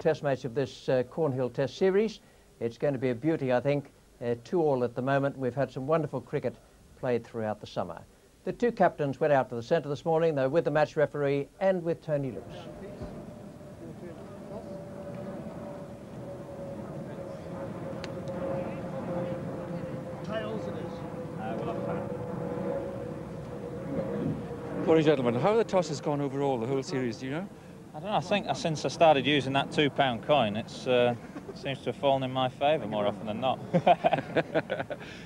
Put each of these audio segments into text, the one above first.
Test match of this uh, Cornhill Test Series. It's going to be a beauty, I think. Uh, all at the moment. We've had some wonderful cricket played throughout the summer. The two captains went out to the centre this morning. They're with the match referee and with Tony Lewis. Morning, gentlemen. How the tosses gone overall, the whole series, do you know? I don't know, I think since I started using that two pound coin, it's uh, seems to have fallen in my favour more often than not.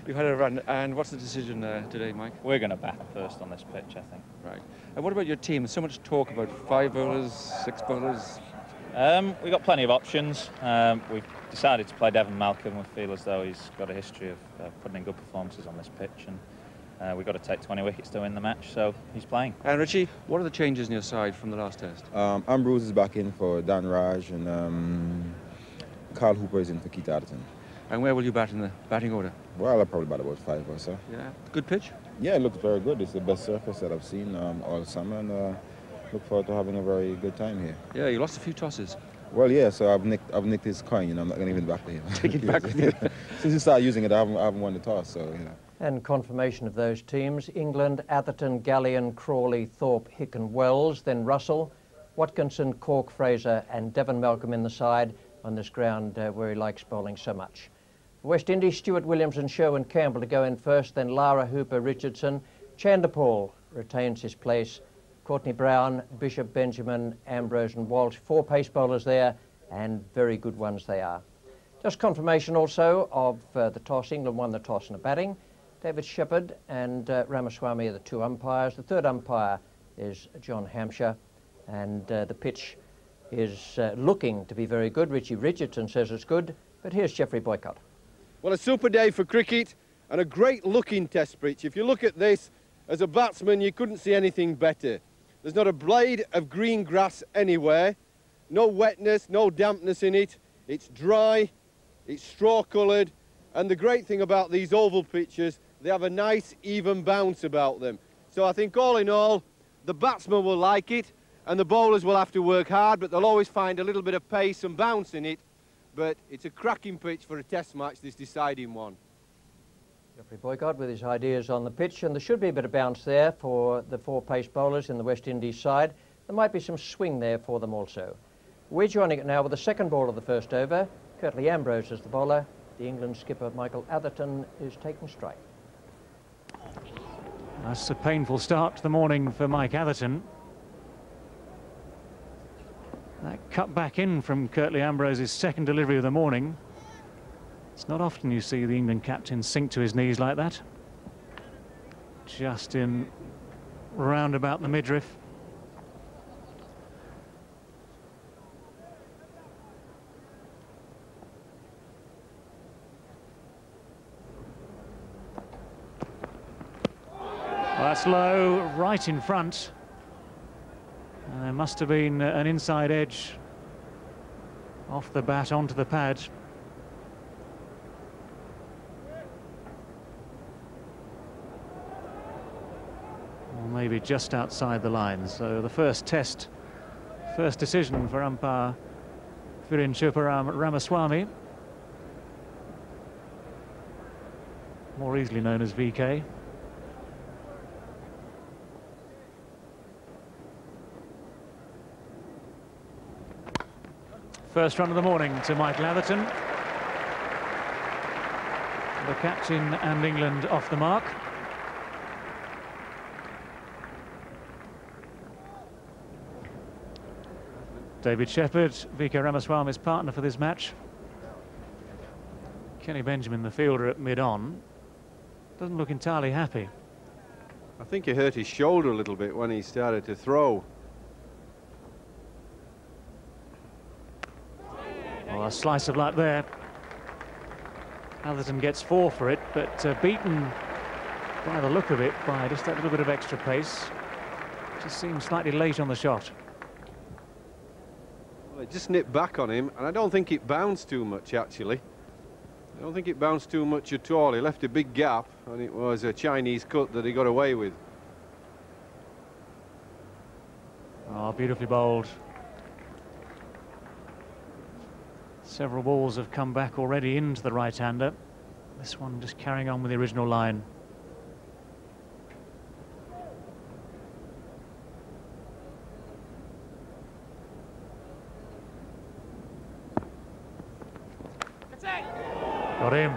You've had a run, and what's the decision uh, today, Mike? We're going to bat first on this pitch, I think. Right. And what about your team? So much talk about five bowlers, six bowlers. Um, we've got plenty of options. Um, we've decided to play Devon Malcolm. We feel as though he's got a history of uh, putting in good performances on this pitch, and uh, we've got to take 20 wickets to win the match, so he's playing. And Richie, what are the changes in your side from the last test? Um, Ambrose is back in for Dhanraj and um, Carl Hooper is in for Keith Arthurton. And where will you bat in the batting order? Well, I'll probably bat about five or so. Yeah. Good pitch? Yeah, it looks very good. It's the best surface that I've seen um, all summer and uh, look forward to having a very good time here. Yeah, you lost a few tosses. Well, yeah, so I've nicked, I've nicked his coin, you know, I'm not going to even it back to him. Take it back with you. Since he started using it, I haven't, I haven't won the toss, so, you know. And confirmation of those teams, England, Atherton, Gallian, Crawley, Thorpe, Hick and Wells, then Russell, Watkinson, Cork, Fraser and Devon Malcolm in the side on this ground uh, where he likes bowling so much. West Indies, Stuart Williams and Sherwin Campbell to go in first, then Lara Hooper Richardson. Chanderpaul retains his place. Courtney Browne, Bishop Benjamin, Ambrose and Walsh, four pace bowlers there, and very good ones they are. Just confirmation also of uh, the toss. England won the toss in the batting. David Shepherd and uh, Ramaswamy are the two umpires. The third umpire is John Hampshire, and uh, the pitch is uh, looking to be very good. Richie Richardson says it's good, but here's Geoffrey Boycott. Well, a super day for cricket and a great looking test pitch. If you look at this, as a batsman, you couldn't see anything better. There's not a blade of green grass anywhere, no wetness, no dampness in it. It's dry, it's straw coloured, and the great thing about these oval pitches, they have a nice even bounce about them. So I think all in all, the batsmen will like it, and the bowlers will have to work hard, but they'll always find a little bit of pace and bounce in it. But it's a cracking pitch for a test match, this deciding one. Geoffrey Boycott with his ideas on the pitch, and there should be a bit of bounce there for the four pace bowlers in the West Indies side. There might be some swing there for them also. We're joining it now with the second ball of the first over. Curtly Ambrose is the bowler. The England skipper Michael Atherton is taking strike. That's a painful start to the morning for Mike Atherton. That cut back in from Curtly Ambrose's second delivery of the morning. It's not often you see the England captain sink to his knees like that. Just in round about the midriff. Well, that's low, right in front. Uh, and there must have been uh, an inside edge off the bat onto the pad. Or maybe just outside the line. So the first test, first decision for umpire Viren Chuparam Ramaswamy. More easily known as VK. First run of the morning to Michael Atherton. The captain and England off the mark. David Shepherd, VK Ramaswamy's partner for this match. Kenny Benjamin, the fielder at mid-on, doesn't look entirely happy. I think he hurt his shoulder a little bit when he started to throw. Well, a slice of luck there. Atherton gets four for it, but uh, beaten by the look of it by just that little bit of extra pace. Just seems slightly late on the shot. Well, it just nipped back on him, and I don't think it bounced too much, actually. I don't think it bounced too much at all. He left a big gap, and it was a Chinese cut that he got away with. Oh, beautifully bowled. Several balls have come back already into the right-hander. This one just carrying on with the original line. Got him.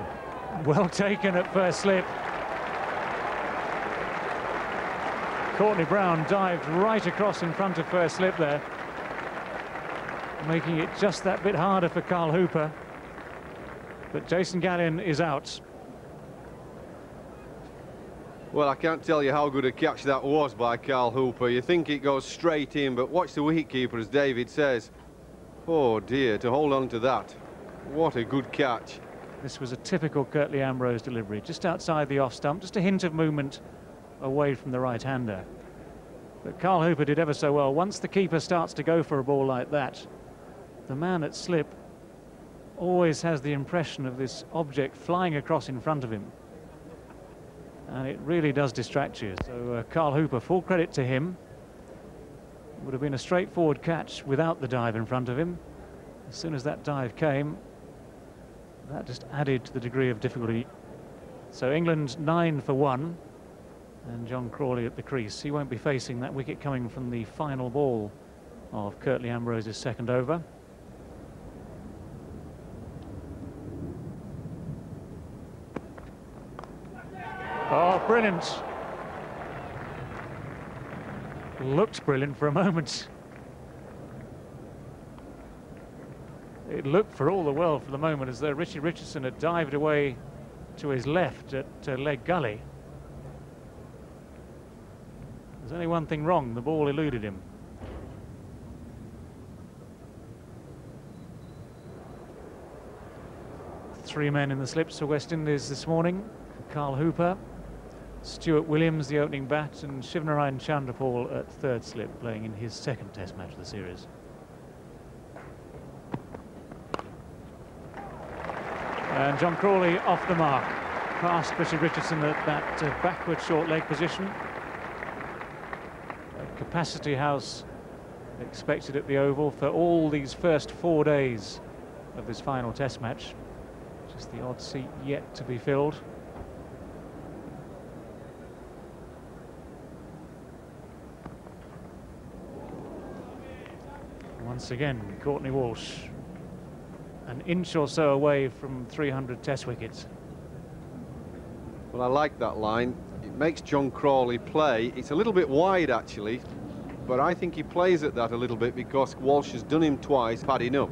Well taken at first slip. Courtney Browne dived right across in front of first slip there, making it just that bit harder for Carl Hooper. But Jason Gallian is out. Well, I can't tell you how good a catch that was by Carl Hooper. You think it goes straight in, but watch the wicketkeeper, as David says. Oh, dear, to hold on to that. What a good catch. This was a typical Curtly Ambrose delivery, just outside the off stump, just a hint of movement away from the right-hander. But Carl Hooper did ever so well. Once the keeper starts to go for a ball like that, the man at slip always has the impression of this object flying across in front of him. And it really does distract you. So uh, Carl Hooper, full credit to him. Would have been a straightforward catch without the dive in front of him. As soon as that dive came, that just added to the degree of difficulty. So England nine for one and John Crawley at the crease. He won't be facing that wicket coming from the final ball of Curtly Ambrose's second over. Brilliant. Looked brilliant for a moment. It looked for all the world for the moment as though Richie Richardson had dived away to his left at uh, leg gully. There's only one thing wrong, the ball eluded him. Three men in the slips for West Indies this morning. Carl Hooper, Stuart Williams, the opening bat, and Shivnarine Chanderpaul at third slip, playing in his second test match of the series. And John Crawley off the mark, past Richard Richardson at that uh, backward short leg position. Capacity House expected at the Oval for all these first four days of this final test match. Just the odd seat yet to be filled. Once again, Courtney Walsh, an inch or so away from 300 test wickets. Well, I like that line It makes John Crawley play. It's a little bit wide, actually, but I think he plays at that a little bit because Walsh has done him twice, padding up.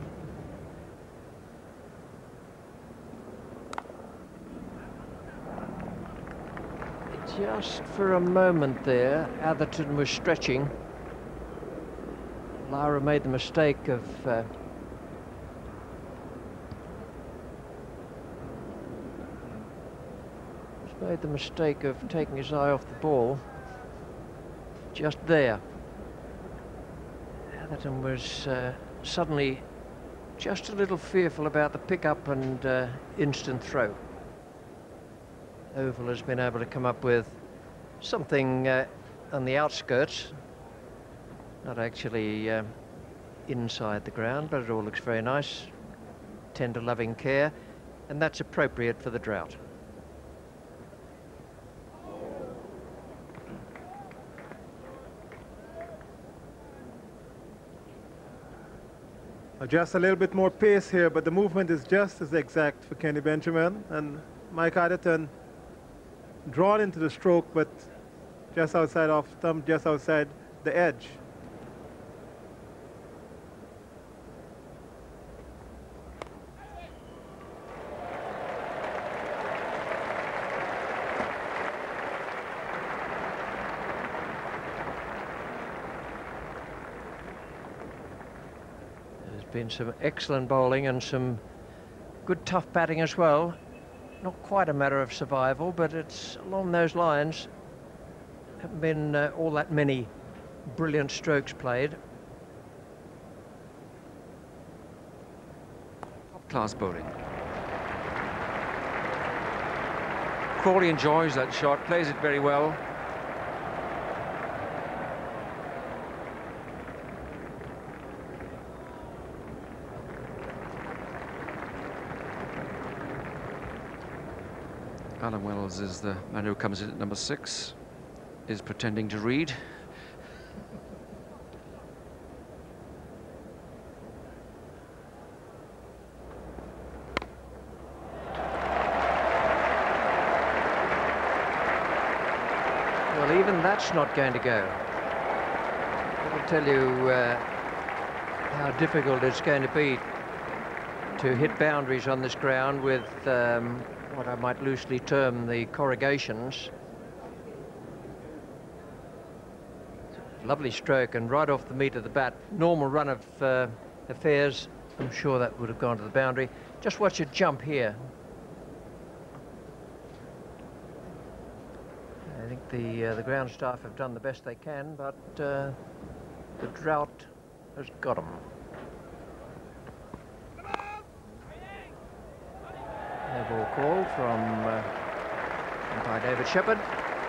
Just for a moment there, Atherton was stretching. Lara made the mistake of uh, made the mistake of taking his eye off the ball just there. Atherton was uh, suddenly just a little fearful about the pickup and uh, instant throw. Oval has been able to come up with something uh, on the outskirts, not actually uh, inside the ground, but it all looks very nice, tender loving care, and that's appropriate for the drought. Just a little bit more pace here, but the movement is just as exact for Kenny Benjamin. And Mike Atherton drawn into the stroke, but just outside off stump, just outside the edge. Been some excellent bowling and some good tough batting as well. Not quite a matter of survival, but it's along those lines. Haven't been uh, all that many brilliant strokes played. Top class bowling. Crawley enjoys that shot, plays it very well. Alan Wells is the man who comes in at number six, is pretending to read. Well, even that's not going to go. I will tell you uh, how difficult it's going to be to hit boundaries on this ground with um, what I might loosely term the corrugations. Lovely stroke and right off the meat of the bat. Normal run of uh, affairs, I'm sure that would have gone to the boundary. Just watch it jump here. I think the uh, the ground staff have done the best they can, but uh, the drought has got them. Ball call from uh, umpire David Shepherd.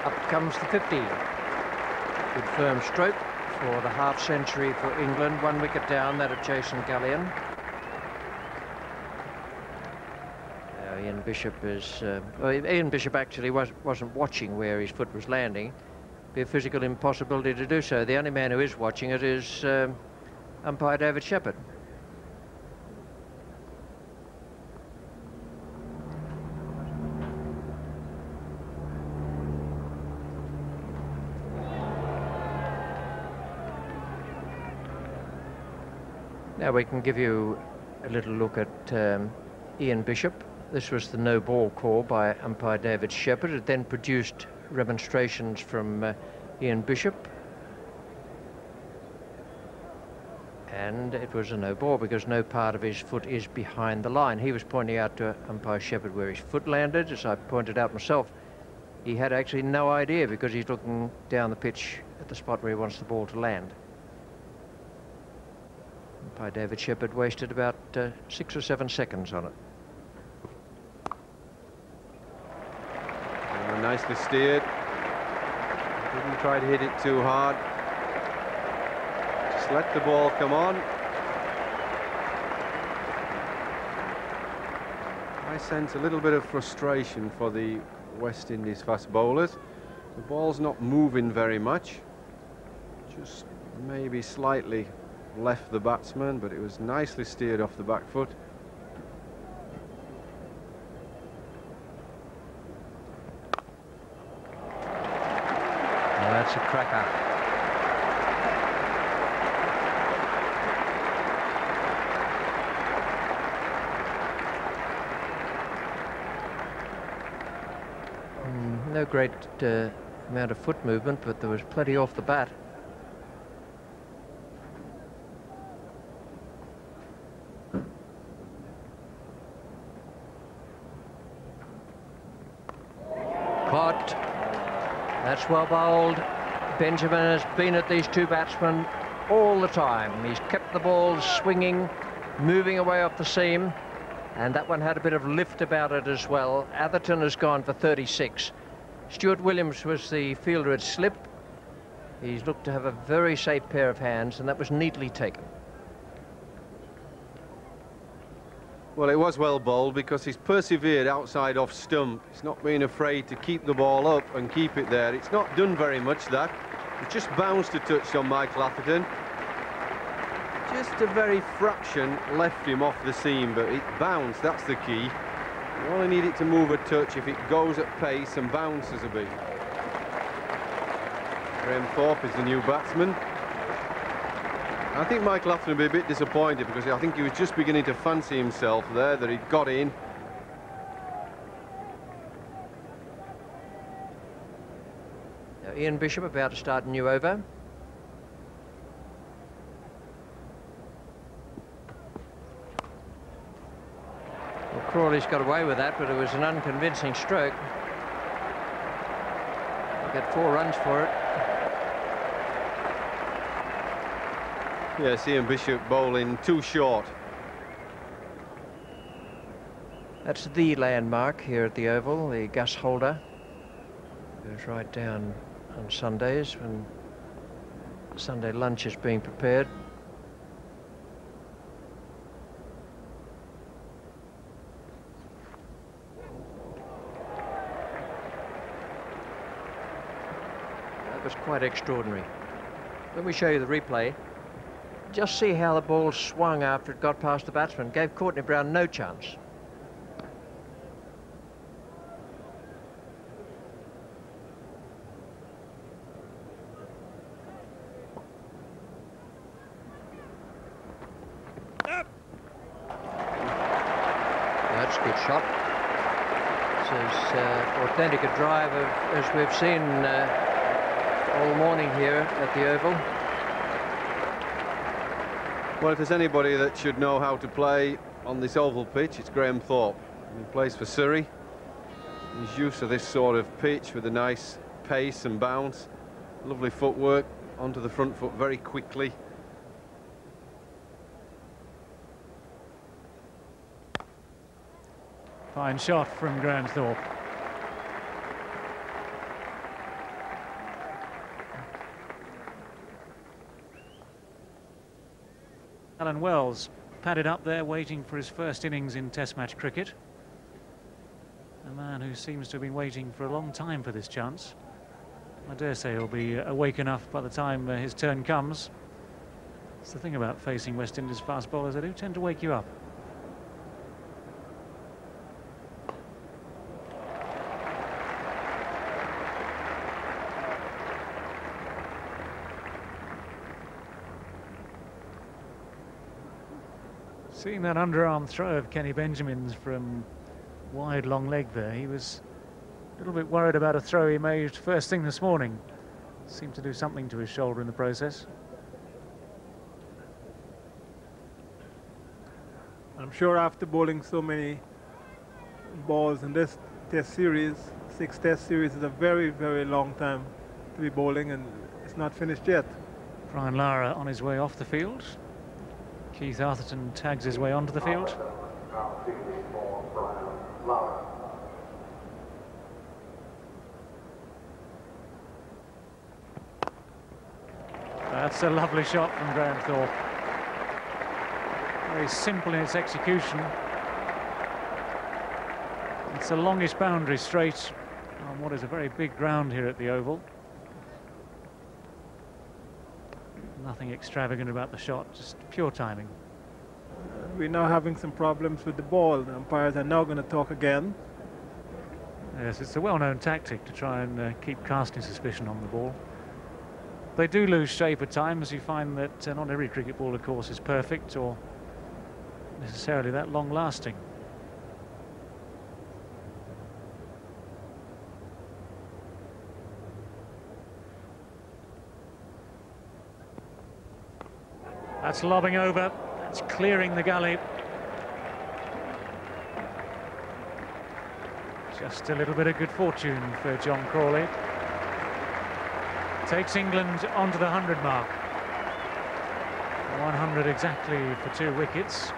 Up comes the 50. Good firm stroke for the half century for England. One wicket down, that of Jason Gallian. Now Ian Bishop is... Uh, well, Ian Bishop actually was, wasn't watching where his foot was landing. Be a physical impossibility to do so. The only man who is watching it is um, umpire David Shepherd. We can give you a little look at um, Ian Bishop. This was the no ball call by umpire David Shepherd. It then produced remonstrations from uh, Ian Bishop. And it was a no ball because no part of his foot is behind the line. He was pointing out to umpire Shepherd where his foot landed. As I pointed out myself, he had actually no idea because he's looking down the pitch at the spot where he wants the ball to land by David Shepherd wasted about uh, six or seven seconds on it. Nicely steered. Didn't try to hit it too hard. Just let the ball come on. I sense a little bit of frustration for the West Indies fast bowlers. The ball's not moving very much. Just maybe slightly left the batsman, but it was nicely steered off the back foot. Well, that's a cracker. Mm, no great uh, amount of foot movement, but there was plenty off the bat. Caught. That's well bowled. Benjamin has been at these two batsmen all the time. He's kept the ball swinging, moving away off the seam. And that one had a bit of lift about it as well. Atherton has gone for 36. Stuart Williams was the fielder at slip. He's looked to have a very safe pair of hands, and that was neatly taken. Well, it was well bowled because he's persevered outside off stump. He's not been afraid to keep the ball up and keep it there. It's not done very much, that. It just bounced a touch on Michael Atherton. Just a very fraction left him off the seam, but it bounced, that's the key. You only need it to move a touch if it goes at pace and bounces a bit. Graham Thorpe is the new batsman. I think Michael Atherton will be a bit disappointed because I think he was just beginning to fancy himself there, that he got in. Now, Ian Bishop about to start a new over. Well, Crawley's got away with that, but it was an unconvincing stroke. He got four runs for it. Yes, Ian Bishop bowling too short. That's the landmark here at the Oval, the gas holder. Goes right down on Sundays when Sunday lunch is being prepared. That was quite extraordinary. Let me show you the replay just see how the ball swung after it got past the batsman. Gave Courtney Browne no chance. That's a good shot. It's as uh, authentic a drive of, as we've seen uh, all morning here at the Oval. Well, if there's anybody that should know how to play on this oval pitch, it's Graham Thorpe. He plays for Surrey. He's used to this sort of pitch with a nice pace and bounce. Lovely footwork onto the front foot very quickly. Fine shot from Graham Thorpe. Wells padded up there waiting for his first innings in Test match cricket. A man who seems to have been waiting for a long time for this chance. I dare say he'll be awake enough by the time uh, his turn comes. It's the thing about facing West Indies fast bowlers, they do tend to wake you up. Seeing that underarm throw of Kenny Benjamin's from wide long leg there, he was a little bit worried about a throw he made first thing this morning. Seemed to do something to his shoulder in the process. I'm sure after bowling so many balls in this test series, six test series is a very, very long time to be bowling and it's not finished yet. Brian Lara on his way off the field. Keith Arthurton tags his way onto the field. That's a lovely shot from Graham Thorpe. Very simple in its execution. It's the longest boundary straight on what is a very big ground here at the Oval. Nothing extravagant about the shot, just pure timing. We're now having some problems with the ball. The umpires are now going to talk again. Yes, it's a well-known tactic to try and uh, keep casting suspicion on the ball. They do lose shape at times. You find that uh, not every cricket ball, of course, is perfect or necessarily that long-lasting. That's lobbing over. That's clearing the gully. Just a little bit of good fortune for John Crawley. Takes England onto the 100 mark. 100 exactly for two wickets.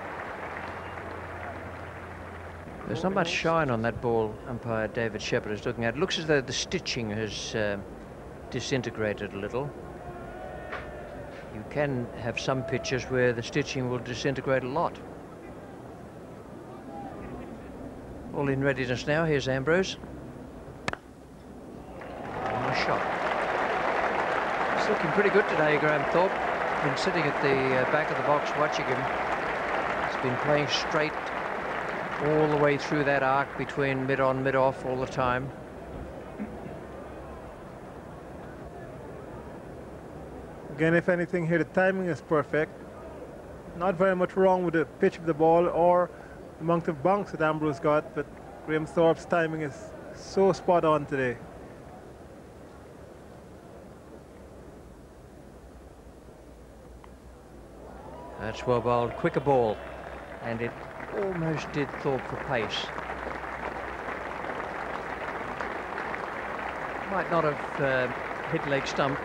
There's not much shine on that ball umpire David Shepherd is looking at. It looks as though the stitching has uh, disintegrated a little. You can have some pitches where the stitching will disintegrate a lot. All in readiness now. Here's Ambrose. Nice shot. He's looking pretty good today, Graham Thorpe. Been sitting at the uh, back of the box watching him. He's been playing straight all the way through that arc between mid-on, mid-off all the time. Again, if anything here, the timing is perfect. Not very much wrong with the pitch of the ball or the amount of bunks that Ambrose got, but Graham Thorpe's timing is so spot on today. That's well bowled, quicker ball, and it almost did Thorpe for pace. Might not have uh, hit leg stump,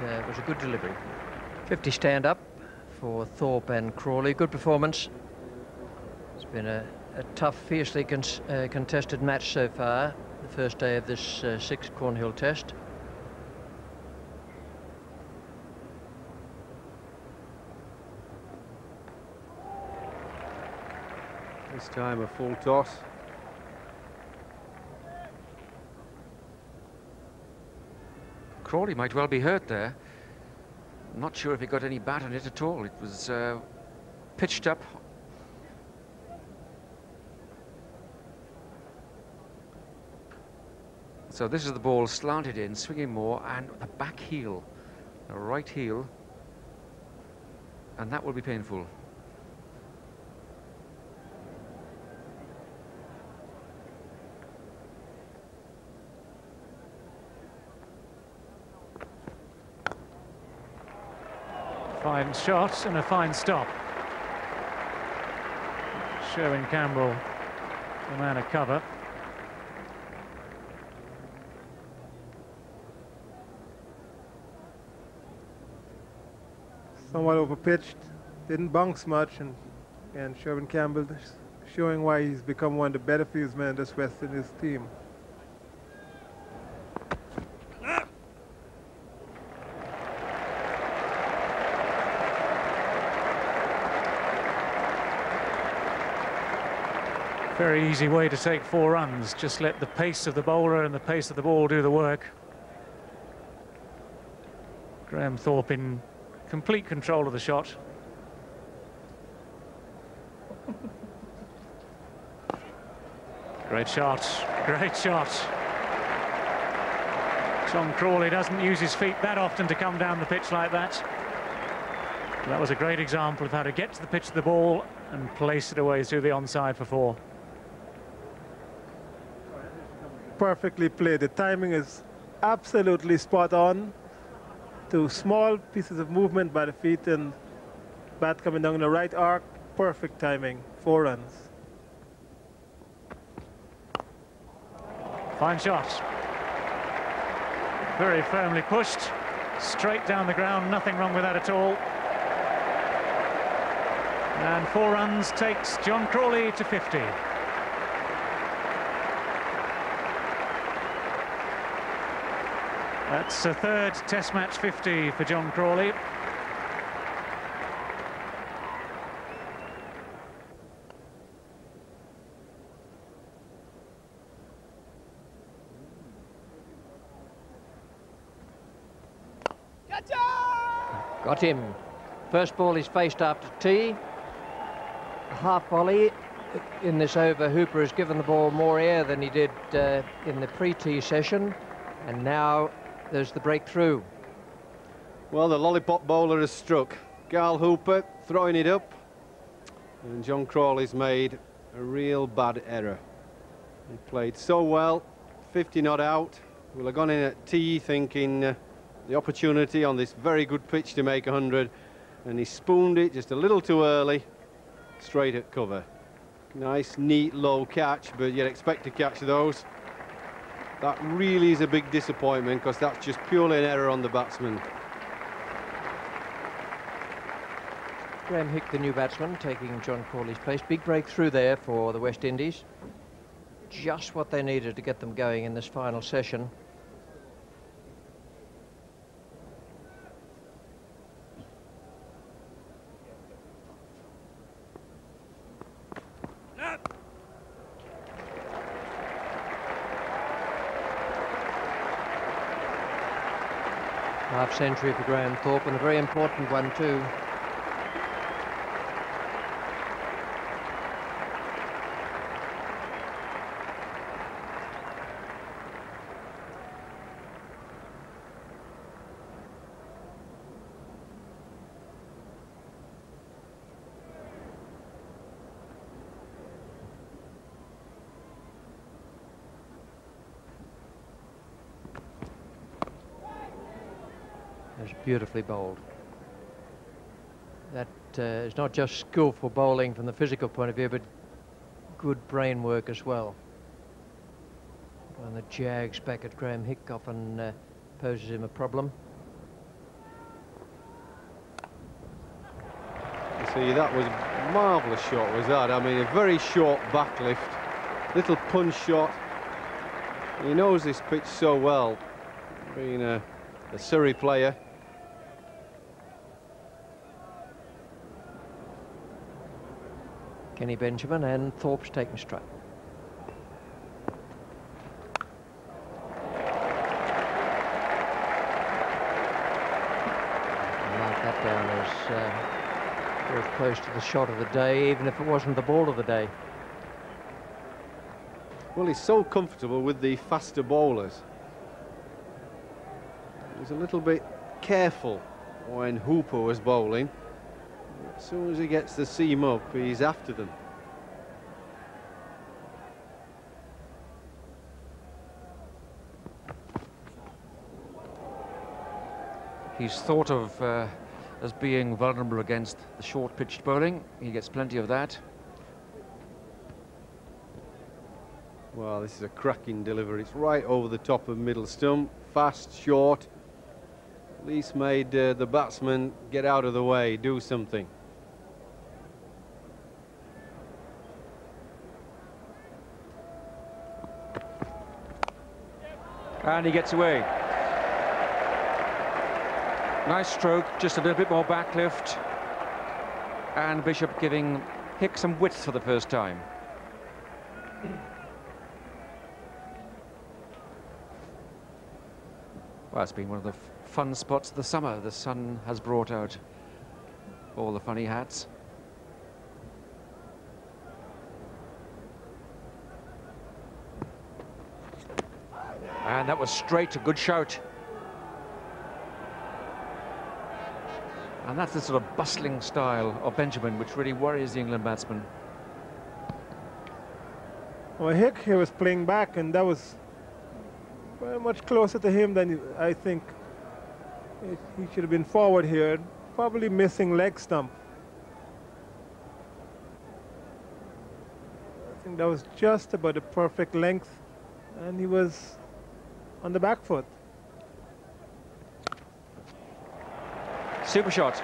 uh, was a good delivery. 50 stand up for Thorpe and Crawley. Good performance. It's been a, a tough, fiercely con uh, contested match so far, the first day of this uh, sixth Cornhill test. This time a full toss. Crawley might well be hurt there. Not sure if he got any bat on it at all. It was uh, pitched up. So this is the ball slanted in, swinging more, and the back heel, the right heel, and that will be painful. Fine shot and a fine stop. Sherwin Campbell, the man of cover. Somewhat overpitched, didn't bounce much, and, and Sherwin Campbell showing why he's become one of the better fieldsmen this West Indies team. Very easy way to take four runs. Just let the pace of the bowler and the pace of the ball do the work. Graham Thorpe in complete control of the shot. Great shot, great shot. John Crawley doesn't use his feet that often to come down the pitch like that. That was a great example of how to get to the pitch of the ball and place it away through the onside for four. Perfectly played. The timing is absolutely spot on. Two small pieces of movement by the feet and bat coming down in the right arc. Perfect timing. Four runs. Fine shot. Very firmly pushed. Straight down the ground. Nothing wrong with that at all. And four runs takes John Crawley to 50. That's a third Test match 50 for John Crawley. Got him. First ball is faced after tea. Half volley in this over. Hooper has given the ball more air than he did uh, in the pre-tea session. And now there's the breakthrough. Well, the lollipop bowler has struck. Carl Hooper throwing it up. And John Crawley's made a real bad error. He played so well, 50 not out. Will have gone in at tea thinking uh, the opportunity on this very good pitch to make 100. And he spooned it just a little too early, straight at cover. Nice, neat, low catch, but you'd expect to catch those. That really is a big disappointment because that's just purely an error on the batsman. Graeme Hick, the new batsman, taking John Crawley's place. Big breakthrough there for the West Indies. Just what they needed to get them going in this final session. Half century for Graham Thorpe and a very important one too. Beautifully bowled. That uh, is not just skillful bowling from the physical point of view, but good brain work as well. And the jags back at Graeme Hick often uh, poses him a problem. You see, that was a marvellous shot, was that? I mean, a very short backlift, little punch shot. He knows this pitch so well, being a, a Surrey player. Kenny Benjamin and Thorpe's taken straight. that down as uh, very close to the shot of the day, even if it wasn't the ball of the day. Well, he's so comfortable with the faster bowlers. He was a little bit careful when Hooper was bowling. As soon as he gets the seam up, he's after them. He's thought of uh, as being vulnerable against the short pitched bowling. He gets plenty of that. Well, this is a cracking delivery. It's right over the top of middle stump, fast, short. At least made uh, the batsman get out of the way, do something. And he gets away. Nice stroke, just a little bit more backlift. And Bishop giving Hicks some width for the first time. Well, it's been one of the fun spots of the summer. The sun has brought out all the funny hats. And that was straight, a good shout. And that's the sort of bustling style of Benjamin, which really worries the England batsman. Well, Hick here was playing back, and that was very much closer to him than I think he should have been forward here. Probably missing leg stump. I think that was just about the perfect length, and he was on the back foot. Super shot.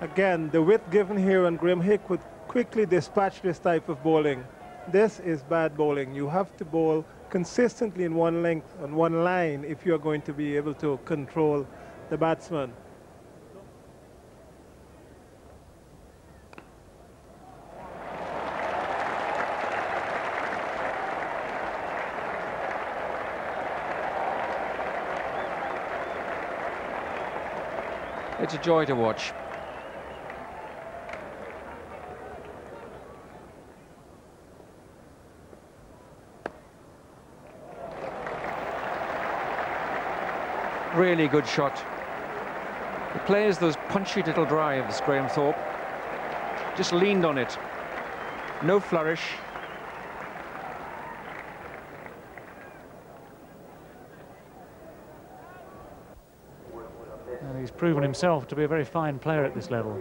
Again, the width given here and Graeme Hick would quickly dispatch this type of bowling. This is bad bowling. You have to bowl consistently in one length, on one line, if you're going to be able to control the batsman. It's a joy to watch. Really good shot. He plays those punchy little drives, Graham Thorpe. Just leaned on it. No flourish. And he's proven himself to be a very fine player at this level.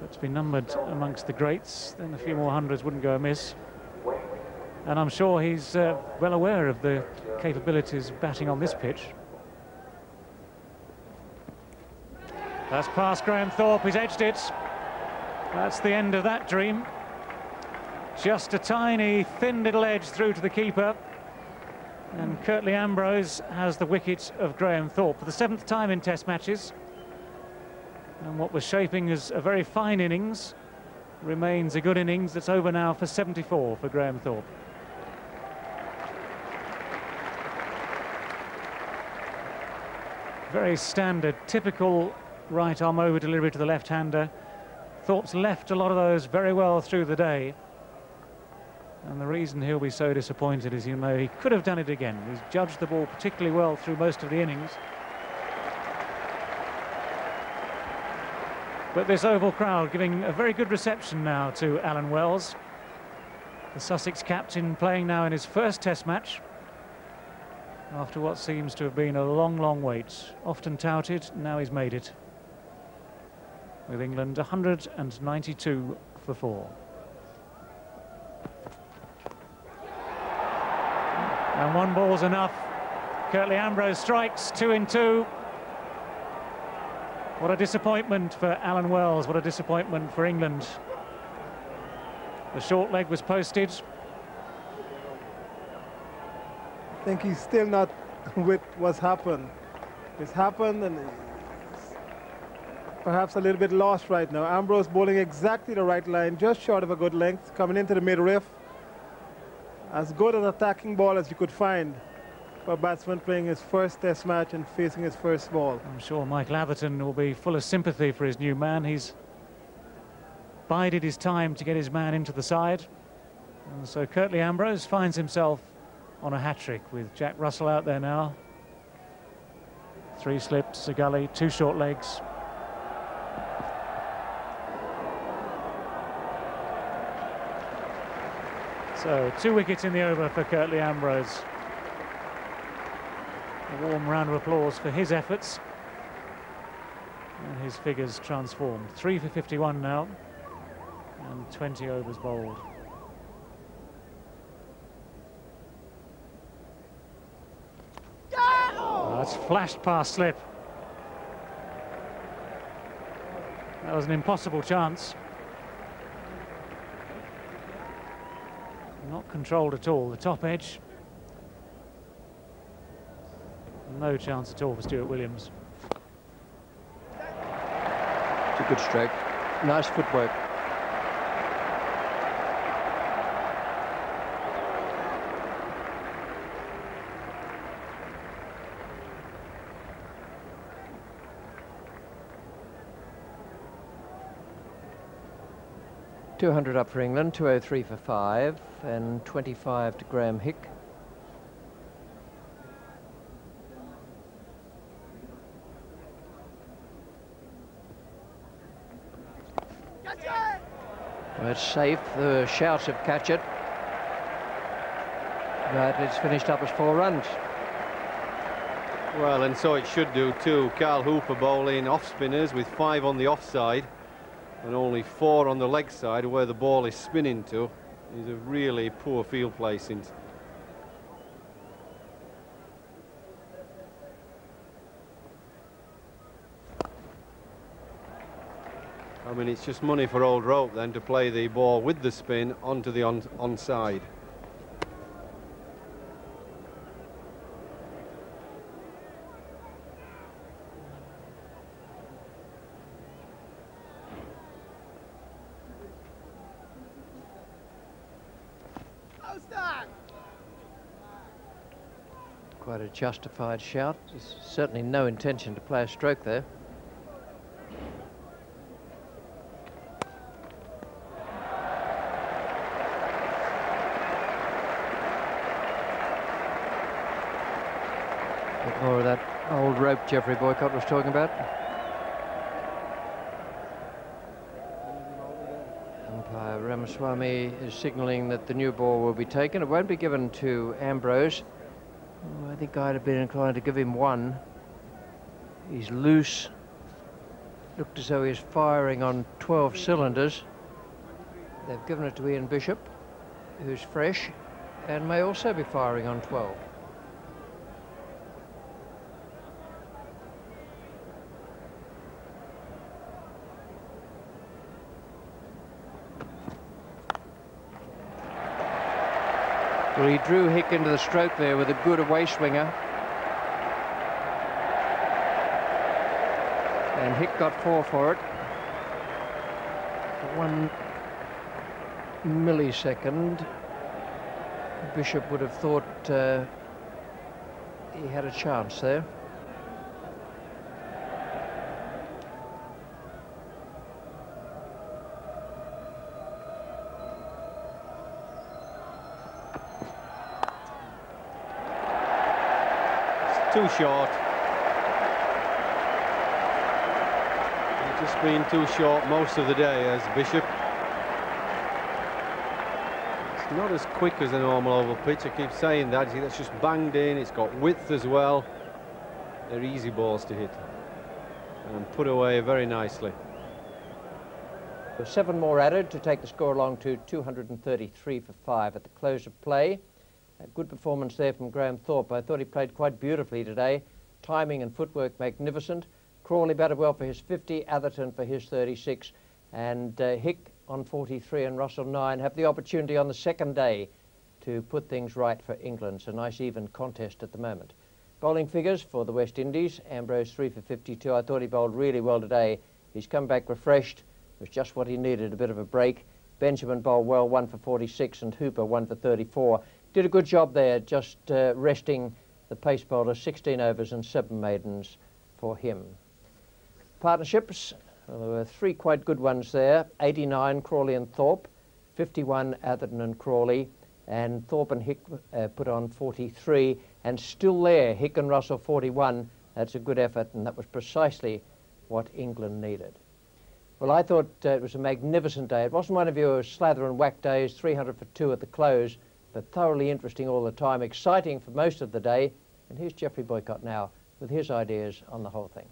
But to be numbered amongst the greats, then a few more hundreds wouldn't go amiss. And I'm sure he's uh, well aware of the capabilities of batting on this pitch. That's past Graham Thorpe, he's edged it. That's the end of that dream. Just a tiny, thin little edge through to the keeper. And Curtly Ambrose has the wicket of Graham Thorpe for the seventh time in Test matches. And what was shaping as a very fine innings remains a good innings that's over now for 74 for Graham Thorpe. Very standard, typical right arm over delivery to the left-hander. Thorpe's left a lot of those very well through the day. And the reason he'll be so disappointed is, you know, he could have done it again. He's judged the ball particularly well through most of the innings. But this Oval crowd giving a very good reception now to Alan Wells. The Sussex captain playing now in his first Test match after what seems to have been a long, long wait. Often touted, now he's made it. With England 192 for four. And one ball's enough. Curtly Ambrose strikes, two in two. What a disappointment for Alan Wells, what a disappointment for England. The short leg was posted, I think he's still not with what's happened. It's happened and perhaps a little bit lost right now. Ambrose bowling exactly the right line, just short of a good length, coming into the mid-riff. As good an attacking ball as you could find for a batsman playing his first test match and facing his first ball. I'm sure Mike Atherton will be full of sympathy for his new man. He's bided his time to get his man into the side. And so Curtly Ambrose finds himself on a hat-trick with Jack Russell out there now. Three slips, a gully, two short legs. So two wickets in the over for Curtly Ambrose. A warm round of applause for his efforts. And his figures transformed. Three for 51 now. And 20 overs bowled. That's flashed past slip. That was an impossible chance. Not controlled at all. The top edge. No chance at all for Stuart Williams. It's a good stroke. Nice footwork. Two hundred up for England, two oh three for five, and twenty-five to Graeme Hick. It's safe. The shouts of catch it. But it's finished up as four runs. Well, and so it should do too. Carl Hooper bowling off spinners with five on the offside and only four on the leg side where the ball is spinning to. Is a really poor field placing. I mean, it's just money for old rope then to play the ball with the spin onto the on onside. Quite a justified shout. There's certainly no intention to play a stroke there. More of that old rope Geoffrey Boycott was talking about. Umpire Ramaswamy is signalling that the new ball will be taken. It won't be given to Ambrose. I think I'd have been inclined to give him one. He's loose. Looked as though he's firing on 12 cylinders. They've given it to Ian Bishop, who's fresh and may also be firing on 12. Well, he drew Hick into the stroke there with a good away swinger. And Hick got four for it. One millisecond. Bishop would have thought uh, he had a chance there. Too short. He's just been too short most of the day as Bishop. It's not as quick as a normal oval pitch. I keep saying that. It's just banged in. It's got width as well. They're easy balls to hit and put away very nicely. Seven more added to take the score along to 233 for five at the close of play. Good performance there from Graham Thorpe. I thought he played quite beautifully today. Timing and footwork magnificent. Crawley batted well for his 50, Atherton for his 36, and uh, Hick on 43 and Russell 9 have the opportunity on the second day to put things right for England. It's a nice even contest at the moment. Bowling figures for the West Indies. Ambrose 3 for 52. I thought he bowled really well today He's come back refreshed. It was just what he needed, a bit of a break. Benjamin bowled well, one for 46, and Hooper one for 34. Did a good job there, just uh, resting the pace bowler, 16 overs and seven maidens for him. Partnerships, well, there were three quite good ones there. 89, Crawley and Thorpe. 51, Atherton and Crawley. And Thorpe and Hick uh, put on 43. And still there, Hick and Russell 41. That's a good effort, and that was precisely what England needed. Well, I thought uh, it was a magnificent day. It wasn't one of your slather and whack days, 300 for two at the close, but thoroughly interesting all the time, exciting for most of the day. And here's Geoffrey Boycott now with his ideas on the whole thing.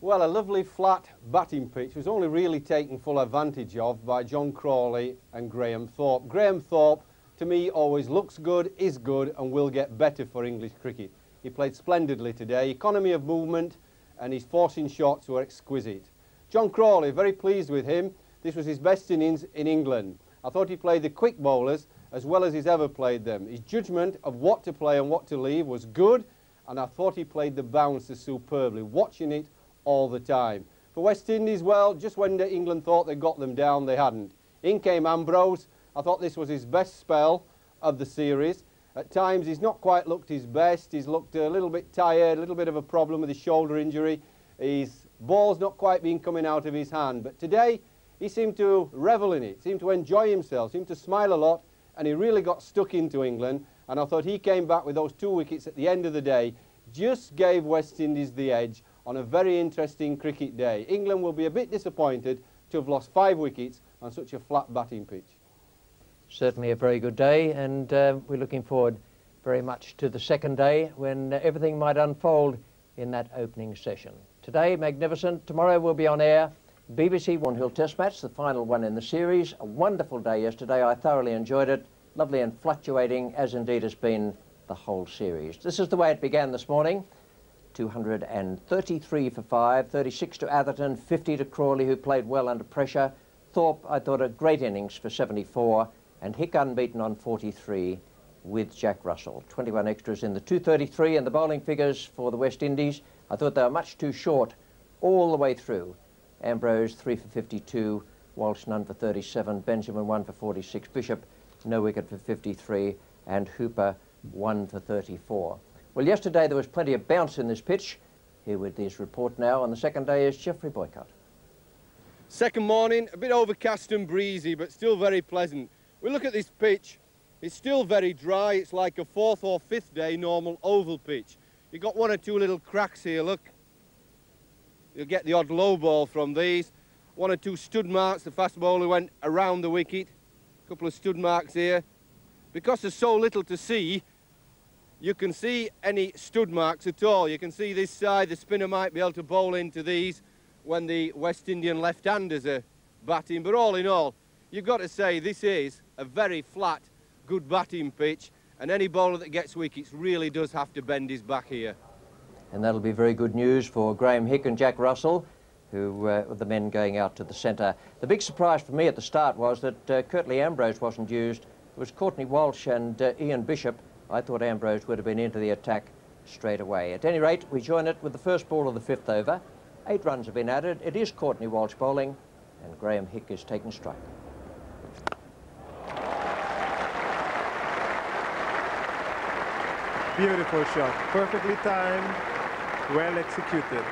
Well, a lovely flat batting pitch was only really taken full advantage of by John Crawley and Graham Thorpe. Graham Thorpe, to me, always looks good, is good, and will get better for English cricket. He played splendidly today. Economy of movement and his forcing shots were exquisite. John Crawley, very pleased with him. This was his best innings in England. I thought he played the quick bowlers as well as he's ever played them. His judgment of what to play and what to leave was good, and I thought he played the bouncers superbly. Watching it all the time. For West Indies, well, just when England thought they got them down, they hadn't. In came Ambrose. I thought this was his best spell of the series. At times, he's not quite looked his best. He's looked a little bit tired, a little bit of a problem with his shoulder injury. His ball's not quite been coming out of his hand. But today, he seemed to revel in it, seemed to enjoy himself, seemed to smile a lot, and he really got stuck into England. And I thought he came back with those two wickets at the end of the day, just gave West Indies the edge on a very interesting cricket day. England will be a bit disappointed to have lost five wickets on such a flat batting pitch. Certainly a very good day, and uh, we're looking forward very much to the second day when everything might unfold in that opening session. Today, magnificent. Tomorrow we'll be on air. BBC Cornhill Test Match, the final one in the series. A wonderful day yesterday. I thoroughly enjoyed it. Lovely and fluctuating, as indeed has been the whole series. This is the way it began this morning. 233 for five, 36 to Atherton, 50 to Crawley, who played well under pressure. Thorpe, I thought, a great innings for 74, and Hick unbeaten on 43 with Jack Russell. 21 extras in the 233, and the bowling figures for the West Indies, I thought they were much too short all the way through. Ambrose, 3 for 52, Walsh, none for 37, Benjamin, 1 for 46, Bishop, no wicket for 53, and Hooper, 1 for 34. Well, yesterday there was plenty of bounce in this pitch. Here with this report now on the second day is Geoffrey Boycott. Second morning, a bit overcast and breezy, but still very pleasant. We look at this pitch, it's still very dry. It's like a fourth or fifth day normal oval pitch. You've got one or two little cracks here, look. You'll get the odd low ball from these. One or two stud marks, the fast bowler went around the wicket. A couple of stud marks here. Because there's so little to see, you can see any stud marks at all. You can see this side, the spinner might be able to bowl into these when the West Indian left-handers are batting. But all in all, you've got to say this is a very flat, good batting pitch. And any bowler that gets wickets really does have to bend his back here. And that'll be very good news for Graeme Hick and Jack Russell, who uh, were the men going out to the centre. The big surprise for me at the start was that uh, Curtly Ambrose wasn't used. It was Courtney Walsh and uh, Ian Bishop I thought Ambrose would have been into the attack straight away. At any rate, we join it with the first ball of the fifth over. Eight runs have been added. It is Courtney Walsh bowling, and Graeme Hick is taking strike. Beautiful shot, perfectly timed, well executed.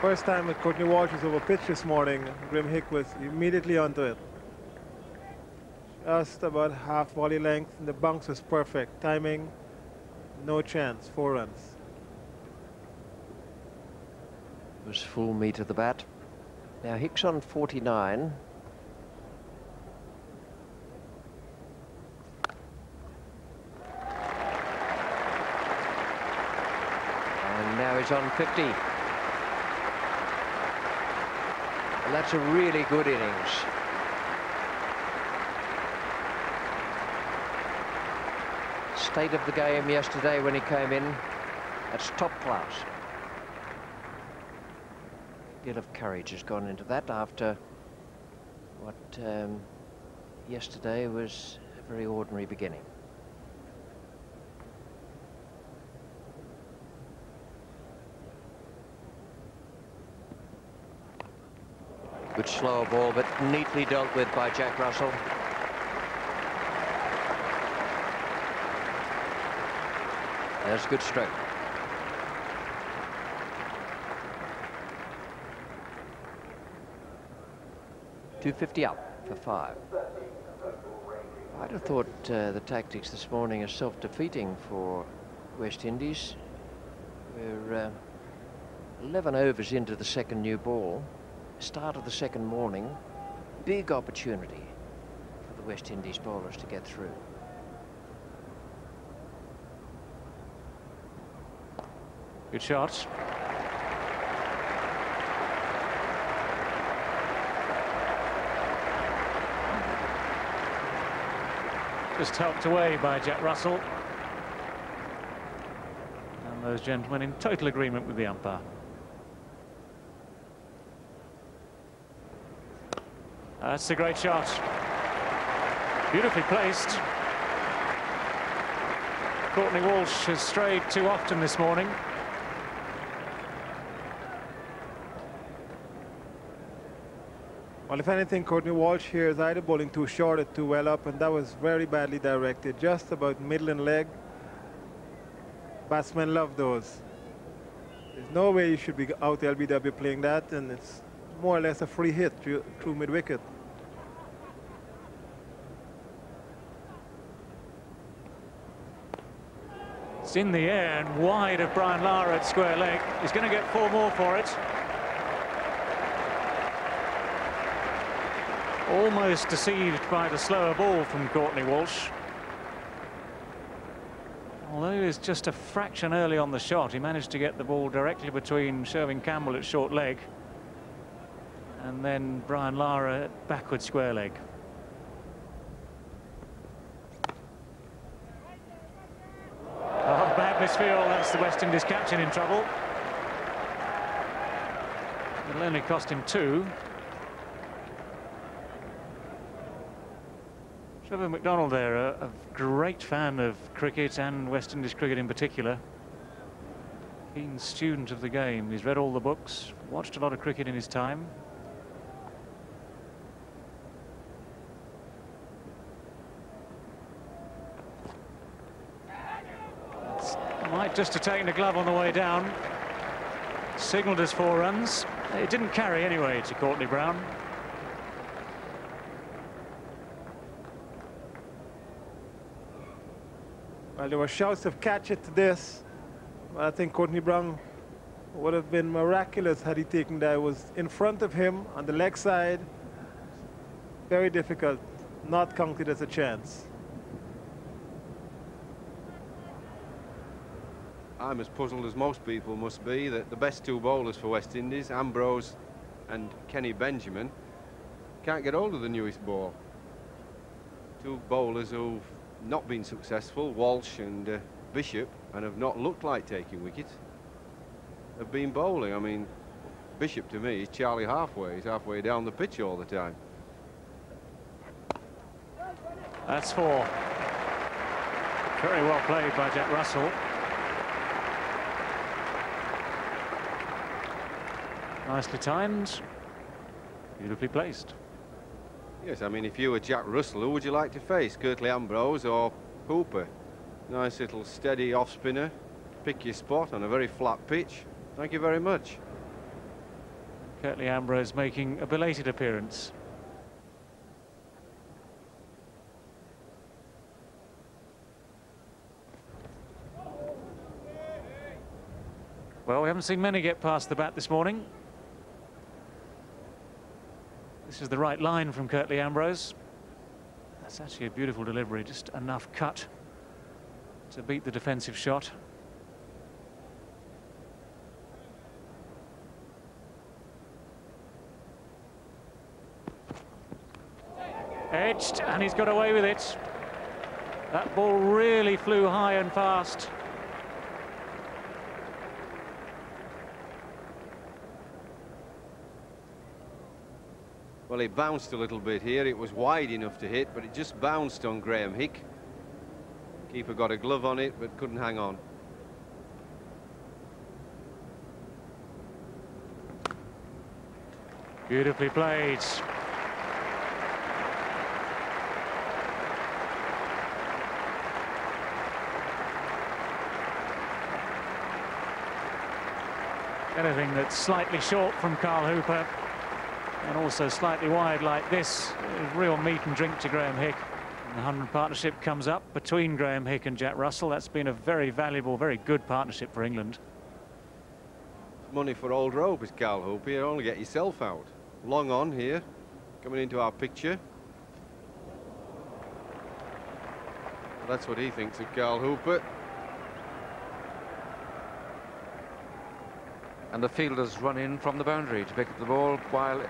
First time Courtney Walsh was over pitch this morning, Graeme Hick was immediately onto it just about half volley length. And the bounce was perfect. Timing, no chance. Four runs. It was full meat of the bat. Now Hicks on 49. On 50. And that's a really good innings. state of the game yesterday when he came in. That's top class. A deal of courage has gone into that after what um, yesterday was a very ordinary beginning. Good slower ball, but neatly dealt with by Jack Russell. That's good stroke. Two fifty up for five. I'd have thought uh, the tactics this morning are self-defeating for West Indies. We're uh, 11 overs into the second new ball. Start of the second morning. Big opportunity for the West Indies bowlers to get through. Good shot. Just helped away by Jack Russell. And those gentlemen in total agreement with the umpire. That's a great shot. Beautifully placed. Courtney Walsh has strayed too often this morning. Well, if anything, Courtney Walsh here is either bowling too short or too well up, and that was very badly directed, just about middle and leg. Batsmen love those. There's no way you should be out LBW playing that, and it's more or less a free hit through, through mid-wicket. It's in the air and wide of Brian Lara at square leg. He's going to get four more for it. Almost deceived by the slower ball from Courtney Walsh. Although he was just a fraction early on the shot, he managed to get the ball directly between Sherwin Campbell at short leg and then Brian Lara at backward square leg. Oh, bad misfield. That's the West Indies captain in trouble. It'll only cost him two. Trevor McDonald there, a, a, great fan of cricket and West Indies cricket in particular. Keen student of the game. He's read all the books, watched a lot of cricket in his time. Might just have taken a glove on the way down. Signalled as four runs. It didn't carry anyway to Courtney Browne. Well, there were shouts of catch it to this. I think Courtney Browne would have been miraculous had he taken that. It was in front of him on the leg side. Very difficult. Not counted as a chance. I'm as puzzled as most people must be that the best two bowlers for West Indies, Ambrose and Kenny Benjamin, can't get hold of the newest ball. Two bowlers who've not been successful, Walsh and uh, Bishop, and have not looked like taking wickets, have been bowling. I mean, Bishop to me is Charlie halfway. He's halfway down the pitch all the time. That's four. Very well played by Jack Russell. Nicely timed, beautifully placed. Yes, I mean, if you were Jack Russell, who would you like to face? Curtly Ambrose or Hooper? Nice little steady off spinner. Pick your spot on a very flat pitch. Thank you very much. Curtly Ambrose making a belated appearance. Well, we haven't seen many get past the bat this morning. This is the right line from Curtly Ambrose. That's actually a beautiful delivery, just enough cut to beat the defensive shot. Edged, and he's got away with it. That ball really flew high and fast. Well, it bounced a little bit here. It was wide enough to hit, but it just bounced on Graeme Hick. Keeper got a glove on it, but couldn't hang on. Beautifully played. Anything that's slightly short from Carl Hooper and also slightly wide like this real meat and drink to Graeme Hick. And the 100 partnership comes up between Graeme Hick and Jack Russell. That's been a very valuable, very good partnership for England. Money for old rope is Carl Hooper. You only get yourself out. Long on here, coming into our picture. That's what he thinks of Carl Hooper. And the fielders run in from the boundary to pick up the ball while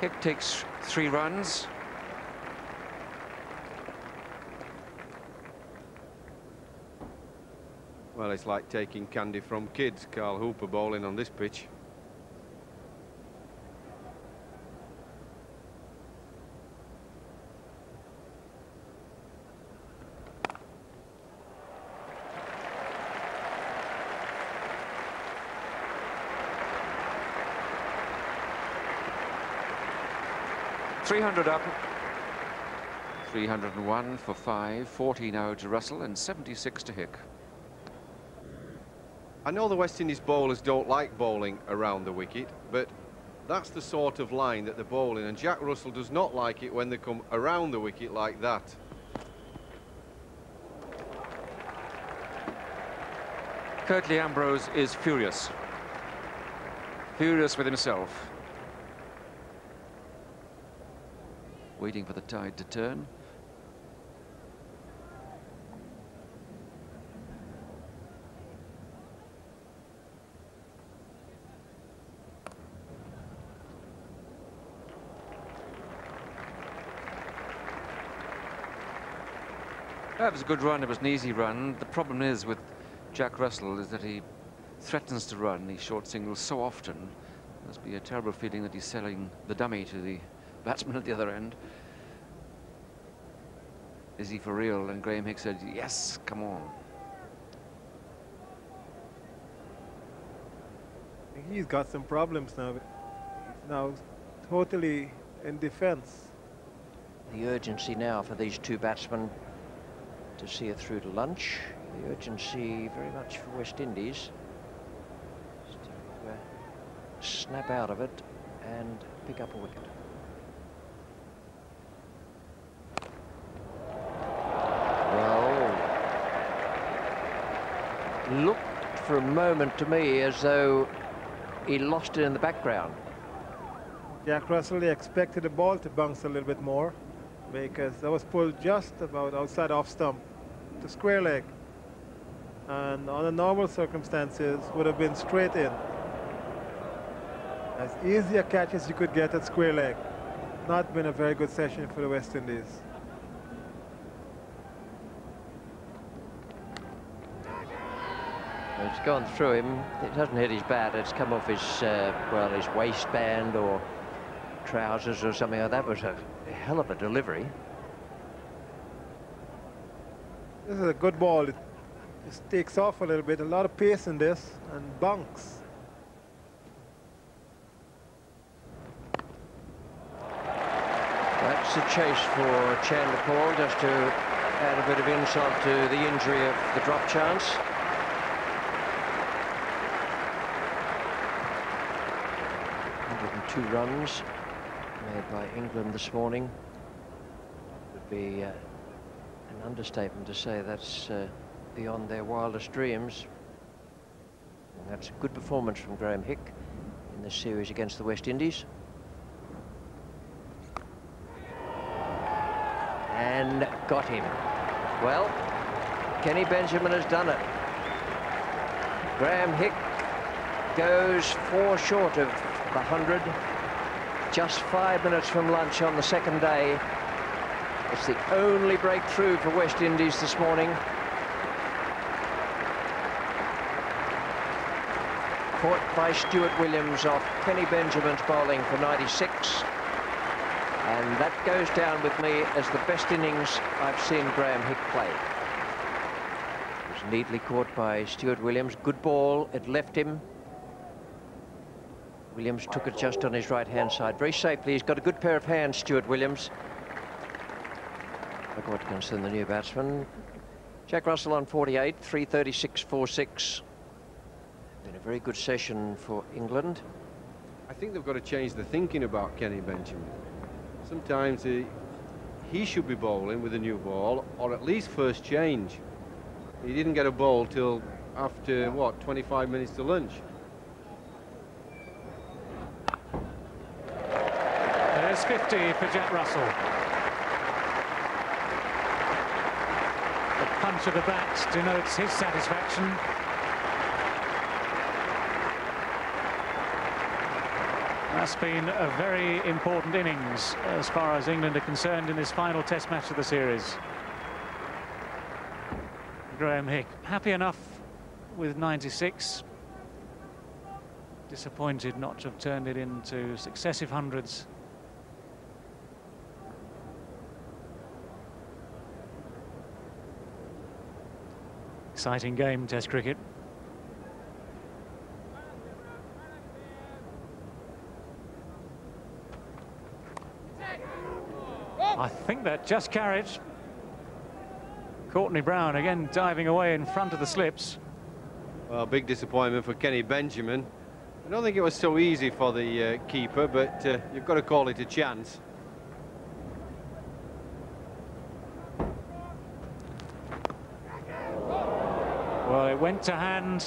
Hick takes three runs. Well, it's like taking candy from kids. Carl Hooper bowling on this pitch. Three hundred up. 301 for five, 14 now to Russell and 76 to Hick. I know the West Indies bowlers don't like bowling around the wicket, but that's the sort of line that they're bowling, and Jack Russell does not like it when they come around the wicket like that. Curtly Ambrose is furious. Furious with himself. Waiting for the tide to turn. That was a good run. It was an easy run. The problem is with Jack Russell is that he threatens to run these short singles so often. It must be a terrible feeling that he's selling the dummy to the batsman at the other end. Is he for real? And Graeme Hicks said, yes, come on. He's got some problems now. He's now totally in defense. The urgency now for these two batsmen to see it through to lunch. The urgency very much for West Indies to uh, snap out of it and pick up a wicket. Well, looked for a moment to me as though he lost it in the background. Jack Russell expected the ball to bounce a little bit more because that was pulled just about outside off stump to square leg. And under normal circumstances would have been straight in. As easy a catch as you could get at square leg. Not been a very good session for the West Indies. It's gone through him. It hasn't hit his bat. It's come off his, uh, well, his waistband or trousers or something. like That was a hell of a delivery. This is a good ball. It just takes off a little bit. A lot of pace in this and bunks. That's a chase for Chanderpaul just to add a bit of insult to the injury of the drop chance. Two runs made by England this morning. Would be uh, an understatement to say that's uh, beyond their wildest dreams. And that's a good performance from Graeme Hick in this series against the West Indies. And got him. Well, Kenny Benjamin has done it. Graham Hick goes four short of the 100. Just five minutes from lunch on the second day. It's the only breakthrough for West Indies this morning. Caught by Stuart Williams off Kenny Benjamin's bowling for 96. And that goes down with me as the best innings I've seen Graeme Hick play. It was neatly caught by Stuart Williams. Good ball. It left him. Williams took it just on his right-hand side. Very safely. He's got a good pair of hands, Stuart Williams. Look Watkinson, the new batsman. Jack Russell on 48, 336.46. Been a very good session for England. I think they've got to change the thinking about Kenny Benjamin. Sometimes he, he should be bowling with a new ball, or at least first change. He didn't get a ball till after, what, 25 minutes to lunch. There's 50 for Jack Russell. The punch of the bat denotes his satisfaction. That's been a very important innings as far as England are concerned in this final test match of the series. Graeme Hick, happy enough with 96. Disappointed not to have turned it into successive hundreds. Exciting game, Test cricket. I think that just carried. Courtney Browne again diving away in front of the slips. Well, big disappointment for Kenny Benjamin. I don't think it was so easy for the uh, keeper, but uh, you've got to call it a chance. Well, it went to hand.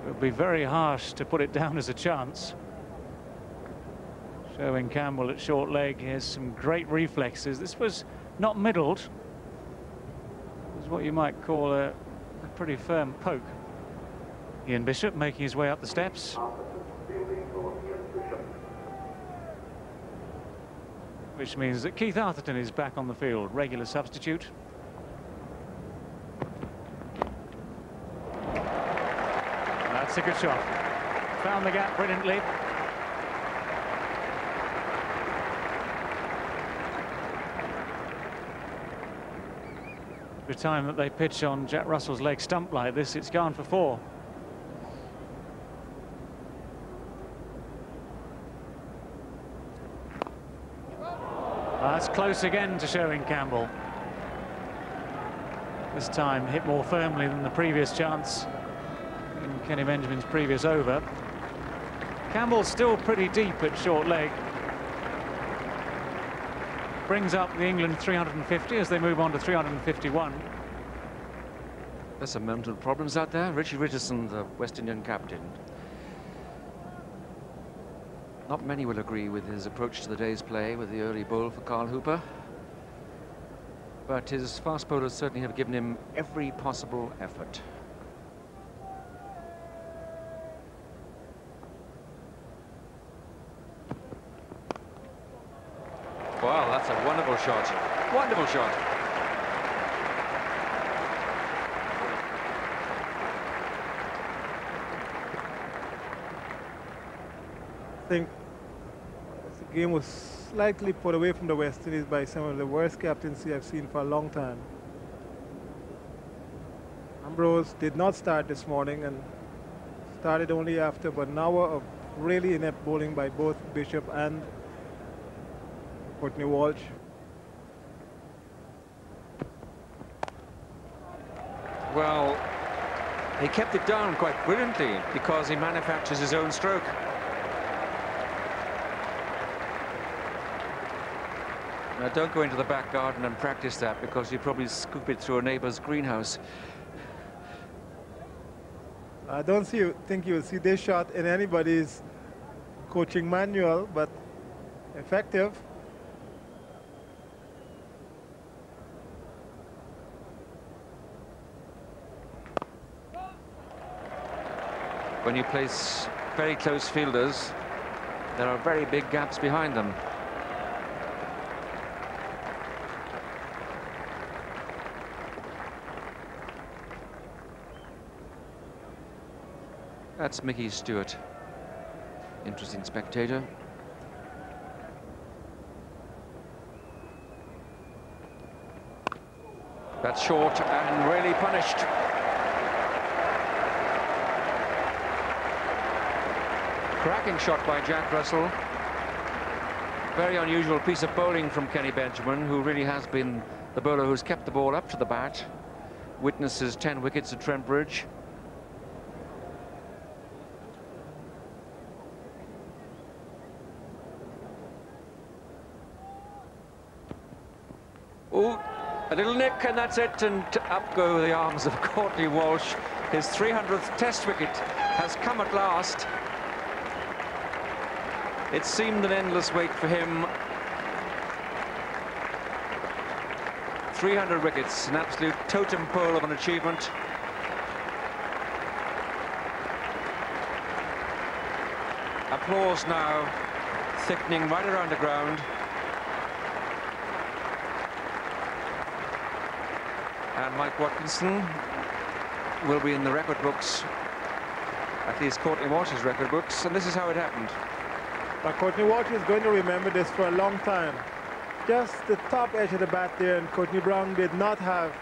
It would be very harsh to put it down as a chance. Sherwin Campbell at short leg. He has some great reflexes. This was not middled. It was what you might call a, a pretty firm poke. Ian Bishop making his way up the steps. Which means that Keith Arthurton is back on the field, regular substitute. A good shot. Found the gap brilliantly. Every time that they pitch on Jack Russell's leg stump like this, it's gone for four. That's close again to Sherwin Campbell. This time hit more firmly than the previous chance Kenny Benjamin's previous over. Campbell's still pretty deep at short leg. Brings up the England 350 as they move on to 351. There's some mental problems out there. Richie Richardson, the West Indian captain. Not many will agree with his approach to the day's play with the early bowl for Carl Hooper. But his fast bowlers certainly have given him every possible effort. Wow, that's a wonderful shot. Wonderful shot. I think the game was slightly put away from the West Indies by some of the worst captaincy I've seen for a long time. Ambrose did not start this morning and started only after about an hour of really inept bowling by both Bishop and Courtney Walsh. Well, he kept it down quite brilliantly because he manufactures his own stroke. Now, don't go into the back garden and practice that because you probably scoop it through a neighbor's greenhouse. I don't see, think you'll see this shot in anybody's coaching manual, but effective. When you place very close fielders, there are very big gaps behind them. That's Mickey Stewart. Interesting spectator. That's short and really punished. Cracking shot by Jack Russell. Very unusual piece of bowling from Kenny Benjamin, who really has been the bowler who's kept the ball up to the bat. Witnesses 10 wickets at Trent Bridge. Oh, a little nick and that's it and up go the arms of Courtney Walsh. His 300th test wicket has come at last. It seemed an endless wait for him. 300 wickets, an absolute totem pole of an achievement. Applause now thickening right around the ground. Mike Watkinson will be in the record books, at least Courtney Walsh's record books, and this is how it happened. But Courtney Walsh is going to remember this for a long time. Just the top edge of the bat there, and Courtney Browne did not have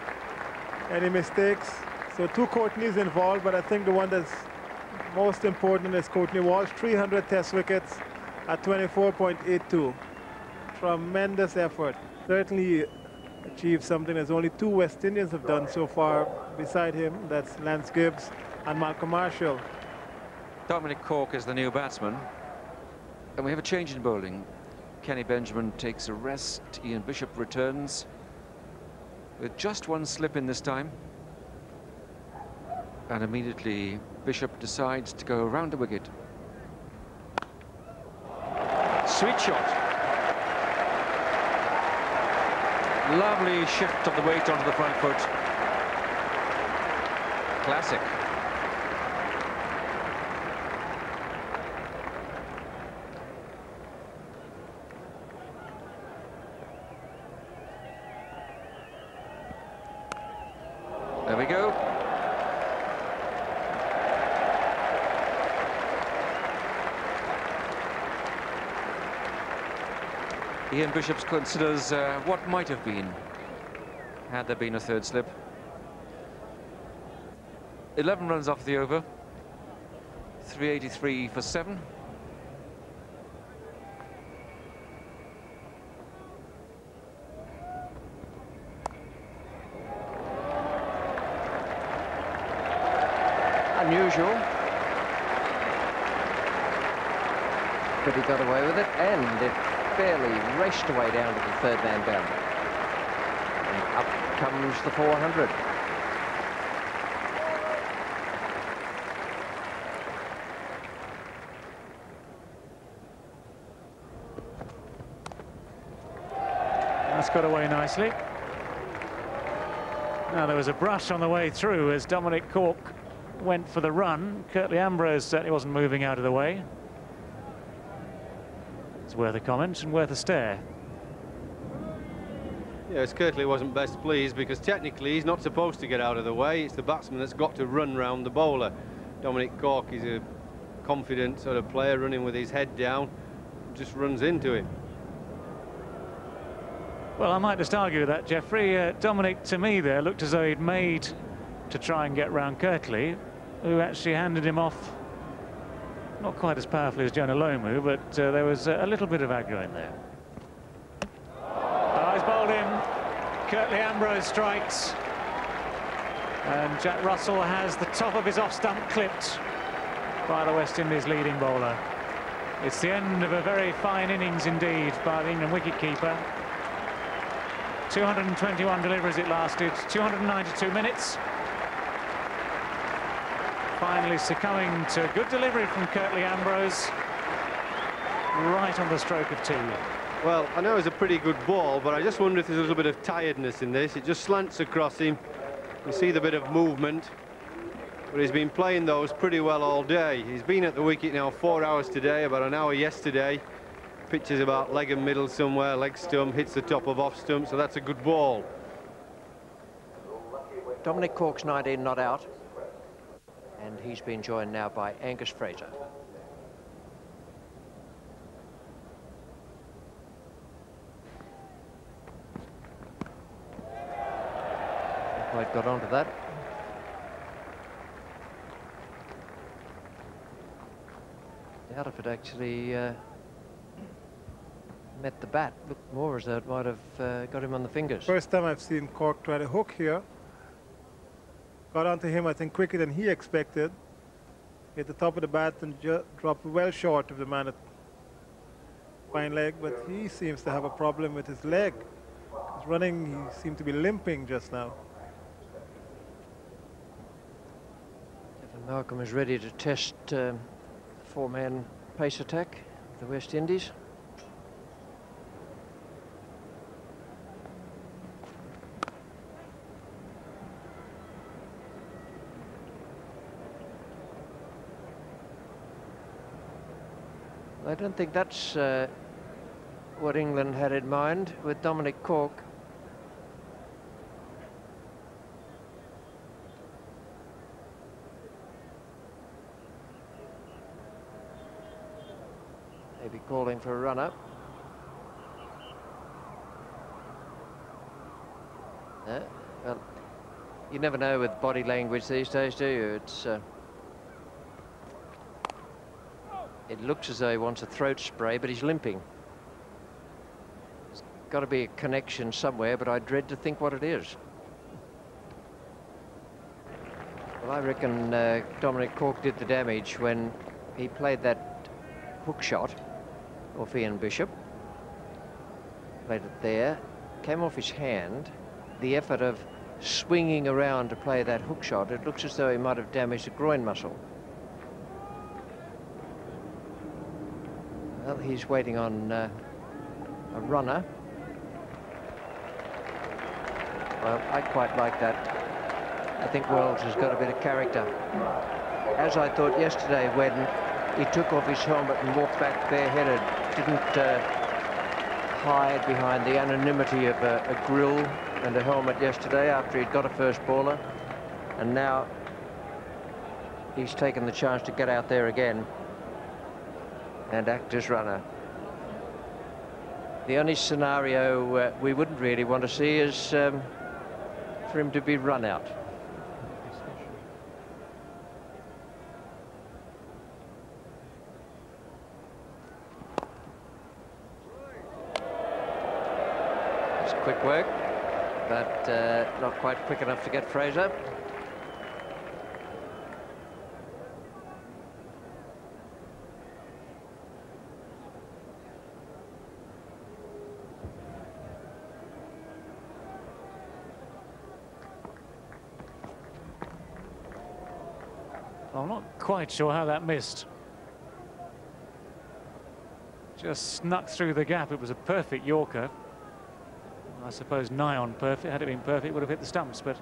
any mistakes. So two Courtneys involved, but I think the one that's most important is Courtney Walsh, 300 test wickets at 24.82. Tremendous effort. Certainly achieved something as only two West Indians have done so far beside him. That's Lance Gibbs and Malcolm Marshall. Dominic Cork is the new batsman. And we have a change in bowling. Kenny Benjamin takes a rest. Ian Bishop returns with just one slip in this time. And immediately Bishop decides to go around the wicket. Sweet shot. Lovely shift of the weight onto the front foot. Classic. There we go. Ian Bishops considers uh, what might have been had there been a third slip. 11 runs off the over. 383 for seven. Unusual. But he got away with it, and it barely raced away down to the third man down. And up comes the 400. That's got away nicely. Now there was a brush on the way through as Dominic Cork went for the run. Curtly Ambrose certainly wasn't moving out of the way. Worth a comment and worth a stare. Yes, Curtly wasn't best pleased because technically he's not supposed to get out of the way. It's the batsman that's got to run round the bowler. Dominic Cork is a confident sort of player running with his head down, just runs into him. Well, I might just argue that, Geoffrey. Uh, Dominic, to me there, looked as though he'd made to try and get round Curtly, who actually handed him off not quite as powerfully as Jonah Lomu, but uh, there was a little bit of aggro in there. Oh, bowled in. Curtly Ambrose strikes. And Jack Russell has the top of his off-stump clipped by the West Indies leading bowler. It's the end of a very fine innings indeed by the England wicketkeeper. 221 deliveries it lasted, 292 minutes. Finally succumbing to a good delivery from Curtly Ambrose. Right on the stroke of two. Well, I know it's a pretty good ball, but I just wonder if there's a little bit of tiredness in this. It just slants across him. You see the bit of movement. But he's been playing those pretty well all day. He's been at the wicket now four hours today, about an hour yesterday. Pitches about leg and middle somewhere, leg stump, hits the top of off stump, so that's a good ball. Dominic Cork's 19 not out. And he's been joined now by Angus Fraser. Quite got onto that. Out if it actually uh, met the bat. Looked more as though it might have uh, got him on the fingers. First time I've seen Cork try to hook here. Got onto him, I think, quicker than he expected. Hit the top of the bat and dropped well short of the man at fine leg, but he seems to have a problem with his leg. He's running, he seemed to be limping just now. Devon Malcolm is ready to test um, four-man pace attack of the West Indies. I don't think that's uh, what England had in mind with Dominic Cork. Maybe calling for a run-up. Uh, well, you never know with body language these days, do you? It's uh, it looks as though he wants a throat spray, but he's limping. There's got to be a connection somewhere, but I dread to think what it is. Well, I reckon uh, Dominic Cork did the damage when he played that hook shot off Ian Bishop. Played it there, came off his hand. The effort of swinging around to play that hook shot, it looks as though he might have damaged a groin muscle. He's waiting on uh, a runner. Well, I quite like that. I think Wells has got a bit of character. As I thought yesterday when he took off his helmet and walked back bareheaded, didn't uh, hide behind the anonymity of a, a grill and a helmet yesterday after he'd got a first baller. And now he's taken the chance to get out there again and act as runner. The only scenario uh, we wouldn't really want to see is um, for him to be run out. It's quick work, but uh, not quite quick enough to get Fraser. I'm not quite sure how that missed. Just snuck through the gap. It was a perfect Yorker. I suppose nigh on perfect. Had it been perfect, would have hit the stumps, but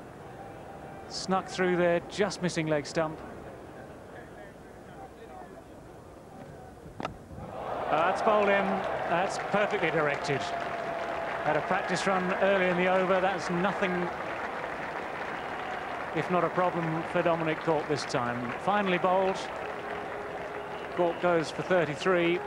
snuck through there, just missing leg stump. that's bowled him. That's perfectly directed. Had a practice run early in the over. That's nothing if not a problem for Dominic Cork this time. Finally bowled. Cork goes for 33.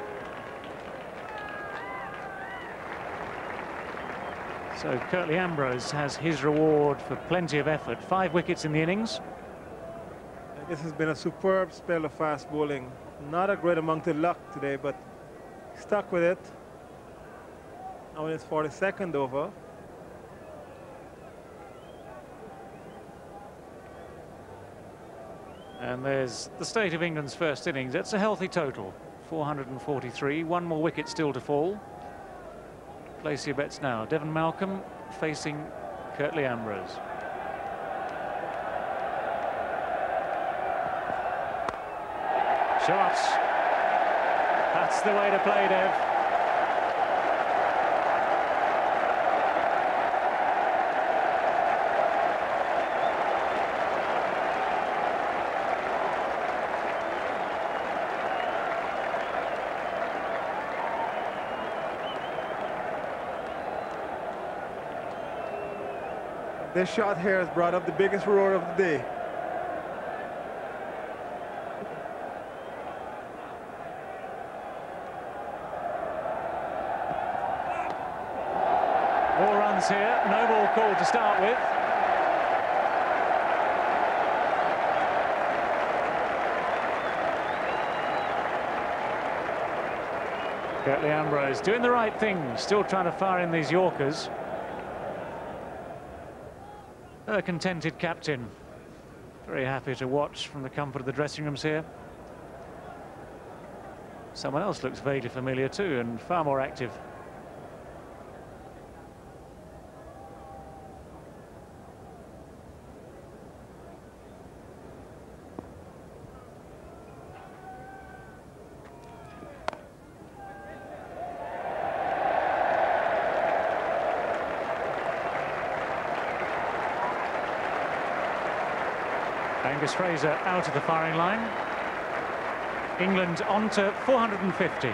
So Curtly Ambrose has his reward for plenty of effort. Five wickets in the innings. This has been a superb spell of fast bowling. Not a great amount of luck today, but stuck with it. Now it's 42nd over. And there's the state of England's first innings. That's a healthy total, 443. One more wicket still to fall. Place your bets now. Devon Malcolm facing Curtly Ambrose. Shots. That's the way to play, Dev. This shot here has brought up the biggest roar of the day. More runs here, no ball called to start with. Curtly Ambrose doing the right thing, still trying to fire in these Yorkers. A contented captain. Very happy to watch from the comfort of the dressing rooms here. Someone else looks vaguely familiar too and far more active. Fraser out of the firing line. England on to 450.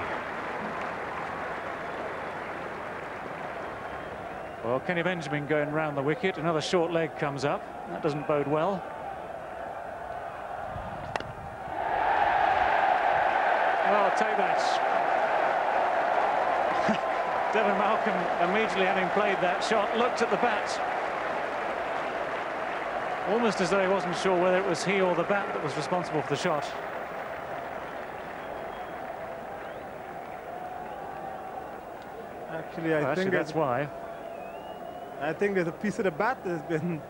Well, Kenny Benjamin going round the wicket. Another short leg comes up. That doesn't bode well. Oh, take that. Devon Malcolm, immediately having played that shot, looked at the bat almost as though he wasn't sure whether it was he or the bat that was responsible for the shot. Actually, I well, think actually, that's why. I think there's a piece of the bat that's been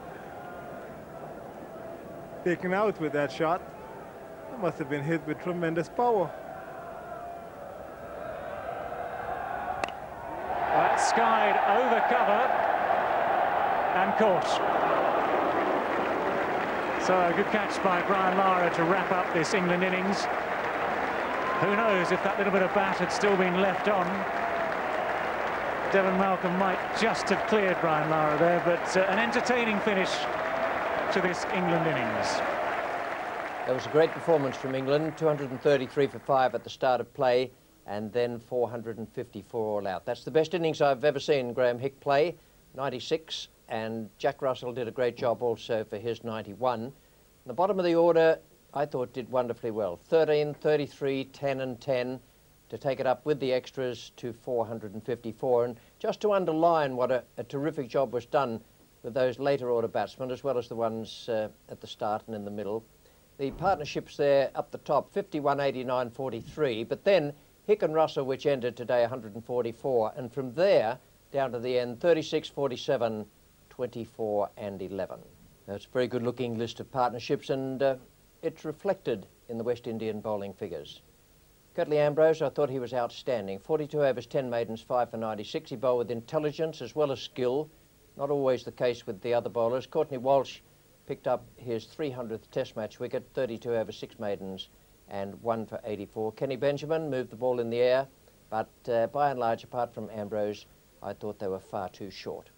taken out with that shot. It must have been hit with tremendous power. That skied over cover and caught. So a good catch by Brian Lara to wrap up this England innings. Who knows if that little bit of bat had still been left on. Devon Malcolm might just have cleared Brian Lara there, but uh, an entertaining finish to this England innings. That was a great performance from England, 233 for five at the start of play and then 454 all out. That's the best innings I've ever seen Graeme Hick play, 96 and Jack Russell did a great job also for his 91. The bottom of the order, I thought, did wonderfully well. 13, 33, 10 and 10 to take it up with the extras to 454. And just to underline what a, a terrific job was done with those later order batsmen, as well as the ones uh, at the start and in the middle. The partnerships there up the top, 51, 89, 43, but then Hick and Russell, which ended today 144, and from there down to the end, 36, 47, 24 and 11. That's a very good looking list of partnerships and uh, it's reflected in the West Indian bowling figures. Curtly Ambrose, I thought he was outstanding. 42 overs, 10 maidens, 5 for 96. He bowled with intelligence as well as skill. Not always the case with the other bowlers. Courtney Walsh picked up his 300th Test match wicket, 32 over 6 maidens and 1 for 84. Kenny Benjamin moved the ball in the air, but uh, by and large, apart from Ambrose, I thought they were far too short.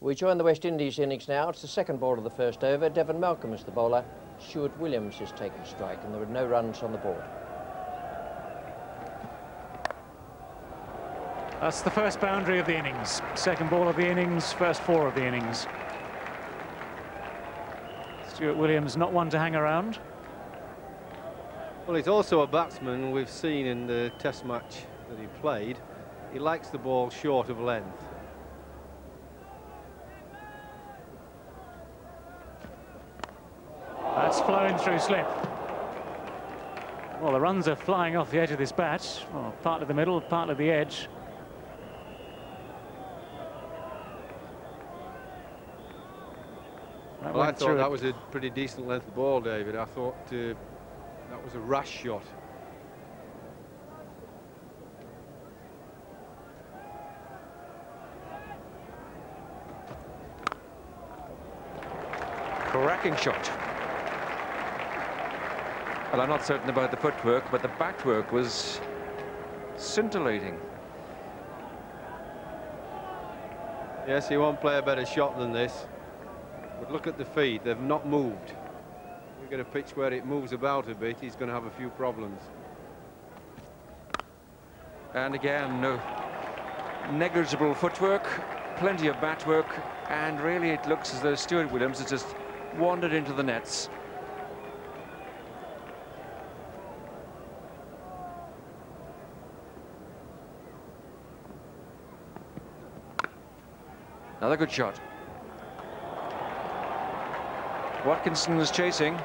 We join the West Indies innings now. It's the second ball of the first over. Devon Malcolm is the bowler. Stuart Williams has taken strike, and there are no runs on the board. That's the first boundary of the innings. Second ball of the innings, first four of the innings. Stuart Williams not one to hang around. Well, he's also a batsman we've seen in the test match that he played. He likes the ball short of length. That's flowing through slip. Well, the runs are flying off the edge of this bat. Well, partly the middle, partly the edge. That well, I thought that was a pretty decent length of ball, David. I thought uh, that was a rash shot. Cracking shot. Well, I'm not certain about the footwork, but the backwork was scintillating. Yes, he won't play a better shot than this. But look at the feet, they've not moved. You get a pitch where it moves about a bit, he's going to have a few problems. And again, no negligible footwork, plenty of bat work, and really it looks as though Stuart Williams has just wandered into the nets. Another good shot. Watkinson is chasing.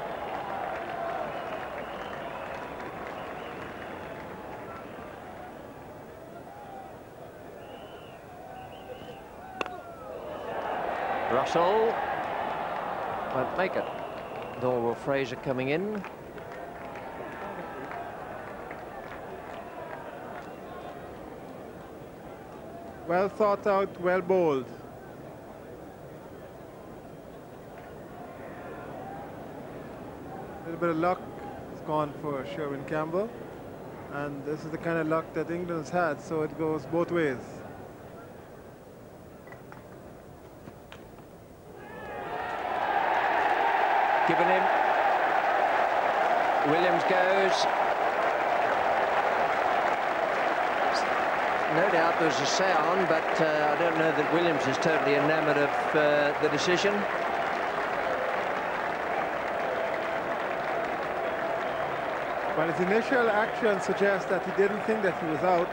Russell won't make it. Nor will Fraser coming in. Well thought out, well bowled. Bit of luck has gone for Sherwin Campbell. And this is the kind of luck that England's had, so it goes both ways. Given him. Williams goes. No doubt there's a sound, but uh, I don't know that Williams is totally enamoured of uh, the decision. But his initial action suggests that he didn't think that he was out.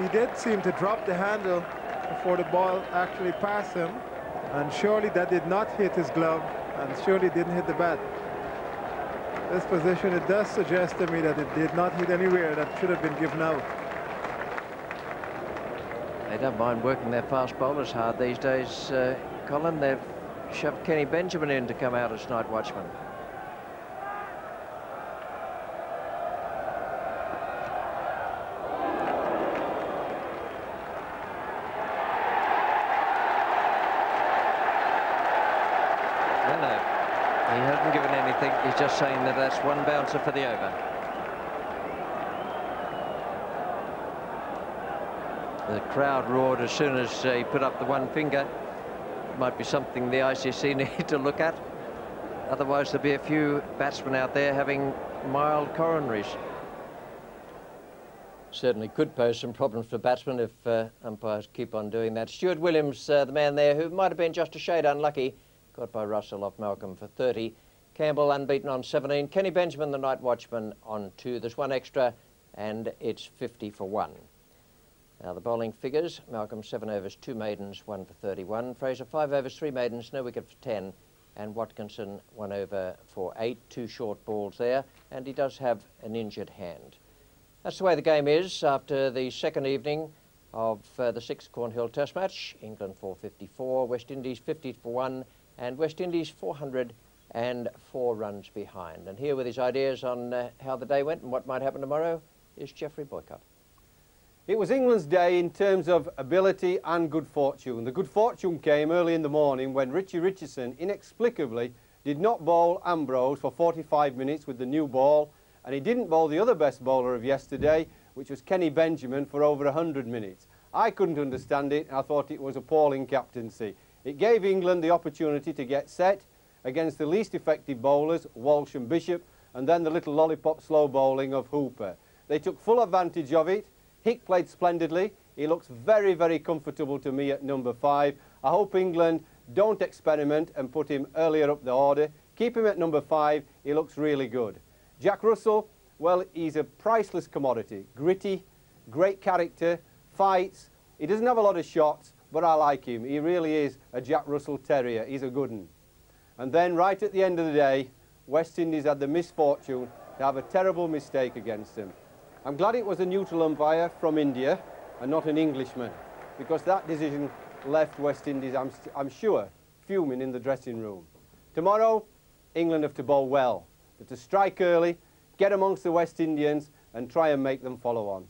He did seem to drop the handle before the ball actually passed him. And surely that did not hit his glove and surely didn't hit the bat. This position, it does suggest to me that it did not hit anywhere that should have been given out. They don't mind working their fast bowlers hard these days, uh, Colin. They've shoved Kenny Benjamin in to come out as night watchman. He's just saying that that's one bouncer for the over. The crowd roared as soon as he put up the one finger. Might be something the ICC need to look at. Otherwise, there'll be a few batsmen out there having mild coronaries. Certainly could pose some problems for batsmen if uh, umpires keep on doing that. Stuart Williams, uh, the man there, who might have been just a shade unlucky, got by Russell off Malcolm for 30. Campbell unbeaten on 17. Kenny Benjamin, the night watchman, on two. There's one extra, and it's 50 for one. Now the bowling figures, Malcolm seven overs, two maidens, one for 31. Fraser five overs, three maidens, no wicket for 10. And Watkinson one over for eight, two short balls there. And he does have an injured hand. That's the way the game is after the second evening of uh, the sixth Cornhill Test match. England 454, West Indies 50 for one, and West Indies 400 and four runs behind. And here with his ideas on uh, how the day went and what might happen tomorrow is Geoffrey Boycott. It was England's day in terms of ability and good fortune. The good fortune came early in the morning when Richie Richardson inexplicably did not bowl Ambrose for 45 minutes with the new ball and he didn't bowl the other best bowler of yesterday which was Kenny Benjamin for over 100 minutes. I couldn't understand it I thought it was appalling captaincy. It gave England the opportunity to get set against the least effective bowlers, Walsh and Bishop, and then the little lollipop slow bowling of Hooper. They took full advantage of it. Hick played splendidly. He looks very, very comfortable to me at number five. I hope England don't experiment and put him earlier up the order. Keep him at number five. He looks really good. Jack Russell, well, he's a priceless commodity. Gritty, great character, fights. He doesn't have a lot of shots, but I like him. He really is a Jack Russell terrier. He's a good one. And then right at the end of the day, West Indies had the misfortune to have a terrible mistake against them. I'm glad it was a neutral umpire from India and not an Englishman, because that decision left West Indies, I'm, I'm sure, fuming in the dressing room. Tomorrow, England have to bowl well, but to strike early, get amongst the West Indians and try and make them follow on.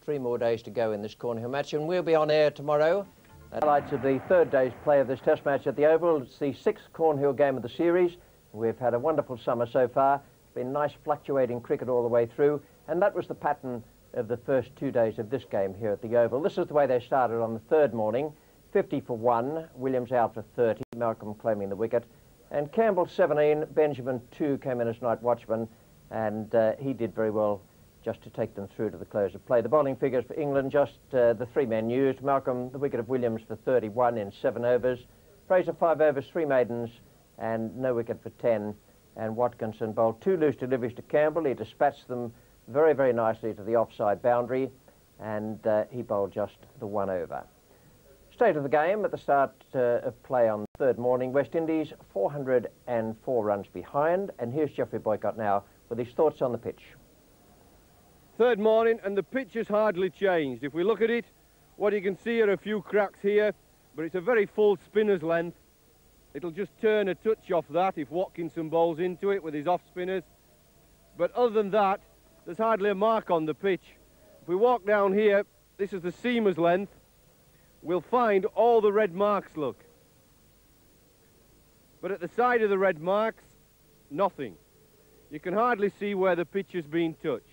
Three more days to go in this Cornhill match, and we'll be on air tomorrow Highlights of the third day's play of this Test match at the Oval. It's the sixth Cornhill game of the series. We've had a wonderful summer so far. It's been nice fluctuating cricket all the way through, and that was the pattern of the first two days of this game here at the Oval. This is the way they started on the third morning. 50 for one, Williams out for 30, Malcolm claiming the wicket. And Campbell 17, Benjamin 2 came in as night watchman, and uh, he did very well just to take them through to the close of play. The bowling figures for England, just uh, the three men used. Malcolm, the wicket of Williams for 31 in seven overs. Fraser, five overs, three maidens, and no wicket for 10. And Watkinson bowled two loose deliveries to Campbell. He dispatched them very, very nicely to the offside boundary, and uh, he bowled just the one over. State of the game at the start uh, of play on the third morning, West Indies 404 runs behind. And here's Geoffrey Boycott now with his thoughts on the pitch. Third morning and the pitch has hardly changed. If we look at it, what you can see are a few cracks here, but it's a very full spinner's length It'll just turn a touch off that if Watkinson bowls into it with his off spinners. But other than that, there's hardly a mark on the pitch. If we walk down here, this is the seamer's length, we'll find all the red marks, look. But at the side of the red marks, nothing. You can hardly see where the pitch has been touched.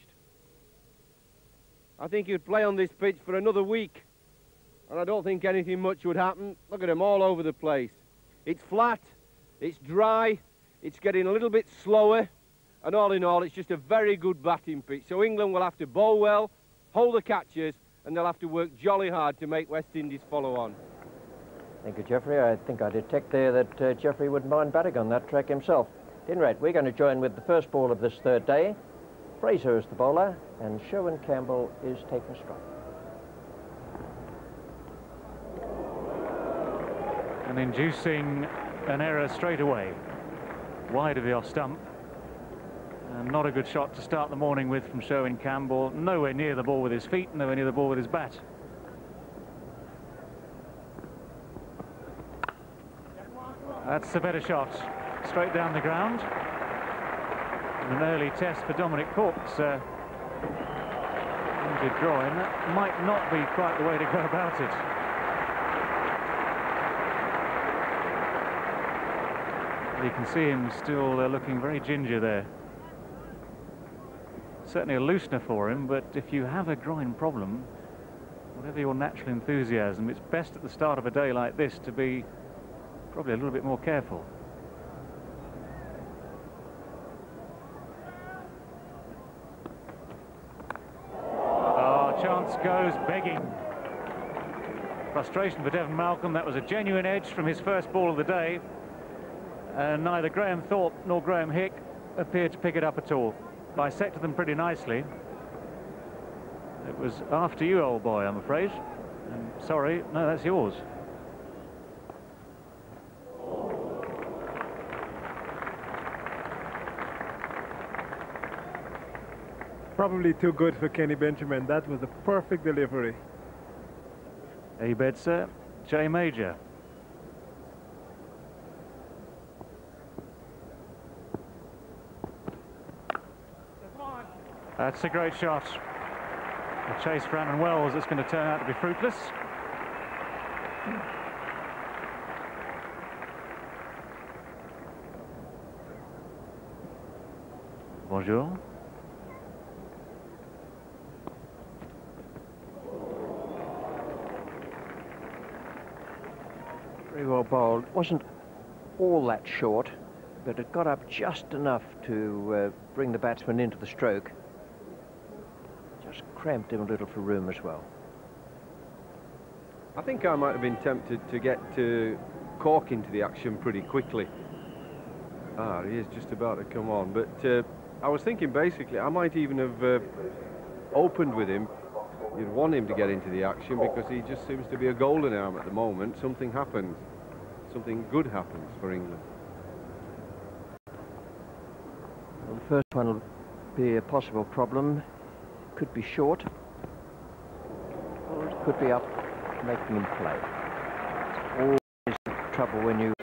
I think he'd play on this pitch for another week, and I don't think anything much would happen. Look at him all over the place. It's flat, it's dry, it's getting a little bit slower, and all in all, it's just a very good batting pitch. So England will have to bowl well, hold the catches, and they'll have to work jolly hard to make West Indies follow on. Thank you, Geoffrey. I think I detect there that uh, Geoffrey wouldn't mind batting on that track himself. At any rate, we're going to join with the first ball of this third day. Fraser is the bowler, and Sherwin Campbell is taking strike. and inducing an error straight away. Wide of the off stump. And not a good shot to start the morning with from Sherwin Campbell. Nowhere near the ball with his feet, nowhere near the ball with his bat. That's a better shot. Straight down the ground. An early test for Dominic Cork's uh, injured groin. That might not be quite the way to go about it. You can see him still uh, looking very ginger there. Certainly a loosener for him, but if you have a groin problem, whatever your natural enthusiasm, it's best at the start of a day like this to be probably a little bit more careful. Oh, chance goes begging. Frustration for Devon Malcolm. That was a genuine edge from his first ball of the day and neither Graham Thorpe nor Graeme Hick appeared to pick it up at all. Bisected them pretty nicely. It was after you, old boy, I'm afraid. I'm sorry, no, that's yours. Probably too good for Kenny Benjamin. That was a perfect delivery. A Bedser, J Major. That's a great shot. A chase for Alan Wells that's going to turn out to be fruitless. Bonjour. Bowled. Wasn't all that short, but it got up just enough to uh, bring the batsman into the stroke Just cramped him a little for room as well. I think I might have been tempted to get to Cork into the action pretty quickly. Ah, he is just about to come on. But uh, I was thinking basically I might even have uh, opened with him. You'd want him to get into the action because he just seems to be a golden arm at the moment. Something happens. Something good happens for England. Well, the first one will be a possible problem could be short, or it could be up, making him play. Always trouble when you...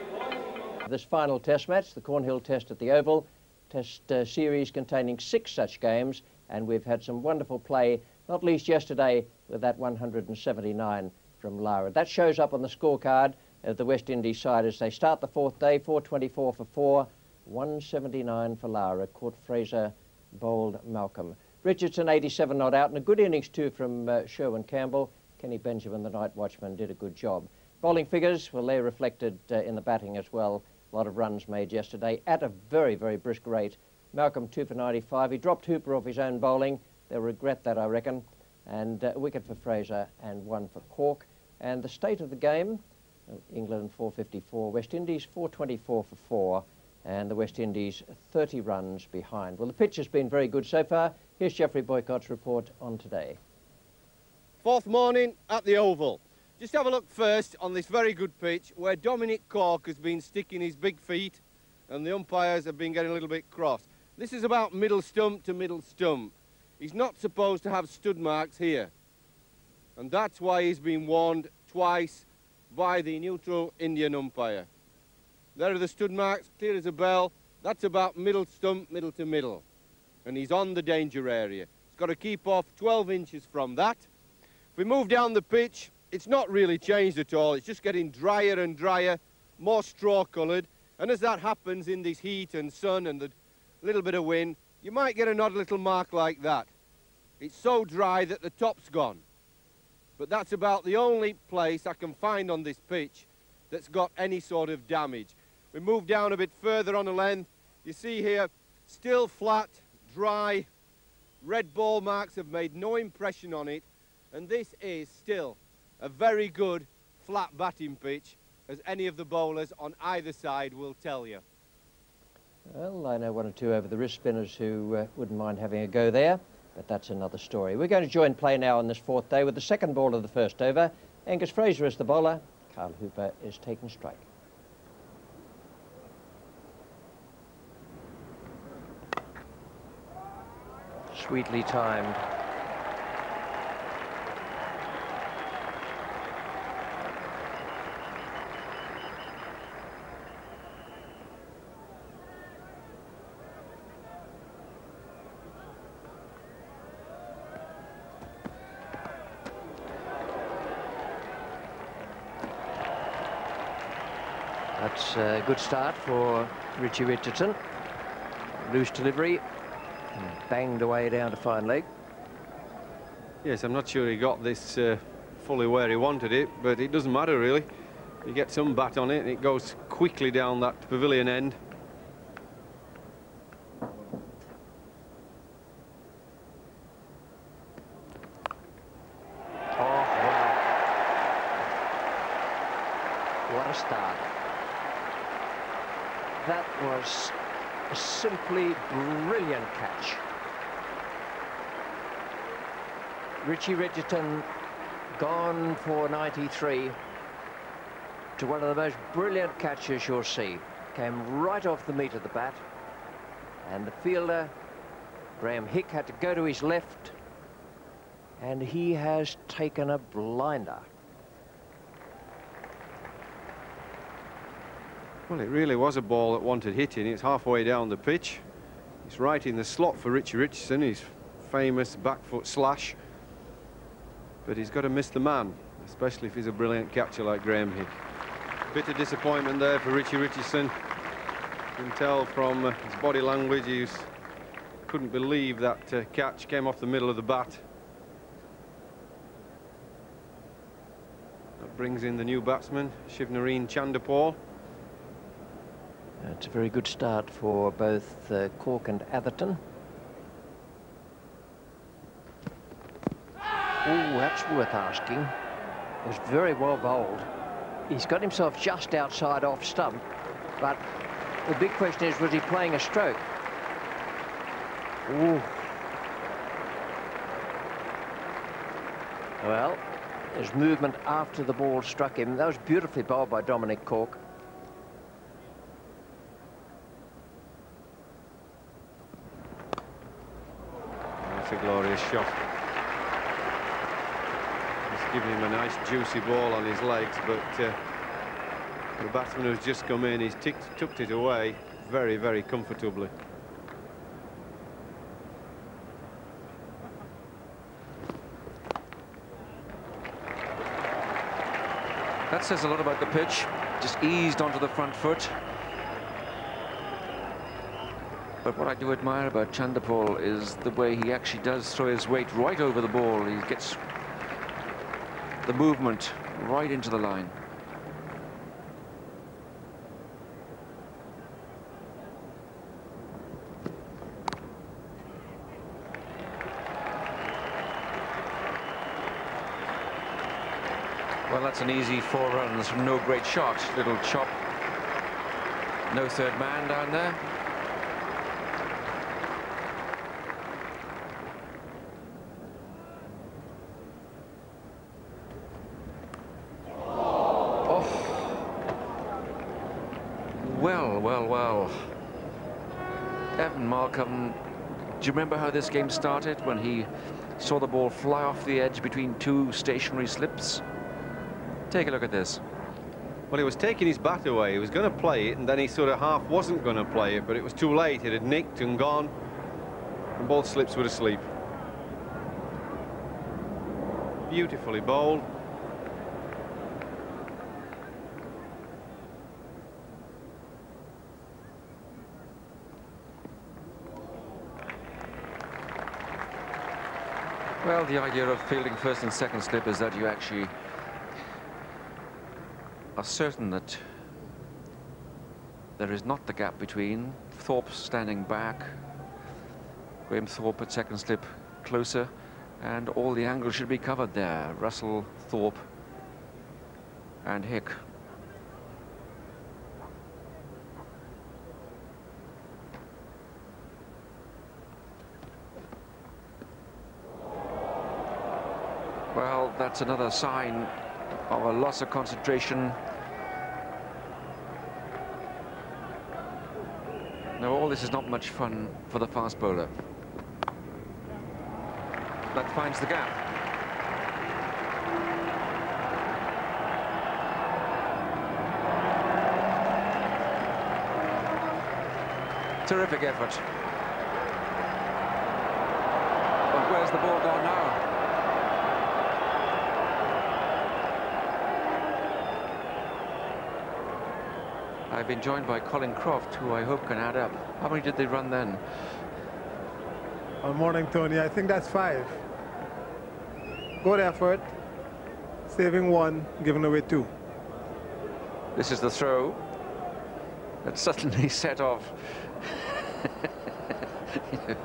This final test match, the Cornhill Test at the Oval, test uh, series containing six such games, and we've had some wonderful play, not least yesterday with that 179 from Lara. That shows up on the scorecard of the West Indies side as they start the fourth day, 424 for four, 179 for Lara. Caught Fraser bowled Malcolm. Richardson, 87 not out, and a good innings too from uh, Sherwin Campbell. Kenny Benjamin, the night watchman, did a good job. Bowling figures, well, they reflected uh, in the batting as well. A lot of runs made yesterday at a very, very brisk rate. Malcolm, 2 for 95. He dropped Hooper off his own bowling. They'll regret that, I reckon. And uh, a wicket for Fraser and one for Cork. And the state of the game, England 454, West Indies 424 for 4 and the West Indies 30 runs behind. Well, the pitch has been very good so far. Here's Geoffrey Boycott's report on today. Fourth morning at the Oval. Just have a look first on this very good pitch where Dominic Cork has been sticking his big feet and the umpires have been getting a little bit cross. This is about middle stump to middle stump. He's not supposed to have stud marks here. And that's why he's been warned twice by the neutral Indian umpire. There are the stud marks, clear as a bell. That's about middle stump, middle to middle. And he's on the danger area. He's got to keep off 12 inches from that. If we move down the pitch, it's not really changed at all. It's just getting drier and drier, more straw-coloured. And as that happens in this heat and sun and the little bit of wind, you might get an odd little mark like that. It's so dry that the top's gone. But that's about the only place I can find on this pitch that's got any sort of damage. We move down a bit further on the length. You see here, still flat, dry, red ball marks have made no impression on it. And this is still a very good flat batting pitch, as any of the bowlers on either side will tell you. Well, I know one or two over the wrist spinners who uh, wouldn't mind having a go there, but that's another story. We're going to join play now on this fourth day with the second ball of the first over. Angus Fraser is the bowler. Carl Hooper is taking strike. Sweetly timed. A good start for Richie Richardson. Loose delivery, banged away down to fine leg. Yes, I'm not sure he got this uh, fully where he wanted it, but it doesn't matter really. You get some bat on it and it goes quickly down that pavilion end. Oh, wow. What a start. That was a simply brilliant catch. Richie Richardson gone for 93 to one of the most brilliant catches you'll see. Came right off the meat of the bat. And the fielder, Graeme Hick, had to go to his left. And he has taken a blinder. Well, it really was a ball that wanted hitting. It's halfway down the pitch. It's right in the slot for Richie Richardson, his famous back foot slash. But he's got to miss the man, especially if he's a brilliant catcher like Graeme Hick. Bit of disappointment there for Richie Richardson. You can tell from uh, his body language, he couldn't believe that uh, catch came off the middle of the bat. That brings in the new batsman, Shivnarine Chanderpaul. It's a very good start for both uh, Cork and Atherton. Oh, that's worth asking. It was very well bowled. He's got himself just outside off stump, but the big question is, was he playing a stroke? Ooh. Well, there's movement after the ball struck him. That was beautifully bowled by Dominic Cork. That's a glorious shot. Giving him a nice juicy ball on his legs, but uh, the batsman who's just come in, he's ticked, tucked it away very, very comfortably. That says a lot about the pitch. Just eased onto the front foot. But what I do admire about Chanderpaul is the way he actually does throw his weight right over the ball. He gets the movement right into the line. Well, that's an easy four runs from no great shot. Little chop. No third man down there. Well, well, well. Do you remember how this game started when he saw the ball fly off the edge between two stationary slips? Take a look at this. Well, he was taking his bat away. He was going to play it, and then he sort of half wasn't going to play it, but it was too late. It had nicked and gone, and both slips were asleep. Beautifully bowled. Well, the idea of fielding first and second slip is that you actually are certain that there is not the gap between Thorpe standing back, Graham Thorpe at second slip closer, and all the angles should be covered there. Russell, Thorpe, and Hick. Well, that's another sign of a loss of concentration. Now, all this is not much fun for the fast bowler. That finds the gap. Terrific effort. But where's the ball gone now? I've been joined by Colin Croft, who I hope can add up. How many did they run then? Good morning, Tony. I think that's five. Good effort. Saving one, giving away two. This is the throw that suddenly set off.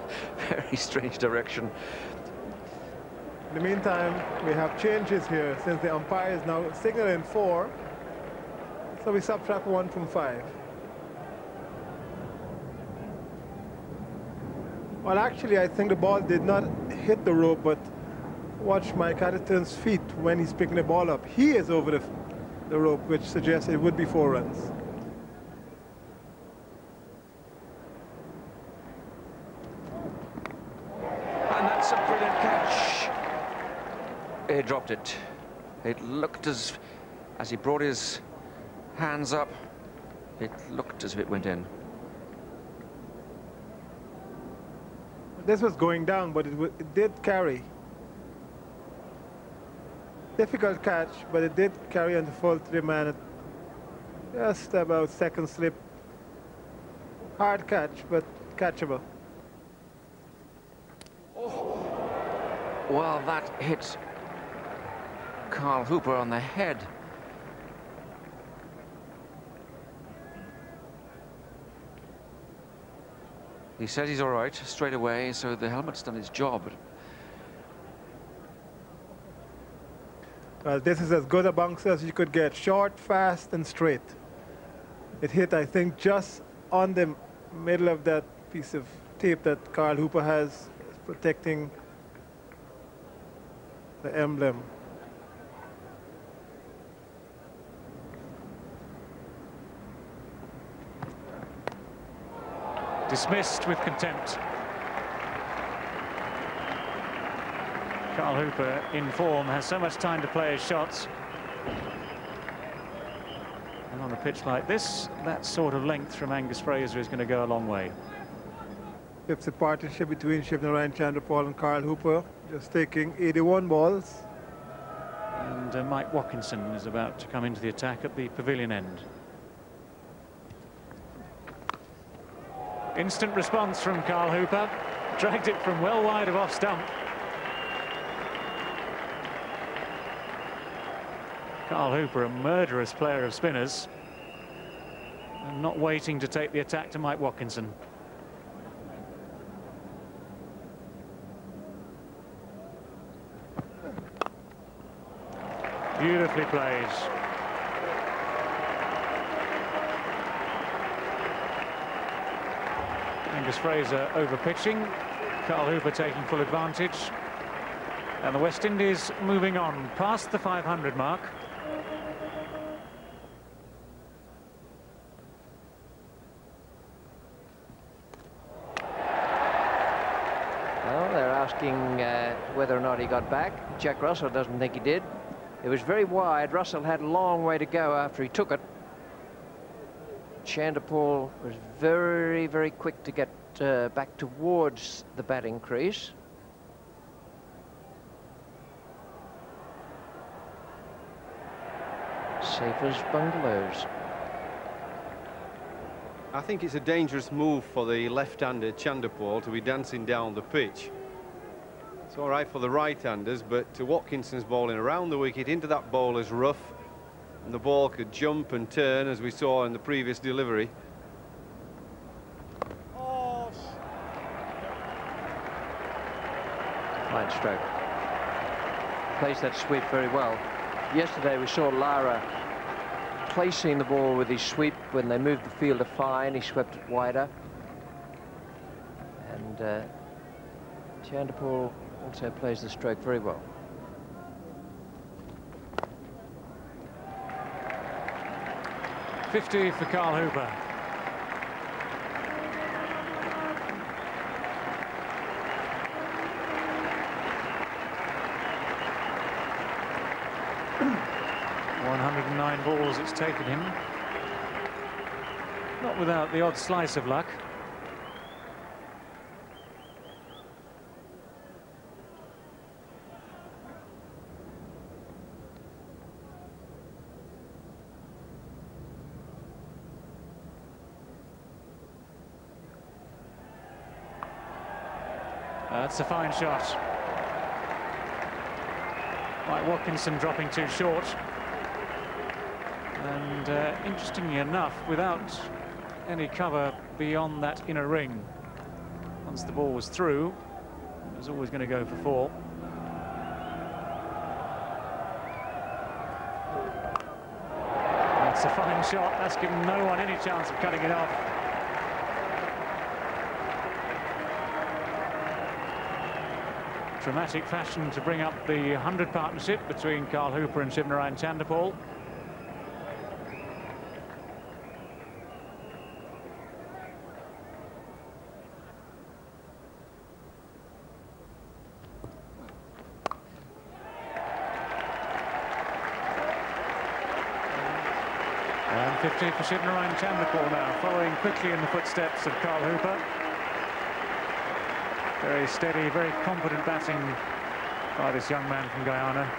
Very strange direction. In the meantime, we have changes here since the umpire is now signaling four. So we subtract one from five. Well, actually, I think the ball did not hit the rope, but watch Mike Atherton's feet when he's picking the ball up. He is over the, the rope, which suggests it would be four runs. And that's a brilliant catch. He dropped it. It looked as, as he brought his hands up, it looked as if it went in. This was going down, but it, it did carry. Difficult catch, but it did carry on the full three man just about second slip. Hard catch, but catchable. Oh. Well, that hit Carl Hooper on the head. He says he's all right straight away, so the helmet's done its job. Well, this is as good a bounce as you could get. Short, fast, and straight. It hit, I think, just on the middle of that piece of tape that Carl Hooper has protecting the emblem. Dismissed with contempt. Carl Hooper, in form, has so much time to play his shots. And on a pitch like this, that sort of length from Angus Fraser is going to go a long way. It's a partnership between Shivnarine Chanderpaul and Carl Hooper, just taking 81 balls. And uh, Mike Watkinson is about to come into the attack at the pavilion end. Instant response from Carl Hooper. Dragged it from well wide of off stump. Carl Hooper, a murderous player of spinners. And not waiting to take the attack to Mike Watkinson. Beautifully played. Angus Fraser over pitching. Carl Hooper taking full advantage. And the West Indies moving on past the 500 mark. Well, they're asking uh, whether or not he got back. Jack Russell doesn't think he did. It was very wide. Russell had a long way to go after he took it. Chanderpaul was very, very quick to get uh, back towards the batting crease. Safe as bungalows. I think it's a dangerous move for the left-hander Chanderpaul to be dancing down the pitch. It's all right for the right-handers, but to Watkinson's bowling around the wicket into that bowler's rough, and the ball could jump and turn as we saw in the previous delivery. Fine stroke. Plays that sweep very well. Yesterday we saw Lara placing the ball with his sweep when they moved the fielder fine. He swept it wider. And uh, Chanderpaul also plays the stroke very well. Fifty for Carl Hooper. One hundred and nine balls it's taken him. Not without the odd slice of luck. That's a fine shot. Mike Watkinson dropping too short. And uh, interestingly enough, without any cover beyond that inner ring, once the ball was through, it was always going to go for four. That's a fine shot. That's given no one any chance of cutting it off. Dramatic fashion to bring up the 100 partnership between Carl Hooper and Shivnarine Chanderpaul. And 50 for Chanderpaul now, following quickly in the footsteps of Carl Hooper. Very steady, very confident batting by this young man from Guyana.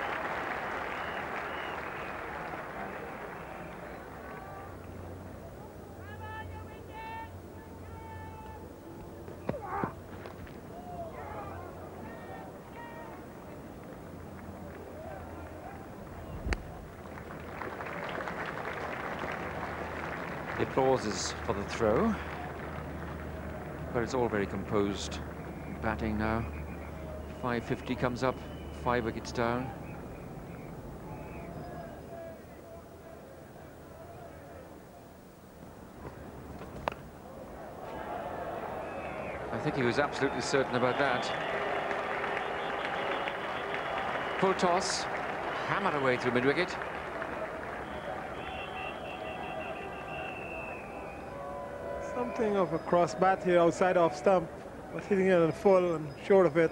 The applause is for the throw, but it's all very composed batting now. 550 comes up, five wickets down. I think he was absolutely certain about that. Full toss, hammered away through mid-wicket. Something of a cross bat here outside off stump. Was hitting it on full and short of it.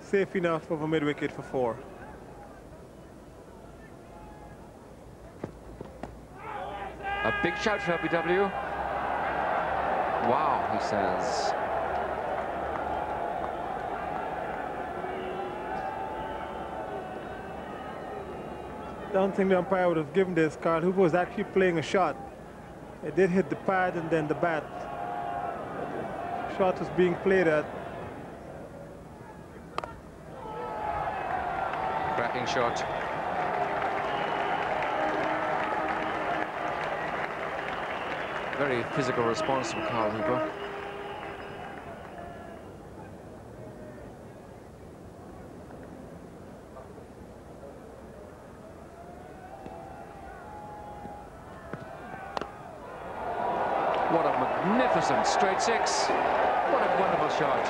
Safe enough of a mid-wicket for four. A big shout for LBW. Wow, he says. Don't think the umpire would have given this. Carl Hooper was actually playing a shot. It did hit the pad and then the bat. Shot is being played at. Cracking shot. Very physical response from Carl Hooper. What a magnificent straight six. What a wonderful shot.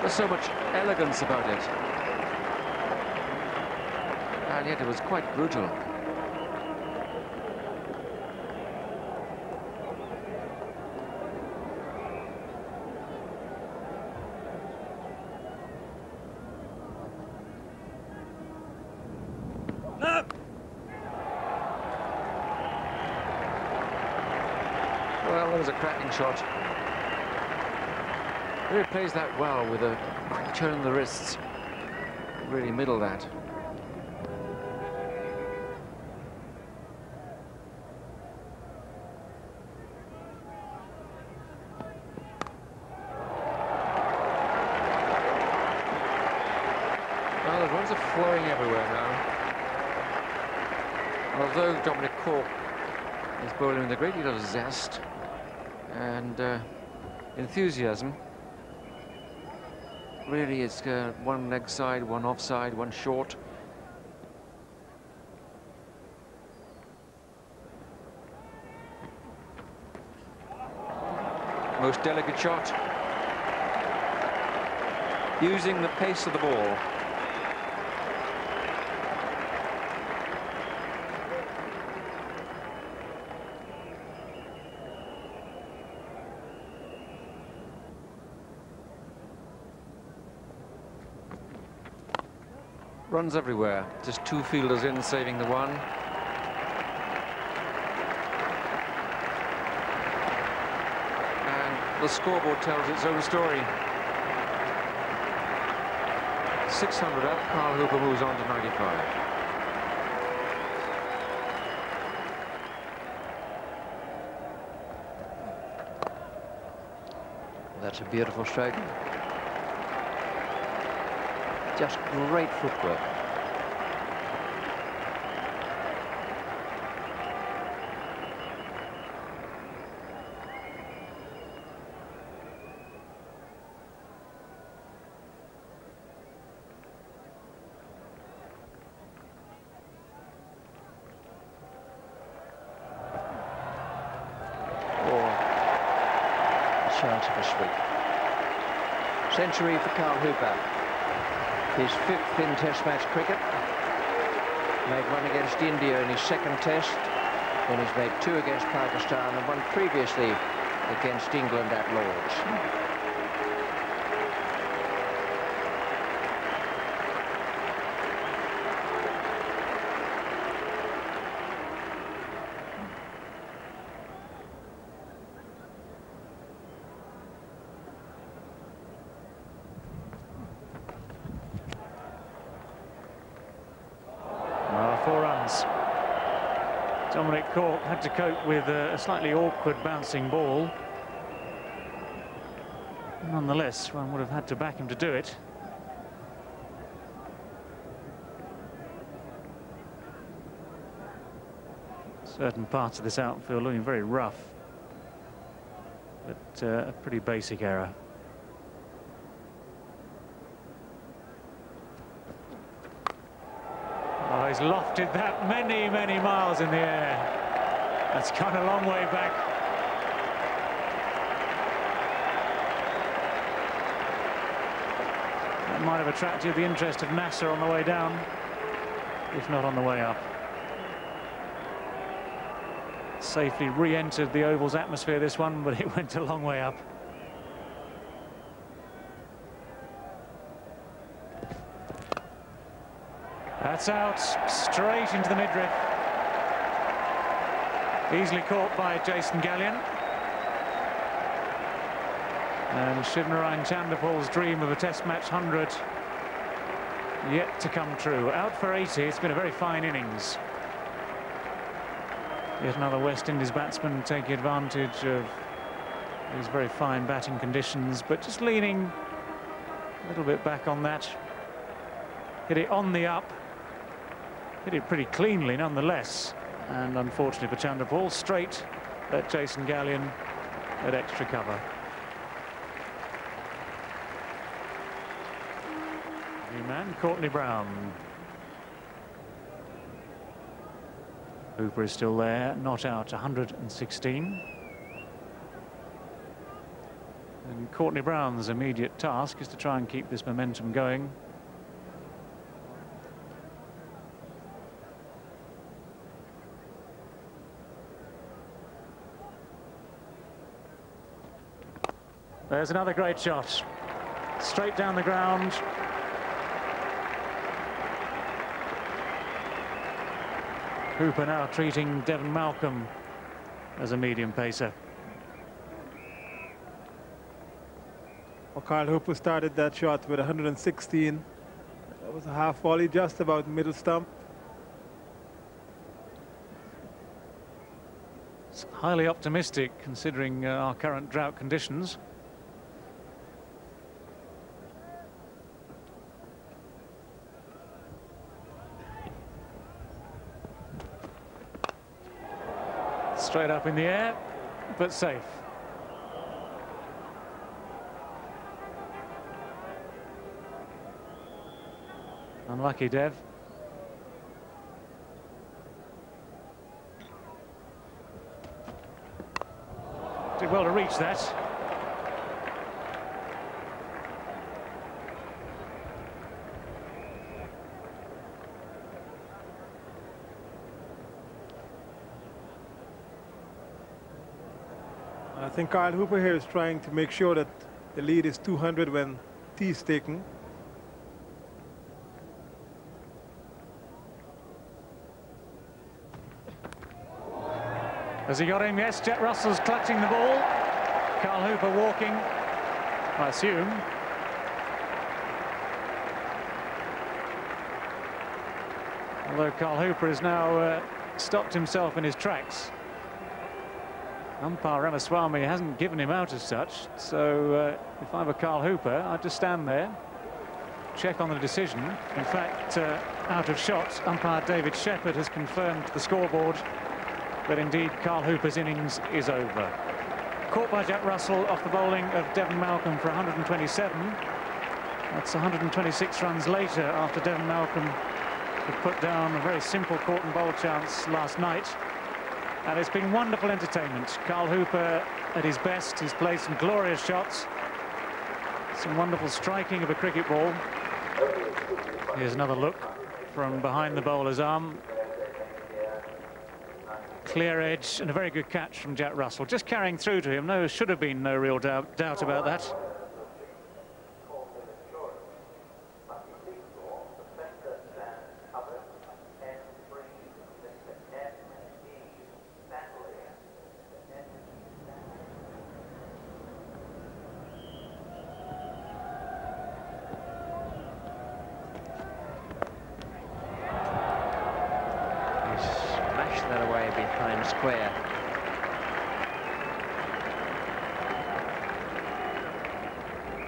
There's so much elegance about it. And yet it was quite brutal. Shot. Really plays that well with a quick turn of the wrists. Really middle that. Well, the runs are flowing everywhere now. Although Dominic Cork is bowling with a great deal of zest and uh, enthusiasm, really it's uh, one leg side, one offside, one short. Most delicate shot. Using the pace of the ball. Runs everywhere. Just two fielders in, saving the one. And the scoreboard tells its own story. 600 up, Carl Hooper moves on to 95. That's a beautiful stroke. Just great footwork. Or a chance of a sweep. Century for Carl Hooper. His fifth in Test match cricket. Made one against India in his second Test. Then he's made two against Pakistan and one previously against England at Lord's. Well, four runs. Dominic Cork had to cope with a, slightly awkward bouncing ball. Nonetheless, one would have had to back him to do it. Certain parts of this outfield looking very rough, but uh, a pretty basic error. Oh, he's lofted that many, many miles in the air. That's gone a long way back. That might have attracted the interest of Nasser on the way down, if not on the way up. Safely re-entered the Oval's atmosphere, this one, but it went a long way up. That's out, straight into the midriff. Easily caught by Jason Gallian. And Shivnarine Chanderpaul's dream of a Test match 100 yet to come true. Out for 80, it's been a very fine innings. Yet another West Indies batsman taking advantage of these very fine batting conditions, but just leaning a little bit back on that. Hit it on the up. Hit it pretty cleanly nonetheless. And unfortunately for Chanderpaul, straight at Jason Gallian at extra cover. New man, Courtney Browne. Hooper is still there, not out, 116. And Courtney Browne's immediate task is to try and keep this momentum going. There's another great shot. Straight down the ground. Hooper now treating Devon Malcolm as a medium pacer. Well, Carl Hooper started that shot with 116. That was a half volley just about middle stump. It's highly optimistic considering uh, our current drought conditions. Straight up in the air, but safe. Unlucky, Dev. Did well to reach that. Think Carl Hooper here is trying to make sure that the lead is 200 when tea is taken. Has he got him? Yes, Jack Russell's clutching the ball. Carl Hooper walking, I assume. Although Carl Hooper has now uh, stopped himself in his tracks. Umpire Ramaswamy hasn't given him out as such, so uh, if I were Carl Hooper, I'd just stand there, check on the decision. In fact, uh, out of shot, umpire David Shepherd has confirmed the scoreboard that indeed Carl Hooper's innings is over. Caught by Jack Russell off the bowling of Devon Malcolm for 127. That's 126 runs later after Devon Malcolm had put down a very simple caught and bowl chance last night. And it's been wonderful entertainment. Carl Hooper at his best. He's played some glorious shots. Some wonderful striking of a cricket ball. Here's another look from behind the bowler's arm clear edge and a very good catch from Jack Russell. Just carrying through to him. No, should have been no real doubt, doubt about that.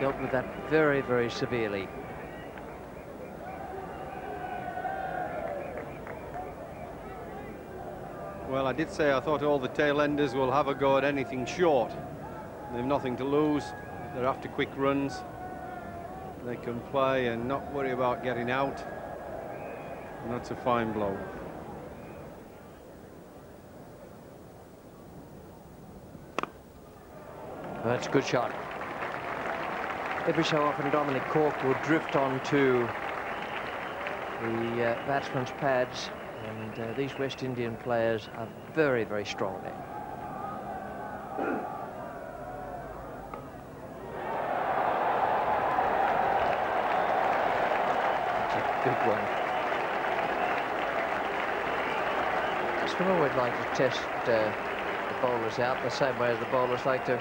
dealt with that very, very severely. Well, I did say I thought all the tail enders will have a go at anything short. They've nothing to lose. They're after quick runs. They can play and not worry about getting out. And that's a fine blow. That's a good shot every so often Dominic Cork would drift onto the uh, batsman's pads and uh, these West Indian players are very, very strong there. That's big one. Like to test uh, the bowlers out the same way as the bowlers like to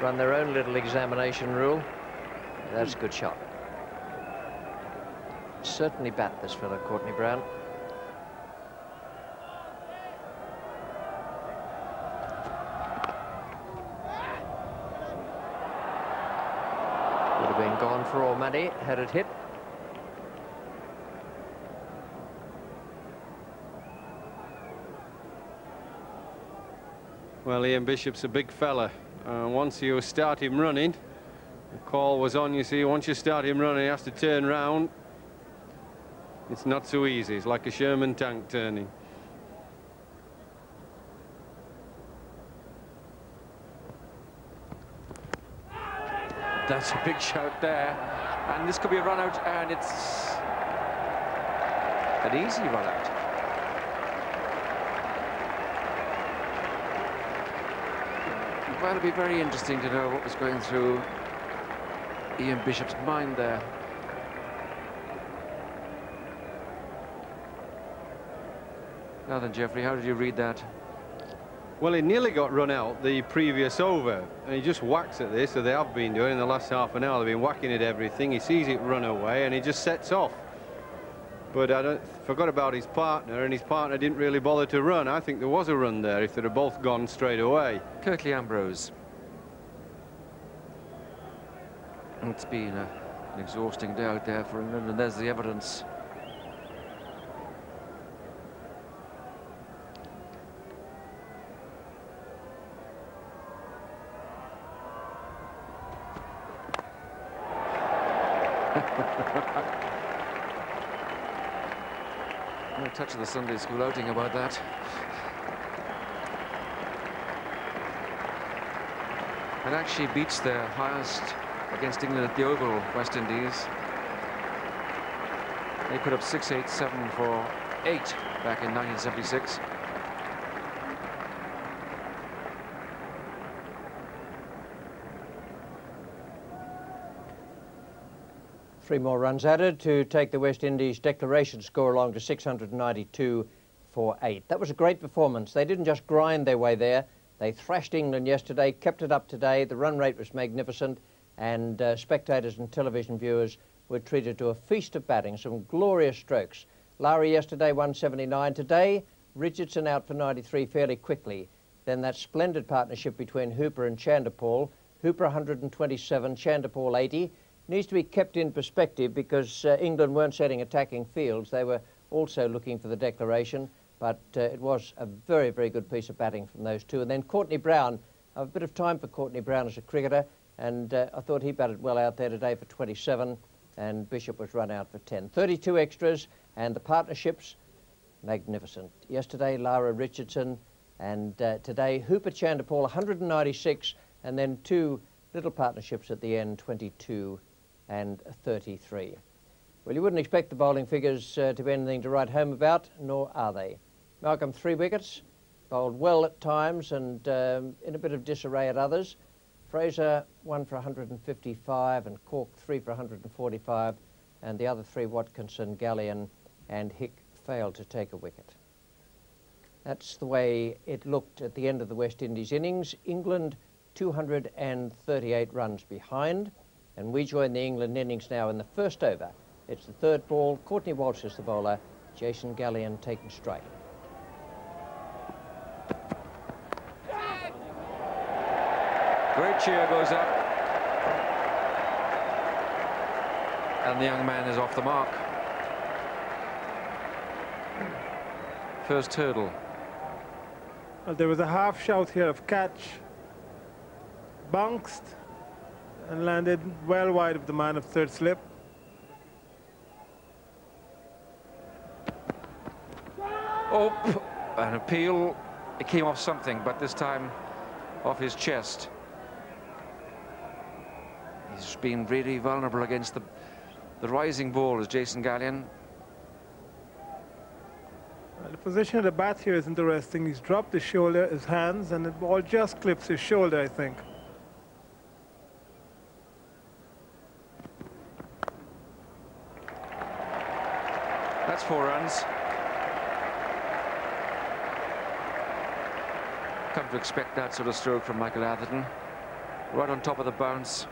run their own little examination rule. That's a good shot. Certainly bat this fellow, Courtney Browne. Would have been gone for all money had it hit. Well, Ian Bishop's a big fella. Uh, once you start him running, the call was on, you see, once you start him running, he has to turn round. It's not so easy. It's like a Sherman tank turning. That's a big shout there. And this could be a run out, and it's an easy run out. Well, it'll be very interesting to know what was going through Ian Bishop's mind there. Now then, Geoffrey, how did you read that? Well, he nearly got run out the previous over, and he just whacks at this, so they have been doing in the last half an hour. They've been whacking at everything. He sees it run away, and he just sets off. But I don't forgot about his partner, and his partner didn't really bother to run. I think there was a run there if they'd have both gone straight away. Curtly Ambrose. It's been a, an exhausting day out there for England, and there's the evidence. no touch of the Sunday school outing about that. And actually beats their highest against England at the Oval, West Indies. They put up 6-8-7 for 8 back in 1976. Three more runs added to take the West Indies declaration score along to 692 for 8. That was a great performance. They didn't just grind their way there. They thrashed England yesterday, kept it up today. The run rate was magnificent and uh, spectators and television viewers were treated to a feast of batting, some glorious strokes. Lara yesterday 179. Today, Richardson out for 93 fairly quickly. Then that splendid partnership between Hooper and Chanderpaul. Hooper 127, Chanderpaul 80 needs to be kept in perspective because uh, England weren't setting attacking fields. They were also looking for the declaration, but uh, it was a very, very good piece of batting from those two. And then Courtney Browne, a bit of time for Courtney Browne as a cricketer, and uh, I thought he batted well out there today for 27, and Bishop was run out for 10. 32 extras, and the partnerships, magnificent. Yesterday, Lara Richardson, and uh, today, Hooper Chanderpaul, 196, and then two little partnerships at the end, 22 and 33. Well, you wouldn't expect the bowling figures uh, to be anything to write home about, nor are they. Malcolm, three wickets, bowled well at times and um, in a bit of disarray at others. Fraser, one for 155, and Cork, three for 145, and the other three, Watkinson, Gallian, and Hick, failed to take a wicket. That's the way it looked at the end of the West Indies innings. England 238 runs behind. And we join the England innings now in the first over. It's the third ball. Courtney Walsh is the bowler. Jason Gallian taking strike. Cheer goes up. And the young man is off the mark. First hurdle. Well, there was a half shout here of catch. Bounced and landed well wide of the man of third slip. Oh, an appeal. It came off something, but this time off his chest. He's been really vulnerable against the, the rising ball as Jason Gallian. The position of the bat here is interesting. He's dropped his shoulder, his hands, and the ball just clips his shoulder, I think. That's four runs. Come to expect that sort of stroke from Michael Atherton. Right on top of the bounce.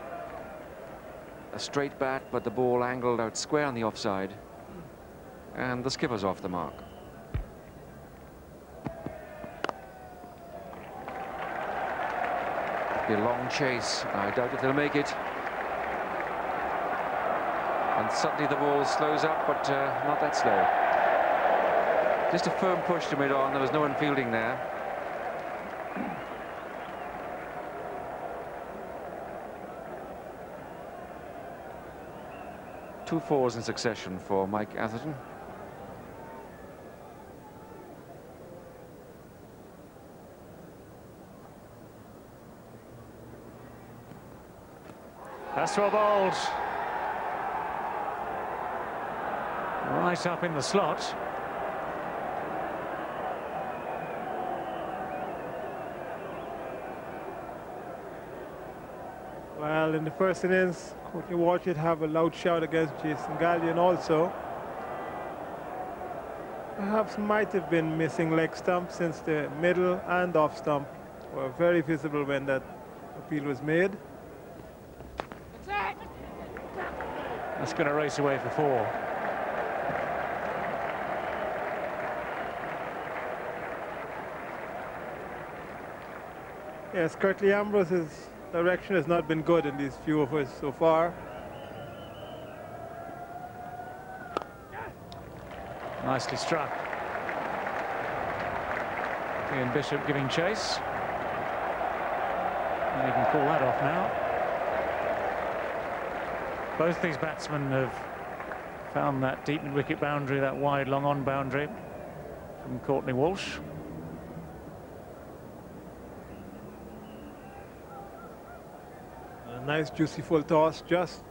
A straight bat, but the ball angled out square on the offside. And the skipper's off the mark. Be a long chase. I doubt if they'll make it. And suddenly the ball slows up, but uh, not that slow. Just a firm push to mid-on. There was no one fielding there. Two fours in succession for Mike Atherton. That's well bowled. Right up in the slot. Well, in the first innings, Courtney Walsh did have a loud shout against Jason Gallian also. perhaps might have been missing leg stump since the middle and off stump were very visible when that appeal was made. That's going to race away for four. Yes, Curtly Ambrose's direction has not been good in these few overs so far. Nicely struck. Ian Bishop giving chase. And he can call that off now. Both these batsmen have found that deep mid-wicket boundary, that wide long-on boundary from Courtney Walsh. Nice juicy full toss just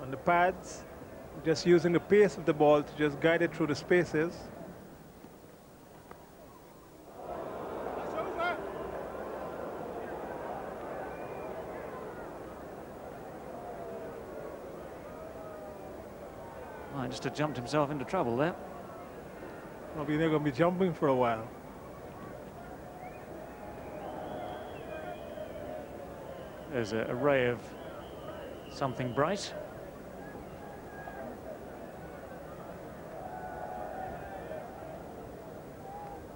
on the pads, just using the pace of the ball to just guide it through the spaces. Oh, just jumped himself into trouble there. Probably they're going to be jumping for a while. There's a, a ray of something bright.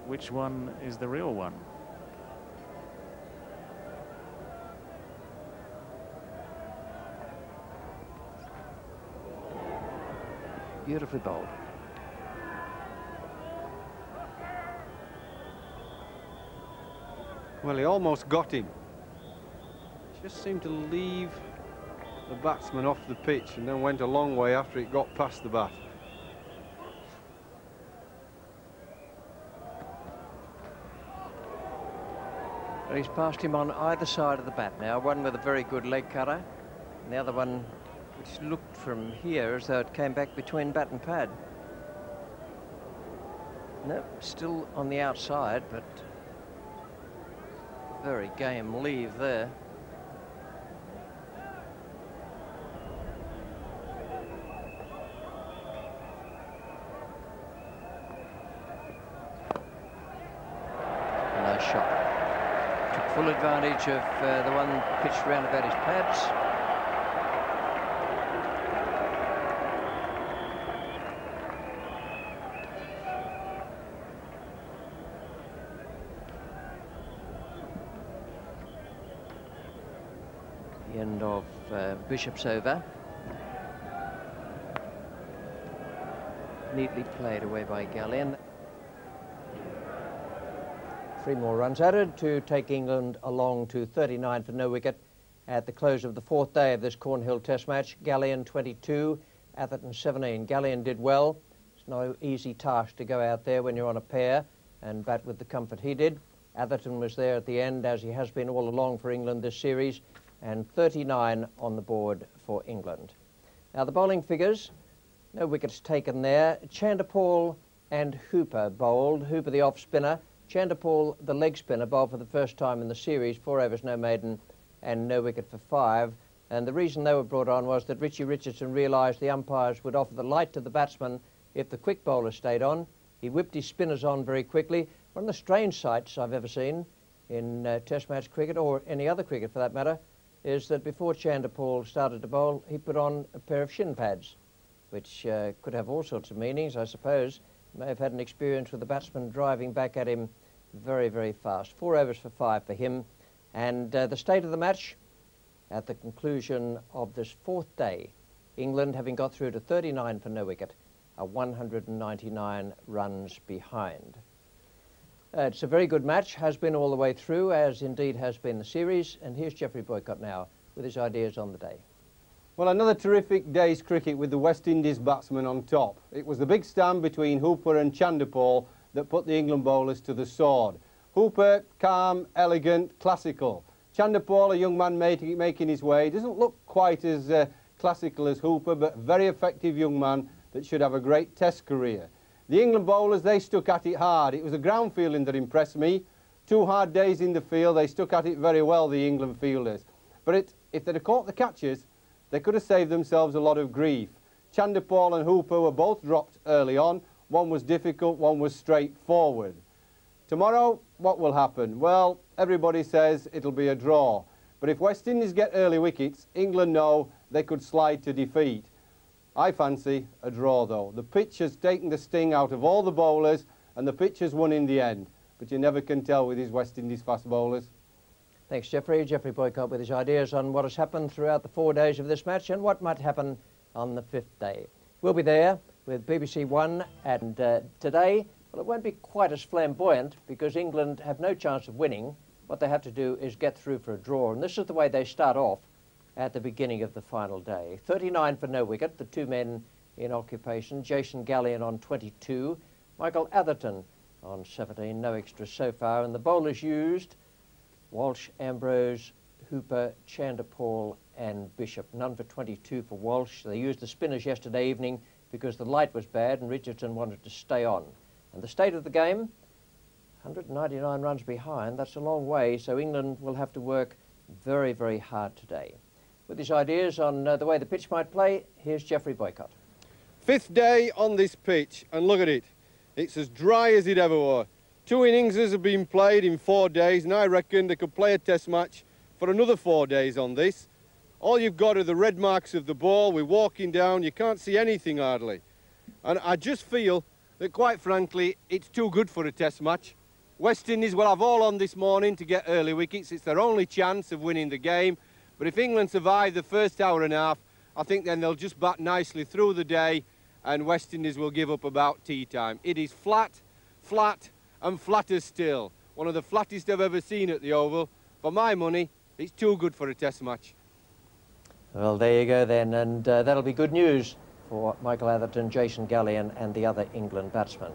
Which one is the real one? Beautifully bowled. Well, he almost got him. Just seemed to leave the batsman off the pitch and then went a long way after it got past the bat. He's passed him on either side of the bat now, one with a very good leg cutter, and the other one which looked from here as though it came back between bat and pad. No, still on the outside, but very game leave there. Nice shot. Took full advantage of uh, the one pitched round about his pads. The end of uh, Bishop's over. Neatly played away by Gallian. Three more runs added to take England along to 39 for no wicket at the close of the fourth day of this Cornhill Test match. Gallian 22, Atherton 17. Gallian did well. It's no easy task to go out there when you're on a pair and bat with the comfort he did. Atherton was there at the end, as he has been all along for England this series, and 39 on the board for England. Now the bowling figures, no wickets taken there. Chanderpaul and Hooper bowled. Hooper the off spinner. Chanderpaul the leg spinner bowled for the first time in the series. Four overs, no maiden, and no wicket for five. And the reason they were brought on was that Richie Richardson realised the umpires would offer the light to the batsman if the quick bowler stayed on. He whipped his spinners on very quickly. One of the strange sights I've ever seen in uh, Test match cricket, or any other cricket for that matter, is that before Chanderpaul started to bowl, he put on a pair of shin pads, which uh, could have all sorts of meanings, I suppose. He may have had an experience with the batsman driving back at him very, very fast. Four overs for five for him. And uh, the state of the match at the conclusion of this fourth day, England having got through to 39 for no wicket, are 199 runs behind. Uh, it's a very good match, has been all the way through, as indeed has been the series. And here's Geoffrey Boycott now with his ideas on the day. Well, another terrific day's cricket with the West Indies batsmen on top. It was the big stand between Hooper and Chanderpaul that put the England bowlers to the sword. Hooper, calm, elegant, classical. Chanderpaul, a young man making, making his way, doesn't look quite as uh, classical as Hooper, but very effective young man that should have a great test career. The England bowlers, they stuck at it hard. It was the ground fielding that impressed me. Two hard days in the field, they stuck at it very well, the England fielders. But it, if they'd have caught the catches, they could have saved themselves a lot of grief. Chanderpaul and Hooper were both dropped early on. One was difficult, one was straightforward. Tomorrow, what will happen? Well, everybody says it'll be a draw. But if West Indies get early wickets, England know they could slide to defeat. I fancy a draw, though. The pitch has taken the sting out of all the bowlers, and the pitch has won in the end. But you never can tell with these West Indies fast bowlers. Thanks, Geoffrey. Geoffrey Boycott with his ideas on what has happened throughout the four days of this match and what might happen on the fifth day. We'll be there with BBC One, and uh, today, well, it won't be quite as flamboyant because England have no chance of winning. What they have to do is get through for a draw, and this is the way they start off at the beginning of the final day. 39 for no wicket, the two men in occupation. Jason Gallian on 22, Michael Atherton on 17, no extras so far, and the bowlers used Walsh, Ambrose, Hooper, Chanderpaul and Bishop. None for 22 for Walsh. They used the spinners yesterday evening because the light was bad and Richardson wanted to stay on. And the state of the game, 199 runs behind. That's a long way, so England will have to work very, very hard today. With his ideas on uh, the way the pitch might play, here's Geoffrey Boycott. Fifth day on this pitch, and look at it. It's as dry as it ever was. Two innings have been played in four days, and I reckon they could play a test match for another four days on this. All you've got are the red marks of the ball. We're walking down. You can't see anything hardly. And I just feel that, quite frankly, it's too good for a test match. West Indies will have all on this morning to get early wickets. It's their only chance of winning the game. But if England survive the first hour and a half, I think then they'll just bat nicely through the day and West Indies will give up about tea time. It is flat, flat, and flatter still. One of the flattest I've ever seen at the Oval. For my money, it's too good for a test match. Well, there you go then, and uh, that'll be good news for Michael Atherton, Jason Gallian and the other England batsmen.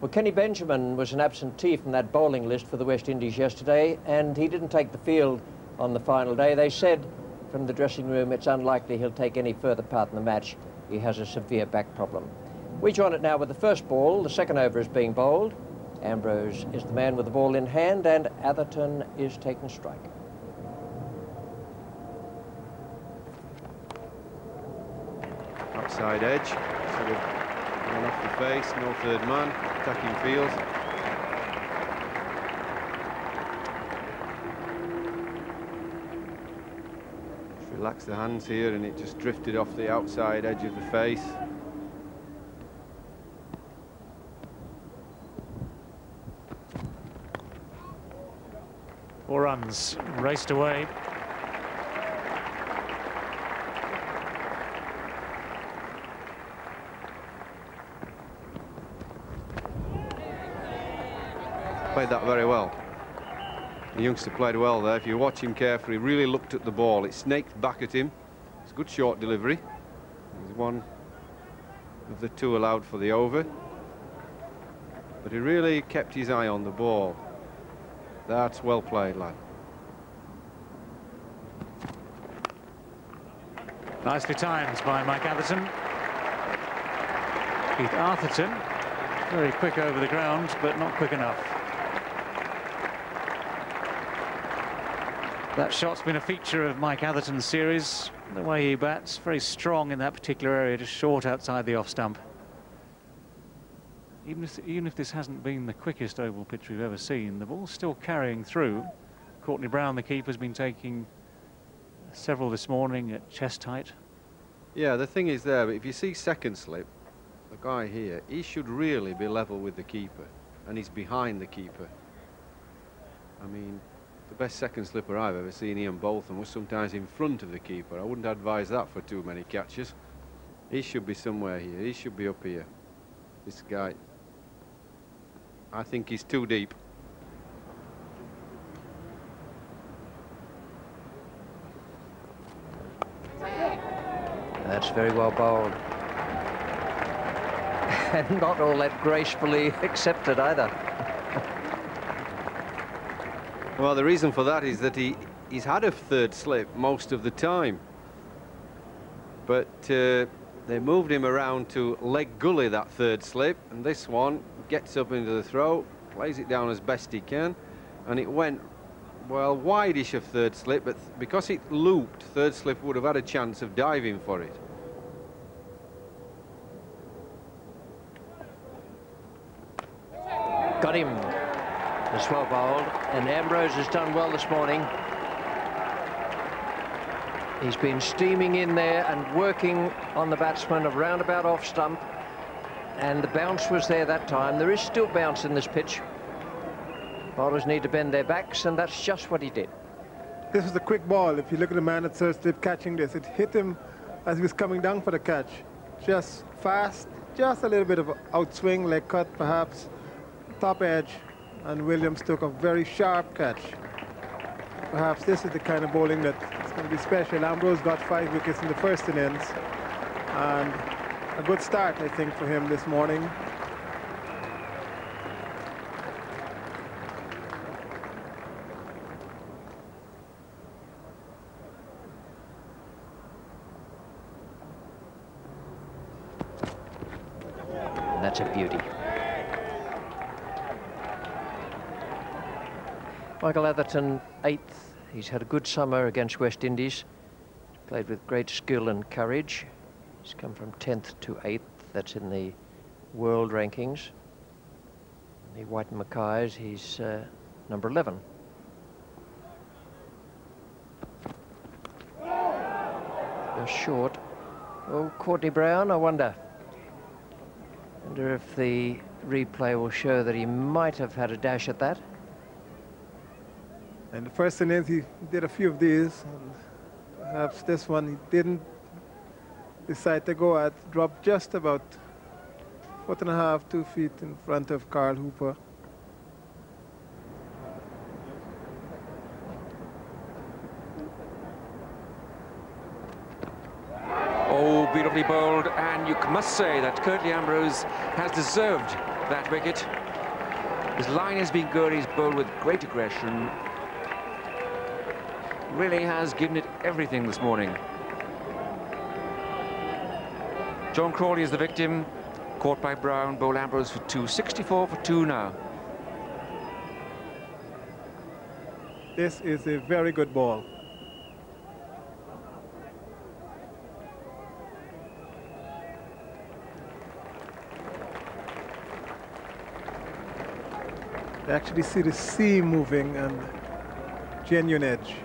Well, Kenny Benjamin was an absentee from that bowling list for the West Indies yesterday, and he didn't take the field on the final day. They said from the dressing room it's unlikely he'll take any further part in the match. He has a severe back problem. We join it now with the first ball. The second over is being bowled. Ambrose is the man with the ball in hand and Atherton is taking strike. Outside edge, sort of going off the face, no third man, attacking field. Just relax the hands here and it just drifted off the outside edge of the face. Four runs raced away. Played that very well. The youngster played well there. If you watch him carefully, really looked at the ball. It snaked back at him. It's a good short delivery. He's one of the two allowed for the over. But he really kept his eye on the ball. That's well played, lad. Nicely timed by Mike Atherton. Keith Arthurton, very quick over the ground, but not quick enough. That shot's been a feature of Mike Atherton's series. The way he bats, very strong in that particular area, just short outside the off stump. Even if, even if this hasn't been the quickest oval pitch we've ever seen, the ball's still carrying through. Courtney Browne, the keeper, has been taking several this morning at chest height. Yeah, the thing is there, but if you see second slip, the guy here, he should really be level with the keeper, and he's behind the keeper. I mean, the best second slipper I've ever seen, Ian Botham, was sometimes in front of the keeper. I wouldn't advise that for too many catches. He should be somewhere here. He should be up here. This guy. I think he's too deep. That's very well bowled. and not all that gracefully accepted either. Well, the reason for that is that he, he's had a third slip most of the time. But uh, they moved him around to leg gully that third slip, and this one gets up into the throw, plays it down as best he can, and it went, well, wideish of third slip, but because it looped, third slip would have had a chance of diving for it. got him. Well bowled, and Ambrose has done well this morning. He's been steaming in there and working on the batsman of roundabout off stump, and the bounce was there that time. There is still bounce in this pitch. Bowlers need to bend their backs, and that's just what he did. This was a quick ball. If you look at the man at third slip catching this, it hit him as he was coming down for the catch. Just fast, just a little bit of outswing, leg cut perhaps, top edge, and Williams took a very sharp catch. Perhaps this is the kind of bowling that is going to be special. Ambrose got five wickets in the first innings, and a good start, I think, for him this morning. that's a beauty. Michael Atherton, eighth. He's had a good summer against West Indies. Played with great skill and courage. He's come from 10th to 8th. That's in the world rankings. The White Mackays, he's uh, number 11. Just short. Oh, Courtney Browne, I wonder wonder if the replay will show that he might have had a dash at that. And the first innings, he did a few of these. And perhaps this one he didn't decide to go at. Dropped just about foot and a half, two feet in front of Carl Hooper. Oh, beautifully bowled, and you must say that Curtly Ambrose has deserved that wicket. His line has been good, he's bowled with great aggression. Really has given it everything this morning. John Crawley is the victim, caught by Browne, bowl Ambrose for two, 64 for two now. This is a very good ball. You actually see the sea moving and genuine edge.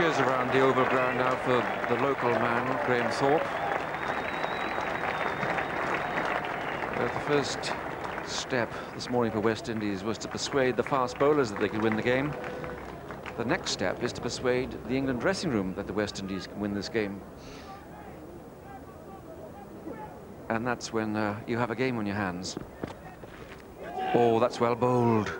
Cheers around the oval ground now for the local man, Graham Thorpe. Uh, the first step this morning for West Indies was to persuade the fast bowlers that they could win the game. The next step is to persuade the England dressing room that the West Indies can win this game. and that's when uh, you have a game on your hands. Oh, that's well bowled.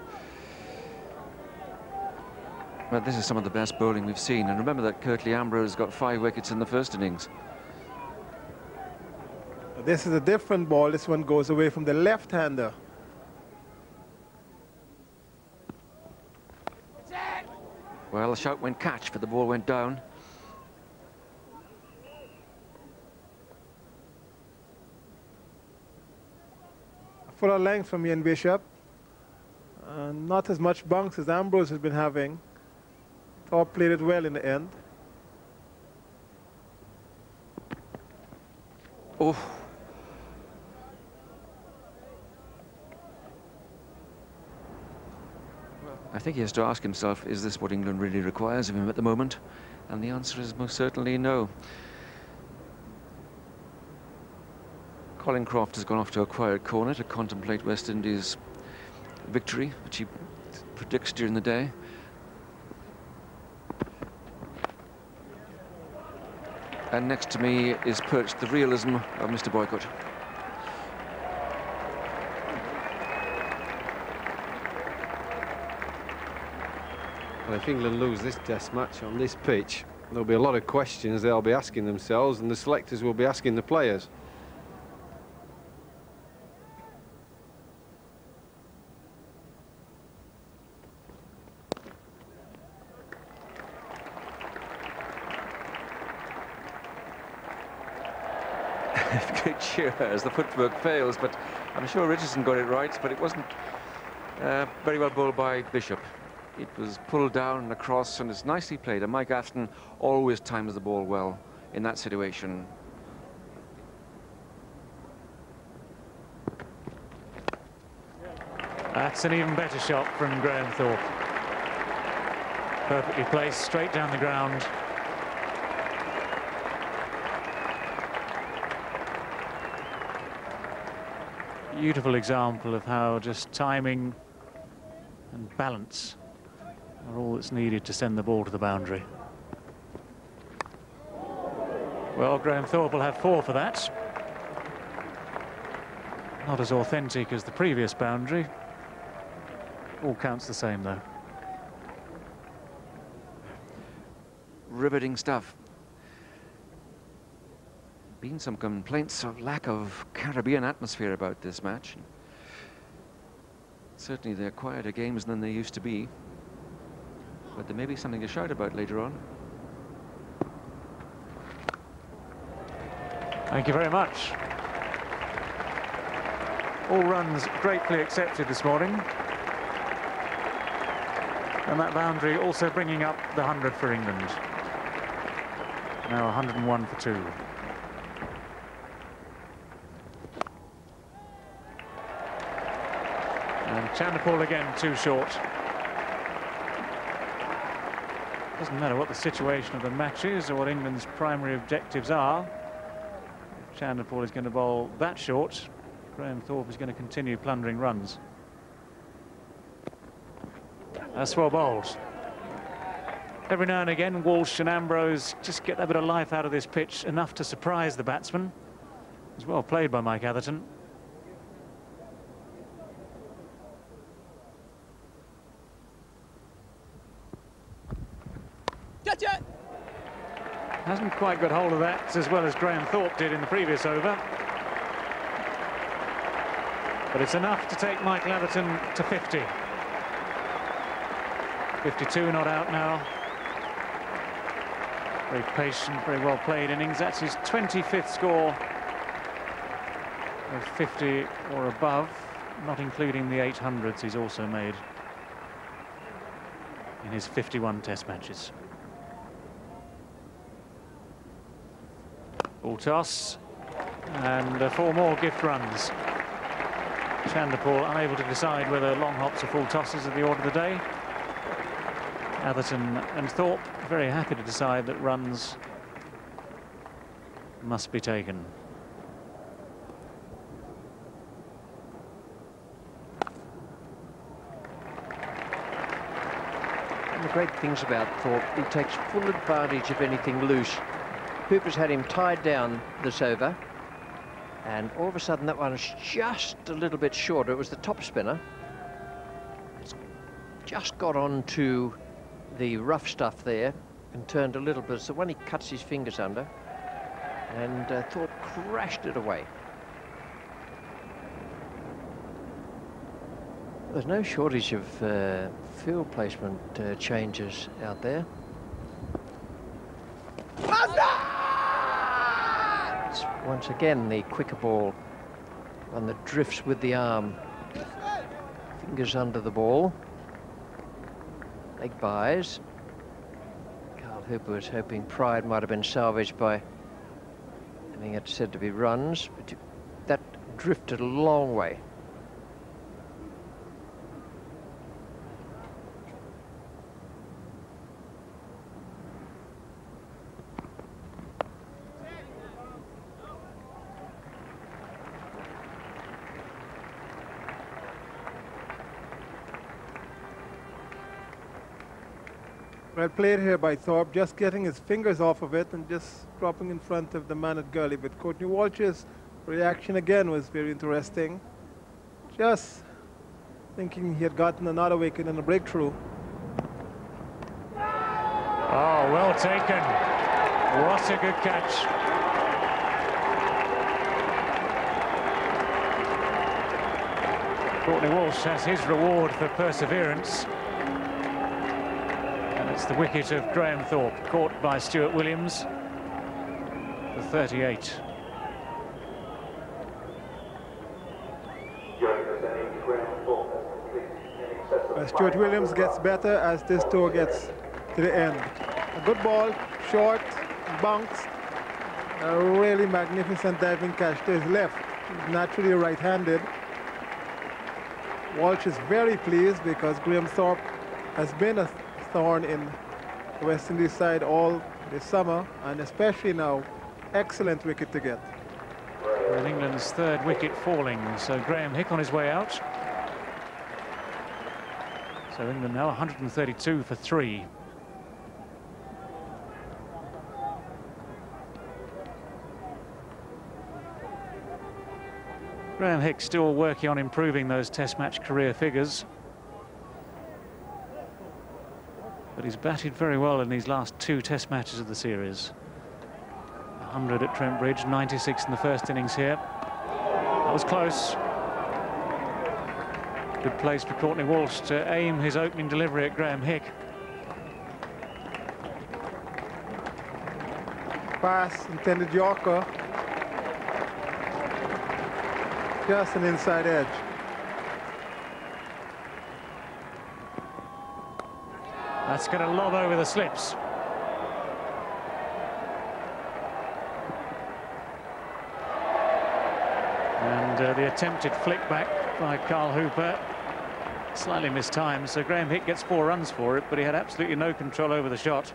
But this is some of the best bowling we've seen. And remember that Curtly Ambrose got five wickets in the first innings. This is a different ball. This one goes away from the left-hander. Well, the shout went catch, but the ball went down. fuller length from Ian Bishop. Uh, not as much bounce as Ambrose has been having. Thorpe played it well in the end. Oh. I think he has to ask himself, is this what England really requires of him at the moment? And the answer is most certainly no. Colin Croft has gone off to a quiet corner to contemplate West Indies' victory, which he predicts during the day. And next to me is perched the realism of Mr. Boycott. Well, if England lose this test match on this pitch, there'll be a lot of questions they'll be asking themselves and the selectors will be asking the players. as the footwork fails, but I'm sure Richardson got it right, but it wasn't uh, very well bowled by Bishop. It was pulled down and across, and it's nicely played. And Mike Atherton always times the ball well. in that situation. That's an even better shot from Graham Thorpe. Perfectly placed, straight down the ground. Beautiful example of how just timing and balance are all that's needed to send the ball to the boundary. Well, Graham Thorpe will have four for that. Not as authentic as the previous boundary. All counts the same, though. Riveting stuff. Been some complaints of lack of Caribbean atmosphere about this match. Certainly they're quieter games than they used to be. But there may be something to shout about later on. Thank you very much. All runs gratefully accepted this morning. And that boundary also bringing up the 100 for England. Now 101 for two. And again too short. Doesn't matter what the situation of the match is or what England's primary objectives are. If Chanderpaul is going to bowl that short, Graham Thorpe is going to continue plundering runs. That's well bowled. Every now and again, Walsh and Ambrose just get a bit of life out of this pitch, enough to surprise the batsman. It's well played by Mike Atherton. Hasn't quite got hold of that as well as Graham Thorpe did in the previous over. But it's enough to take Michael Atherton to 50. 52 not out now. Very patient, very well played innings. That's his 25th score of 50 or above, not including the 800s he's also made in his 51 test matches. Toss and uh, four more gift runs. Chanderpaul unable to decide whether long hops or full tosses are the order of the day. Atherton and Thorpe very happy to decide that runs must be taken. One of the great things about Thorpe, he takes full advantage of anything loose. Hooper's had him tied down this over, and all of a sudden that one's just a little bit shorter. It was the top spinner. It's just got on to the rough stuff there and turned a little bit. So when he cuts his fingers under, and uh, Thorpe crashed it away. There's no shortage of uh, field placement uh, changes out there. It's once again the quicker ball, one that drifts with the arm. Fingers under the ball. Leg byes. Carl Hooper was hoping Pride might have been salvaged by having it said to be runs, but that drifted a long way. Well played here by Thorpe, just getting his fingers off of it and just dropping in front of the man at gully. But Courtney Walsh's reaction again was very interesting. Just thinking he had gotten another wicket and a breakthrough. Oh, well taken. What a good catch. Courtney Walsh has his reward for perseverance. It's the wicket of Graham Thorpe, caught by Stuart Williams, the 38. Uh, Stuart Williams gets better as this tour gets to the end. A good ball, short, bounced, A really magnificent diving catch to his left. He's naturally right-handed. Walsh is very pleased because Graham Thorpe has been a thorn in the West Indies side all this summer, and especially now, excellent wicket to get. And England's third wicket falling, so Graeme Hick on his way out. So England now 132 for three. Graeme Hick still working on improving those test match career figures. But he's batted very well in these last two test matches of the series. 100 at Trent Bridge, 96 in the first innings here. That was close. Good place for Courtney Walsh to aim his opening delivery at Graeme Hick. Pass, intended Yorker. Just an inside edge. That's going to lob over the slips. And uh, the attempted flick back by Carl Hooper slightly mistimed, so Graeme Hick gets four runs for it, but he had absolutely no control over the shot.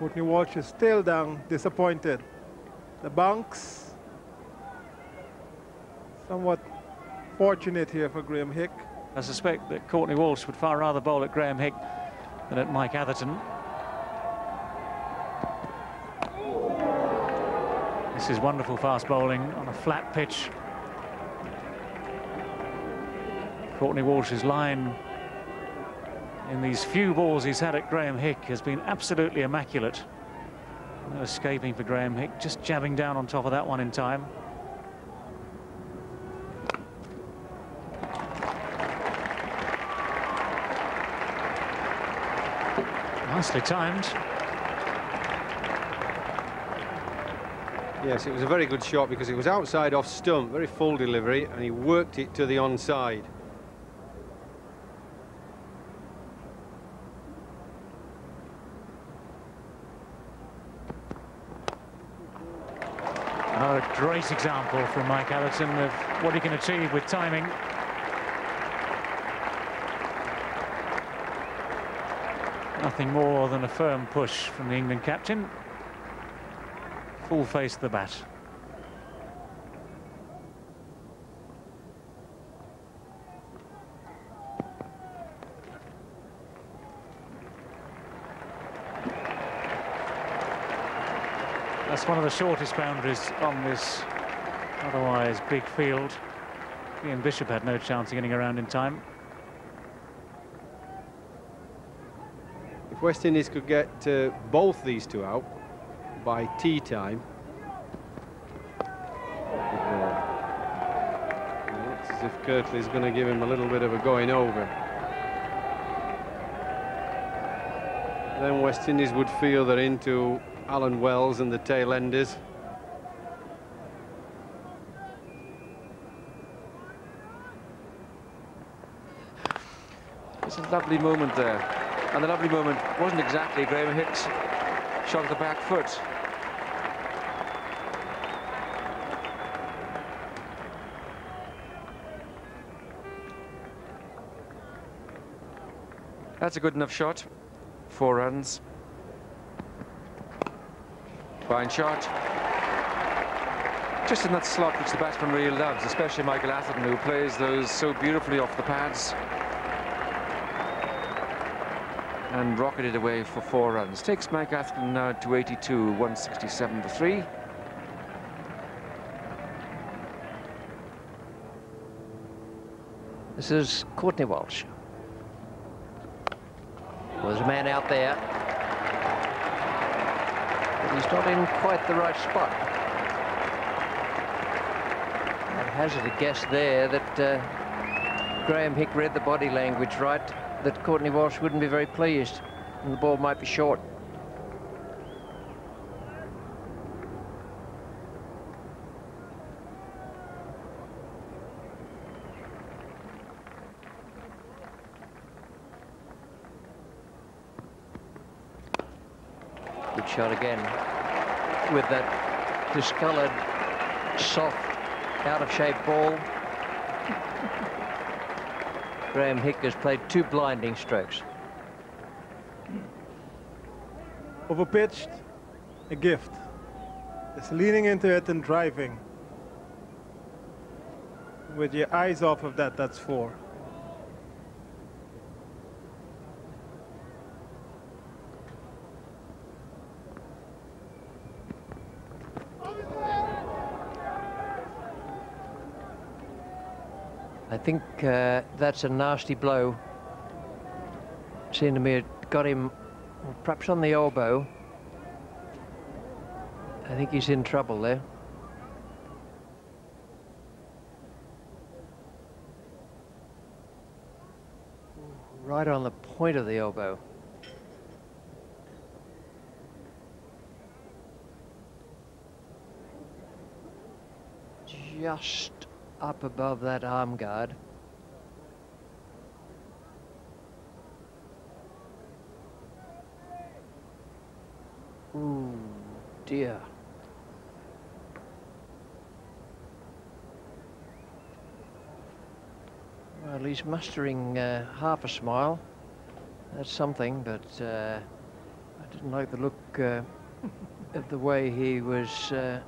Courtney Walsh is still down, disappointed. The bunks, somewhat fortunate here for Graeme Hick. I suspect that Courtney Walsh would far rather bowl at Graeme Hick than at Mike Atherton. This is wonderful fast bowling on a flat pitch. Courtney Walsh's line in these few balls he's had at Graeme Hick has been absolutely immaculate. No escaping for Graeme Hick, just jabbing down on top of that one in time. Nicely timed. Yes, it was a very good shot because it was outside off stump, very full delivery, and he worked it to the onside. Another great example from Mike Atherton of what he can achieve with timing. Nothing more than a firm push from the England captain. Full face the bat. That's one of the shortest boundaries on this otherwise big field. Ian Bishop had no chance of getting around in time. If West Indies could get uh, both these two out by tea time, it's as if Curtly's going to give him a little bit of a going over. Then West Indies would feel they're into Alan Wells and the tail enders. It's a lovely moment there. And the lovely moment wasn't exactly Graeme Hicks shot at the back foot. That's a good enough shot. Four runs. Fine shot. Just in that slot which the batsman really loves, especially Michael Atherton, who plays those so beautifully off the pads. And rocketed away for four runs. Takes Mike Atherton now to 82, 167 for three. This is Courtney Walsh. Well, there's a man out there. But he's not in quite the right spot. I'd hazard a guess there that uh, Graeme Hick read the body language right, that Courtney Walsh wouldn't be very pleased and the ball might be short. Good shot again. with that discoloured, soft, out-of-shape ball. Graeme Hick has played two blinding strokes. Overpitched, a gift. Just leaning into it and driving. With your eyes off of that, that's four. I think uh, that's a nasty blow. Seemed to me it got him perhaps on the elbow. I think he's in trouble there. Right on the point of the elbow. Just up above that arm guard. Dear. Well, he's mustering uh, half a smile. That's something, but uh, I didn't like the look uh, of the way he was uh,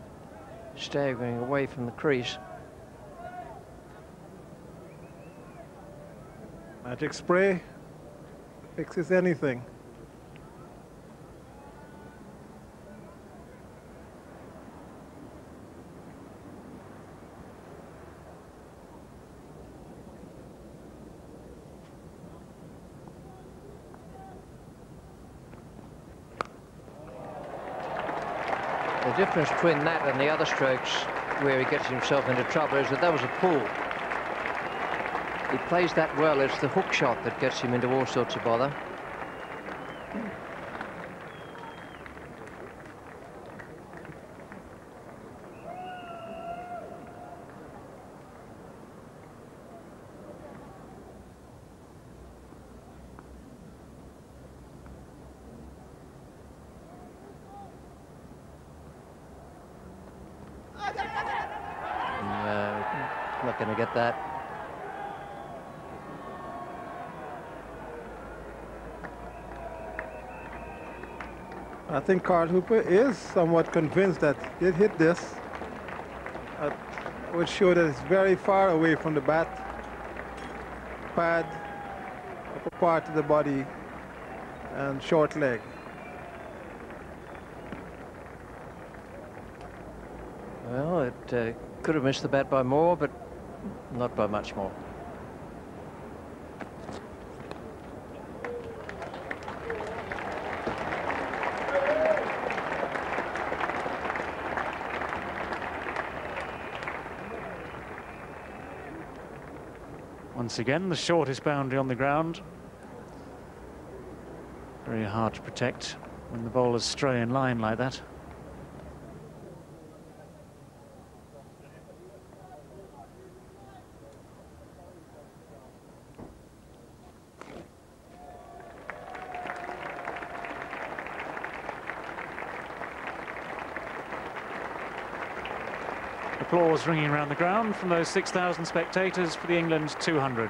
staggering away from the crease. Magic spray fixes anything. Difference between that and the other strokes where he gets himself into trouble is that that was a pull. He plays that well. It's the hook shot that gets him into all sorts of bother. No, not going to get that. I think Carl Hooper is somewhat convinced that he'd hit this. Uh, that would show that it's very far away from the bat. Pad, upper part of the body, and short leg. Uh, could have missed the bat by more, but not by much more. Once again, the shortest boundary on the ground. Very hard to protect when the bowlers stray in line like that. Applause ringing around the ground from those 6,000 spectators for the England 200.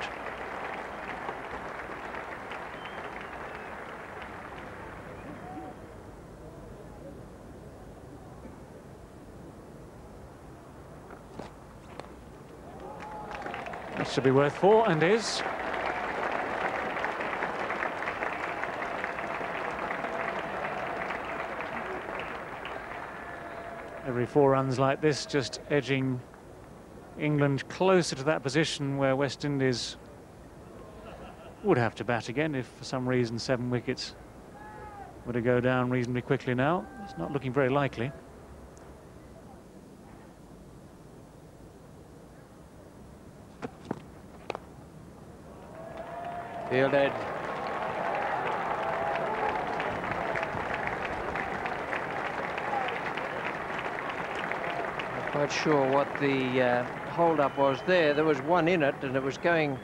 That should be worth four, and is. Every four runs like this, just edging England closer to that position where West Indies would have to bat again if for some reason seven wickets were to go down reasonably quickly now. It's not looking very likely. Fielded. Not sure what the uh, hold-up was there. There was one in it, and it was going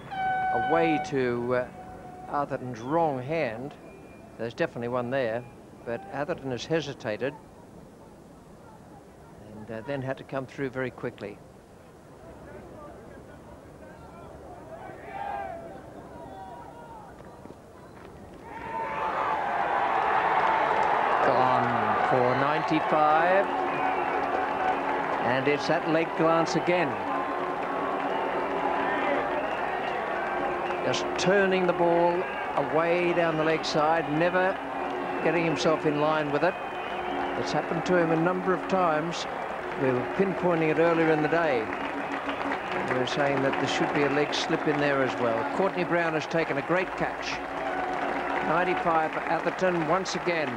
away to uh, Atherton's wrong hand. There's definitely one there, but Atherton has hesitated. and uh, then had to come through very quickly. Gone for 95. And it's that leg glance again. Just turning the ball away down the leg side, never getting himself in line with it. It's happened to him a number of times. We were pinpointing it earlier in the day. We were saying that there should be a leg slip in there as well. Courtney Browne has taken a great catch. 95 for Atherton once again.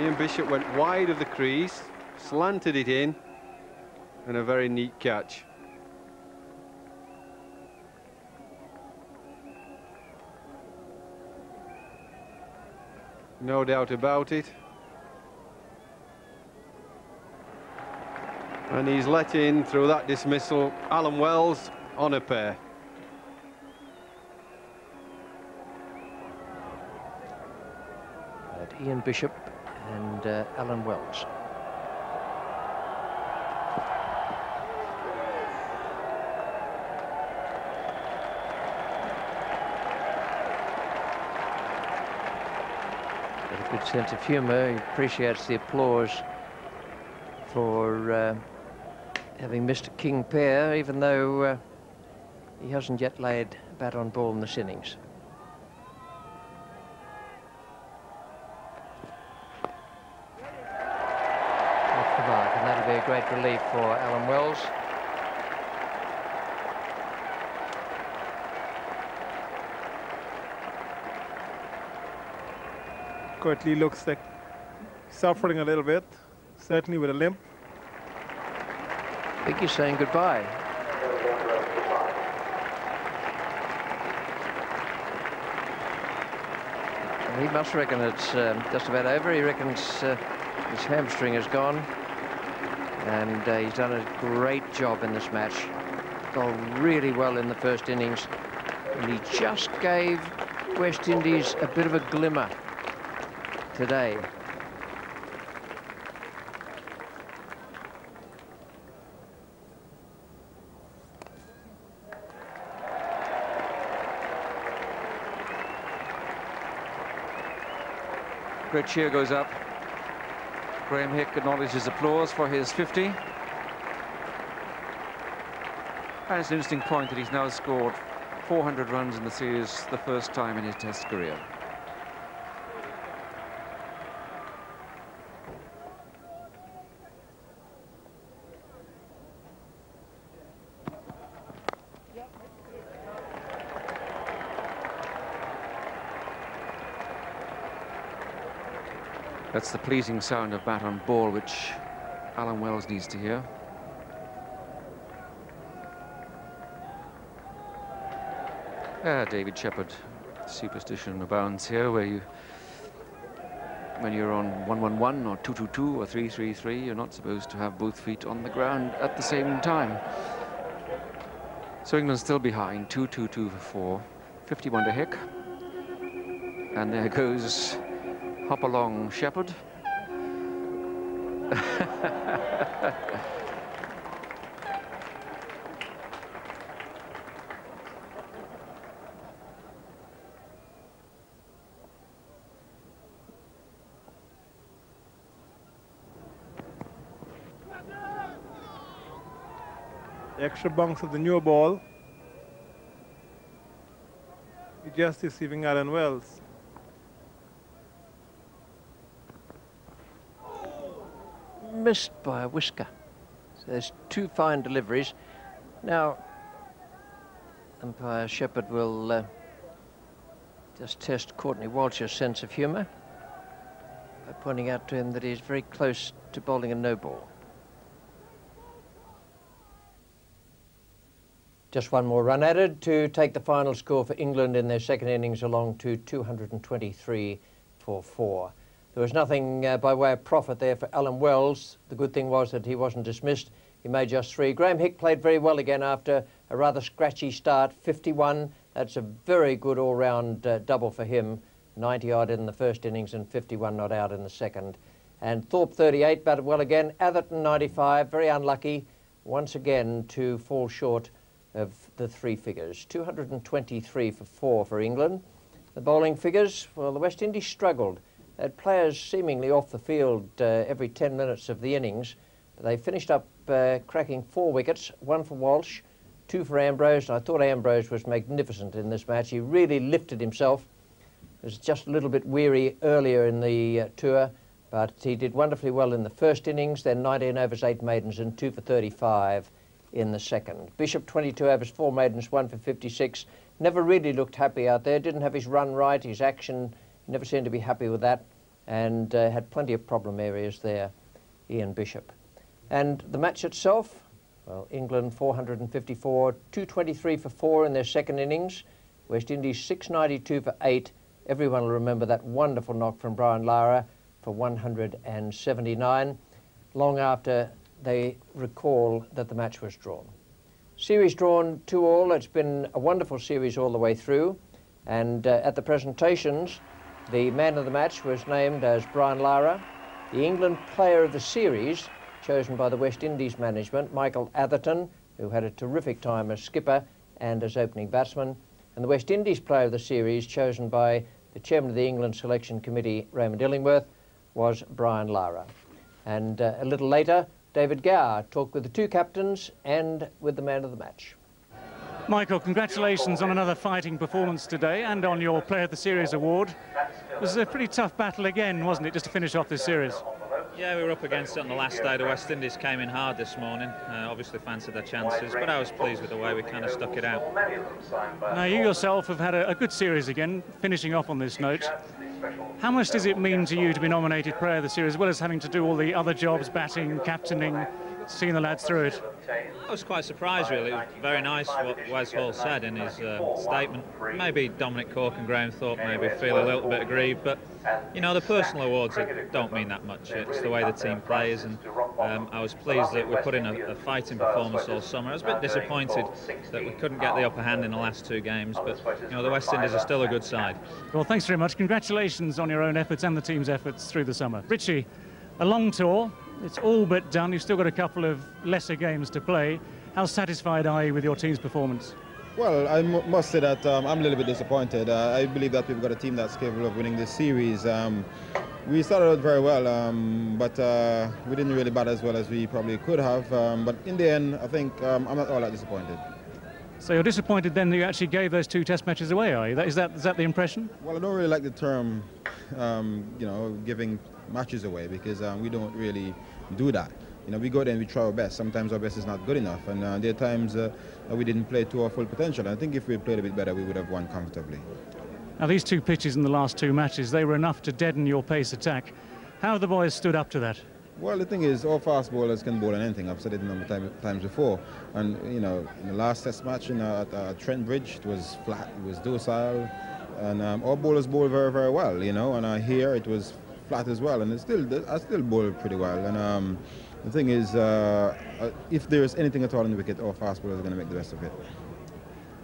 Ian Bishop went wide of the crease, slanted it in, and a very neat catch. No doubt about it. And he's let in through that dismissal Alan Wells on a pair. Ian Bishop and uh, Alan Wells. Sense of humour. He appreciates the applause for uh, having missed a king pair, even though uh, he hasn't yet laid bat on ball in this innings. Off the mark, and that'll be a great relief for Alan Wells. Looks like suffering a little bit, certainly with a limp. I think he's saying goodbye. He must reckon it's um, just about over. He reckons uh, his hamstring is gone. And uh, he's done a great job in this match. Bowled really well in the first innings. And he just gave West Indies a bit of a glimmer today. Great cheer goes up. Graeme Hick acknowledges applause for his 50. And it's an interesting point that he's now scored 400 runs in the series the first time in his test career. That's the pleasing sound of bat on ball, which Alan Wells needs to hear. Ah, David Shepherd, superstition abounds here, where you, when you're on 111 or 222 or 333, you're not supposed to have both feet on the ground at the same time. So England's still behind, 222 for four, 51 to Hick. And there goes Hop along, Shepherd. Extra bounce of the new ball. Just deceiving Alan Wells. Missed by a whisker. So there's two fine deliveries. Now, umpire Shepherd will uh, just test Courtney Walsh's sense of humour by pointing out to him that he's very close to bowling a no ball. Just one more run added to take the final score for England in their second innings along to 223 for four. There was nothing uh, by way of profit there for Alan Wells. The good thing was that he wasn't dismissed. He made just three. Graeme Hick played very well again after a rather scratchy start, 51. That's a very good all-round uh, double for him. 90 odd in the first innings and 51 not out in the second. And Thorpe 38 batted well again. Atherton 95, very unlucky once again to fall short of the three figures. 223 for four for England. The bowling figures, well, the West Indies struggled. Had players seemingly off the field uh, every 10 minutes of the innings. They finished up uh, cracking four wickets, one for Walsh, two for Ambrose. I thought Ambrose was magnificent in this match. He really lifted himself. He was just a little bit weary earlier in the uh, tour, but he did wonderfully well in the first innings, then 19 overs, 8 maidens, and 2 for 35 in the second. Bishop, 22 overs, 4 maidens, 1 for 56. Never really looked happy out there, didn't have his run right, his action, never seemed to be happy with that, and uh, had plenty of problem areas there, Ian Bishop. And the match itself, well, England 454, 223 for 4 in their second innings. West Indies 692 for 8. Everyone will remember that wonderful knock from Brian Lara for 179, long after they recall that the match was drawn. Series drawn 2 all. It's been a wonderful series all the way through. And uh, at the presentations, the man of the match was named as Brian Lara. The England Player of the Series chosen by the West Indies management, Michael Atherton, who had a terrific time as skipper and as opening batsman, and the West Indies Player of the Series, chosen by the chairman of the England Selection Committee, Raymond Illingworth, was Brian Lara. And uh, a little later, David Gower talked with the two captains and with the man of the match. Michael, congratulations on another fighting performance today and on your Player of the Series award. It was a pretty tough battle again, wasn't it, just to finish off this series? Yeah, we were up against it on the last day. The West Indies came in hard this morning. Uh, obviously fancied their chances, but I was pleased with the way we kind of stuck it out. Now, you yourself have had a, a good series again, finishing off on this note. How much does it mean to you to be nominated Player of the Series, as well as having to do all the other jobs, batting, captaining, seeing the lads through it? I was quite surprised, really. It was very nice what Wes Hall said in his uh, statement. Maybe Dominic Cork and Graham Thorpe maybe feel a little bit aggrieved, but you know the personal awards don't mean that much. It's the way the team plays, and um, I was pleased that we put in a, a, fighting performance all summer. I was a bit disappointed that we couldn't get the upper hand in the last two games, but you know the West Indies are still a good side. Well, thanks very much. Congratulations on your own efforts and the team's efforts through the summer. Richie, a long tour. It's all but done. You've still got a couple of lesser games to play. How satisfied are you with your team's performance? Well, I must say that um, I'm a little bit disappointed. Uh, I believe that we've got a team that's capable of winning this series. Um, we started out very well, um, but uh, we didn't really bat as well as we probably could have. Um, but in the end, I think um, I'm not all that disappointed. So you're disappointed then that you actually gave those two test matches away, are you? Is that, is that the impression? Well, I don't really like the term, um, you know, giving matches away because um, we don't really do that. You know, we go there and we try our best. Sometimes our best is not good enough, and uh, there are times uh, we didn't play to our full potential. And I think if we played a bit better, we would have won comfortably. Now, these two pitches in the last two matches, they were enough to deaden your pace attack. How have the boys stood up to that? Well, the thing is, all fast bowlers can bowl on anything. I've said it a number of times before. And, you know, in the last test match in, uh, at uh, Trent Bridge, it was flat, it was docile. And um, our bowlers bowl very, very well, you know. And uh, here it was flat as well, and it's still I still bowl pretty well. And um, the thing is, uh, uh, if there's anything at all in the wicket, our fast bowlers are going to make the best of it.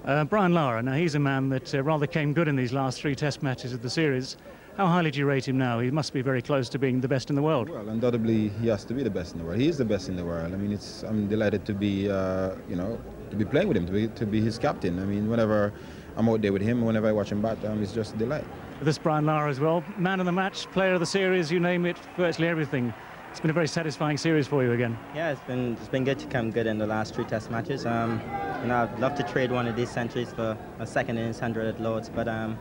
Uh, Brian Lara, now he's a man that uh, rather came good in these last three Test matches of the series. How highly do you rate him now? He must be very close to being the best in the world. Well, undoubtedly he has to be the best in the world. He is the best in the world. I mean, it's I'm delighted to be, uh, you know, to be playing with him, to be to be his captain. I mean, whenever I'm out there with him, whenever I watch him bat, um, it's just a delight this Brian Lara as well. Man of the match, player of the series, you name it, virtually everything. It's been a very satisfying series for you again. Yeah, it's been it's been good to come good in the last three Test matches. Um, and I'd love to trade one of these centuries for a second innings hundred at Lords, but um,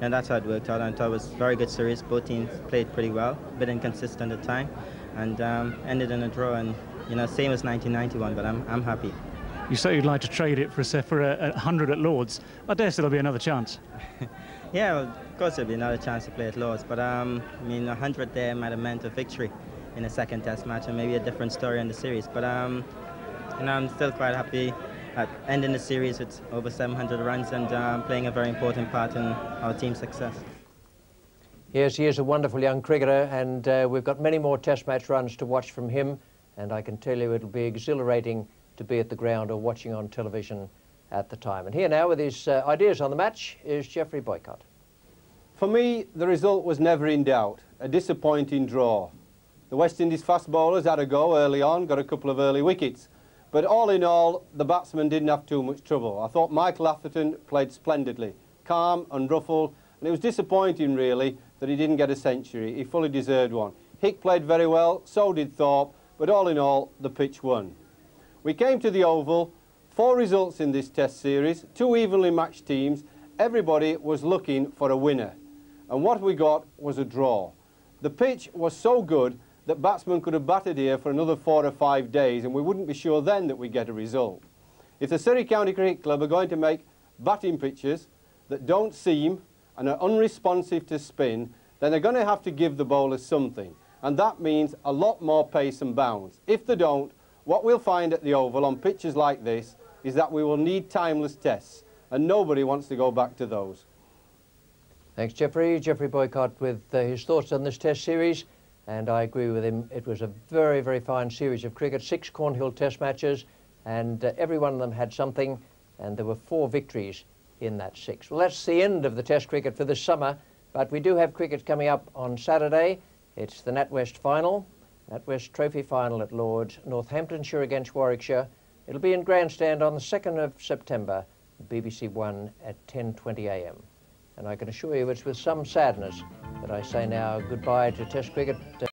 yeah, that's how it worked out. I thought it was a very good series. Both teams played pretty well, a bit inconsistent at time, and um, ended in a draw. And you know, same as 1991, but I'm I'm happy. You say you'd like to trade it for a, for a, a hundred at Lords. I dare say there'll be another chance. yeah, well, of course there'll be another chance to play at Lords, but um, I mean, a hundred there might have meant a victory in a second Test match and maybe a different story in the series. But um, you know, I'm still quite happy at ending the series with over 700 runs and um, playing a very important part in our team's success. Yes, he is a wonderful young cricketer, and uh, we've got many more Test match runs to watch from him. And I can tell you it'll be exhilarating to be at the ground or watching on television at the time. And here now with his uh, ideas on the match is Geoffrey Boycott. For me, the result was never in doubt. A disappointing draw. The West Indies fast bowlers had a go early on, got a couple of early wickets. But all in all, the batsmen didn't have too much trouble. I thought Michael Atherton played splendidly, calm, unruffled, and it was disappointing really that he didn't get a century. He fully deserved one. Hick played very well, so did Thorpe, but all in all, the pitch won. We came to the Oval, four results in this test series, two evenly matched teams. Everybody was looking for a winner. And what we got was a draw. The pitch was so good that batsmen could have batted here for another four or five days and we wouldn't be sure then that we'd get a result. If the Surrey County Cricket Club are going to make batting pitches that don't seam and are unresponsive to spin, then they're going to have to give the bowlers something. And that means a lot more pace and bounce. If they don't, what we'll find at the Oval on pitches like this is that we will need timeless tests, and nobody wants to go back to those. Thanks, Geoffrey. Geoffrey Boycott with uh, his thoughts on this test series, and I agree with him. It was a very, very fine series of cricket, six Cornhill test matches, and uh, every one of them had something, and there were four victories in that six. Well, that's the end of the test cricket for this summer, but we do have cricket coming up on Saturday. It's the NatWest final, NatWest Trophy final at Lord's, Northamptonshire against Warwickshire. It'll be in Grandstand on the 2nd of September, BBC One at 10.20am. And I can assure you it's with some sadness that I say now goodbye to Test cricket.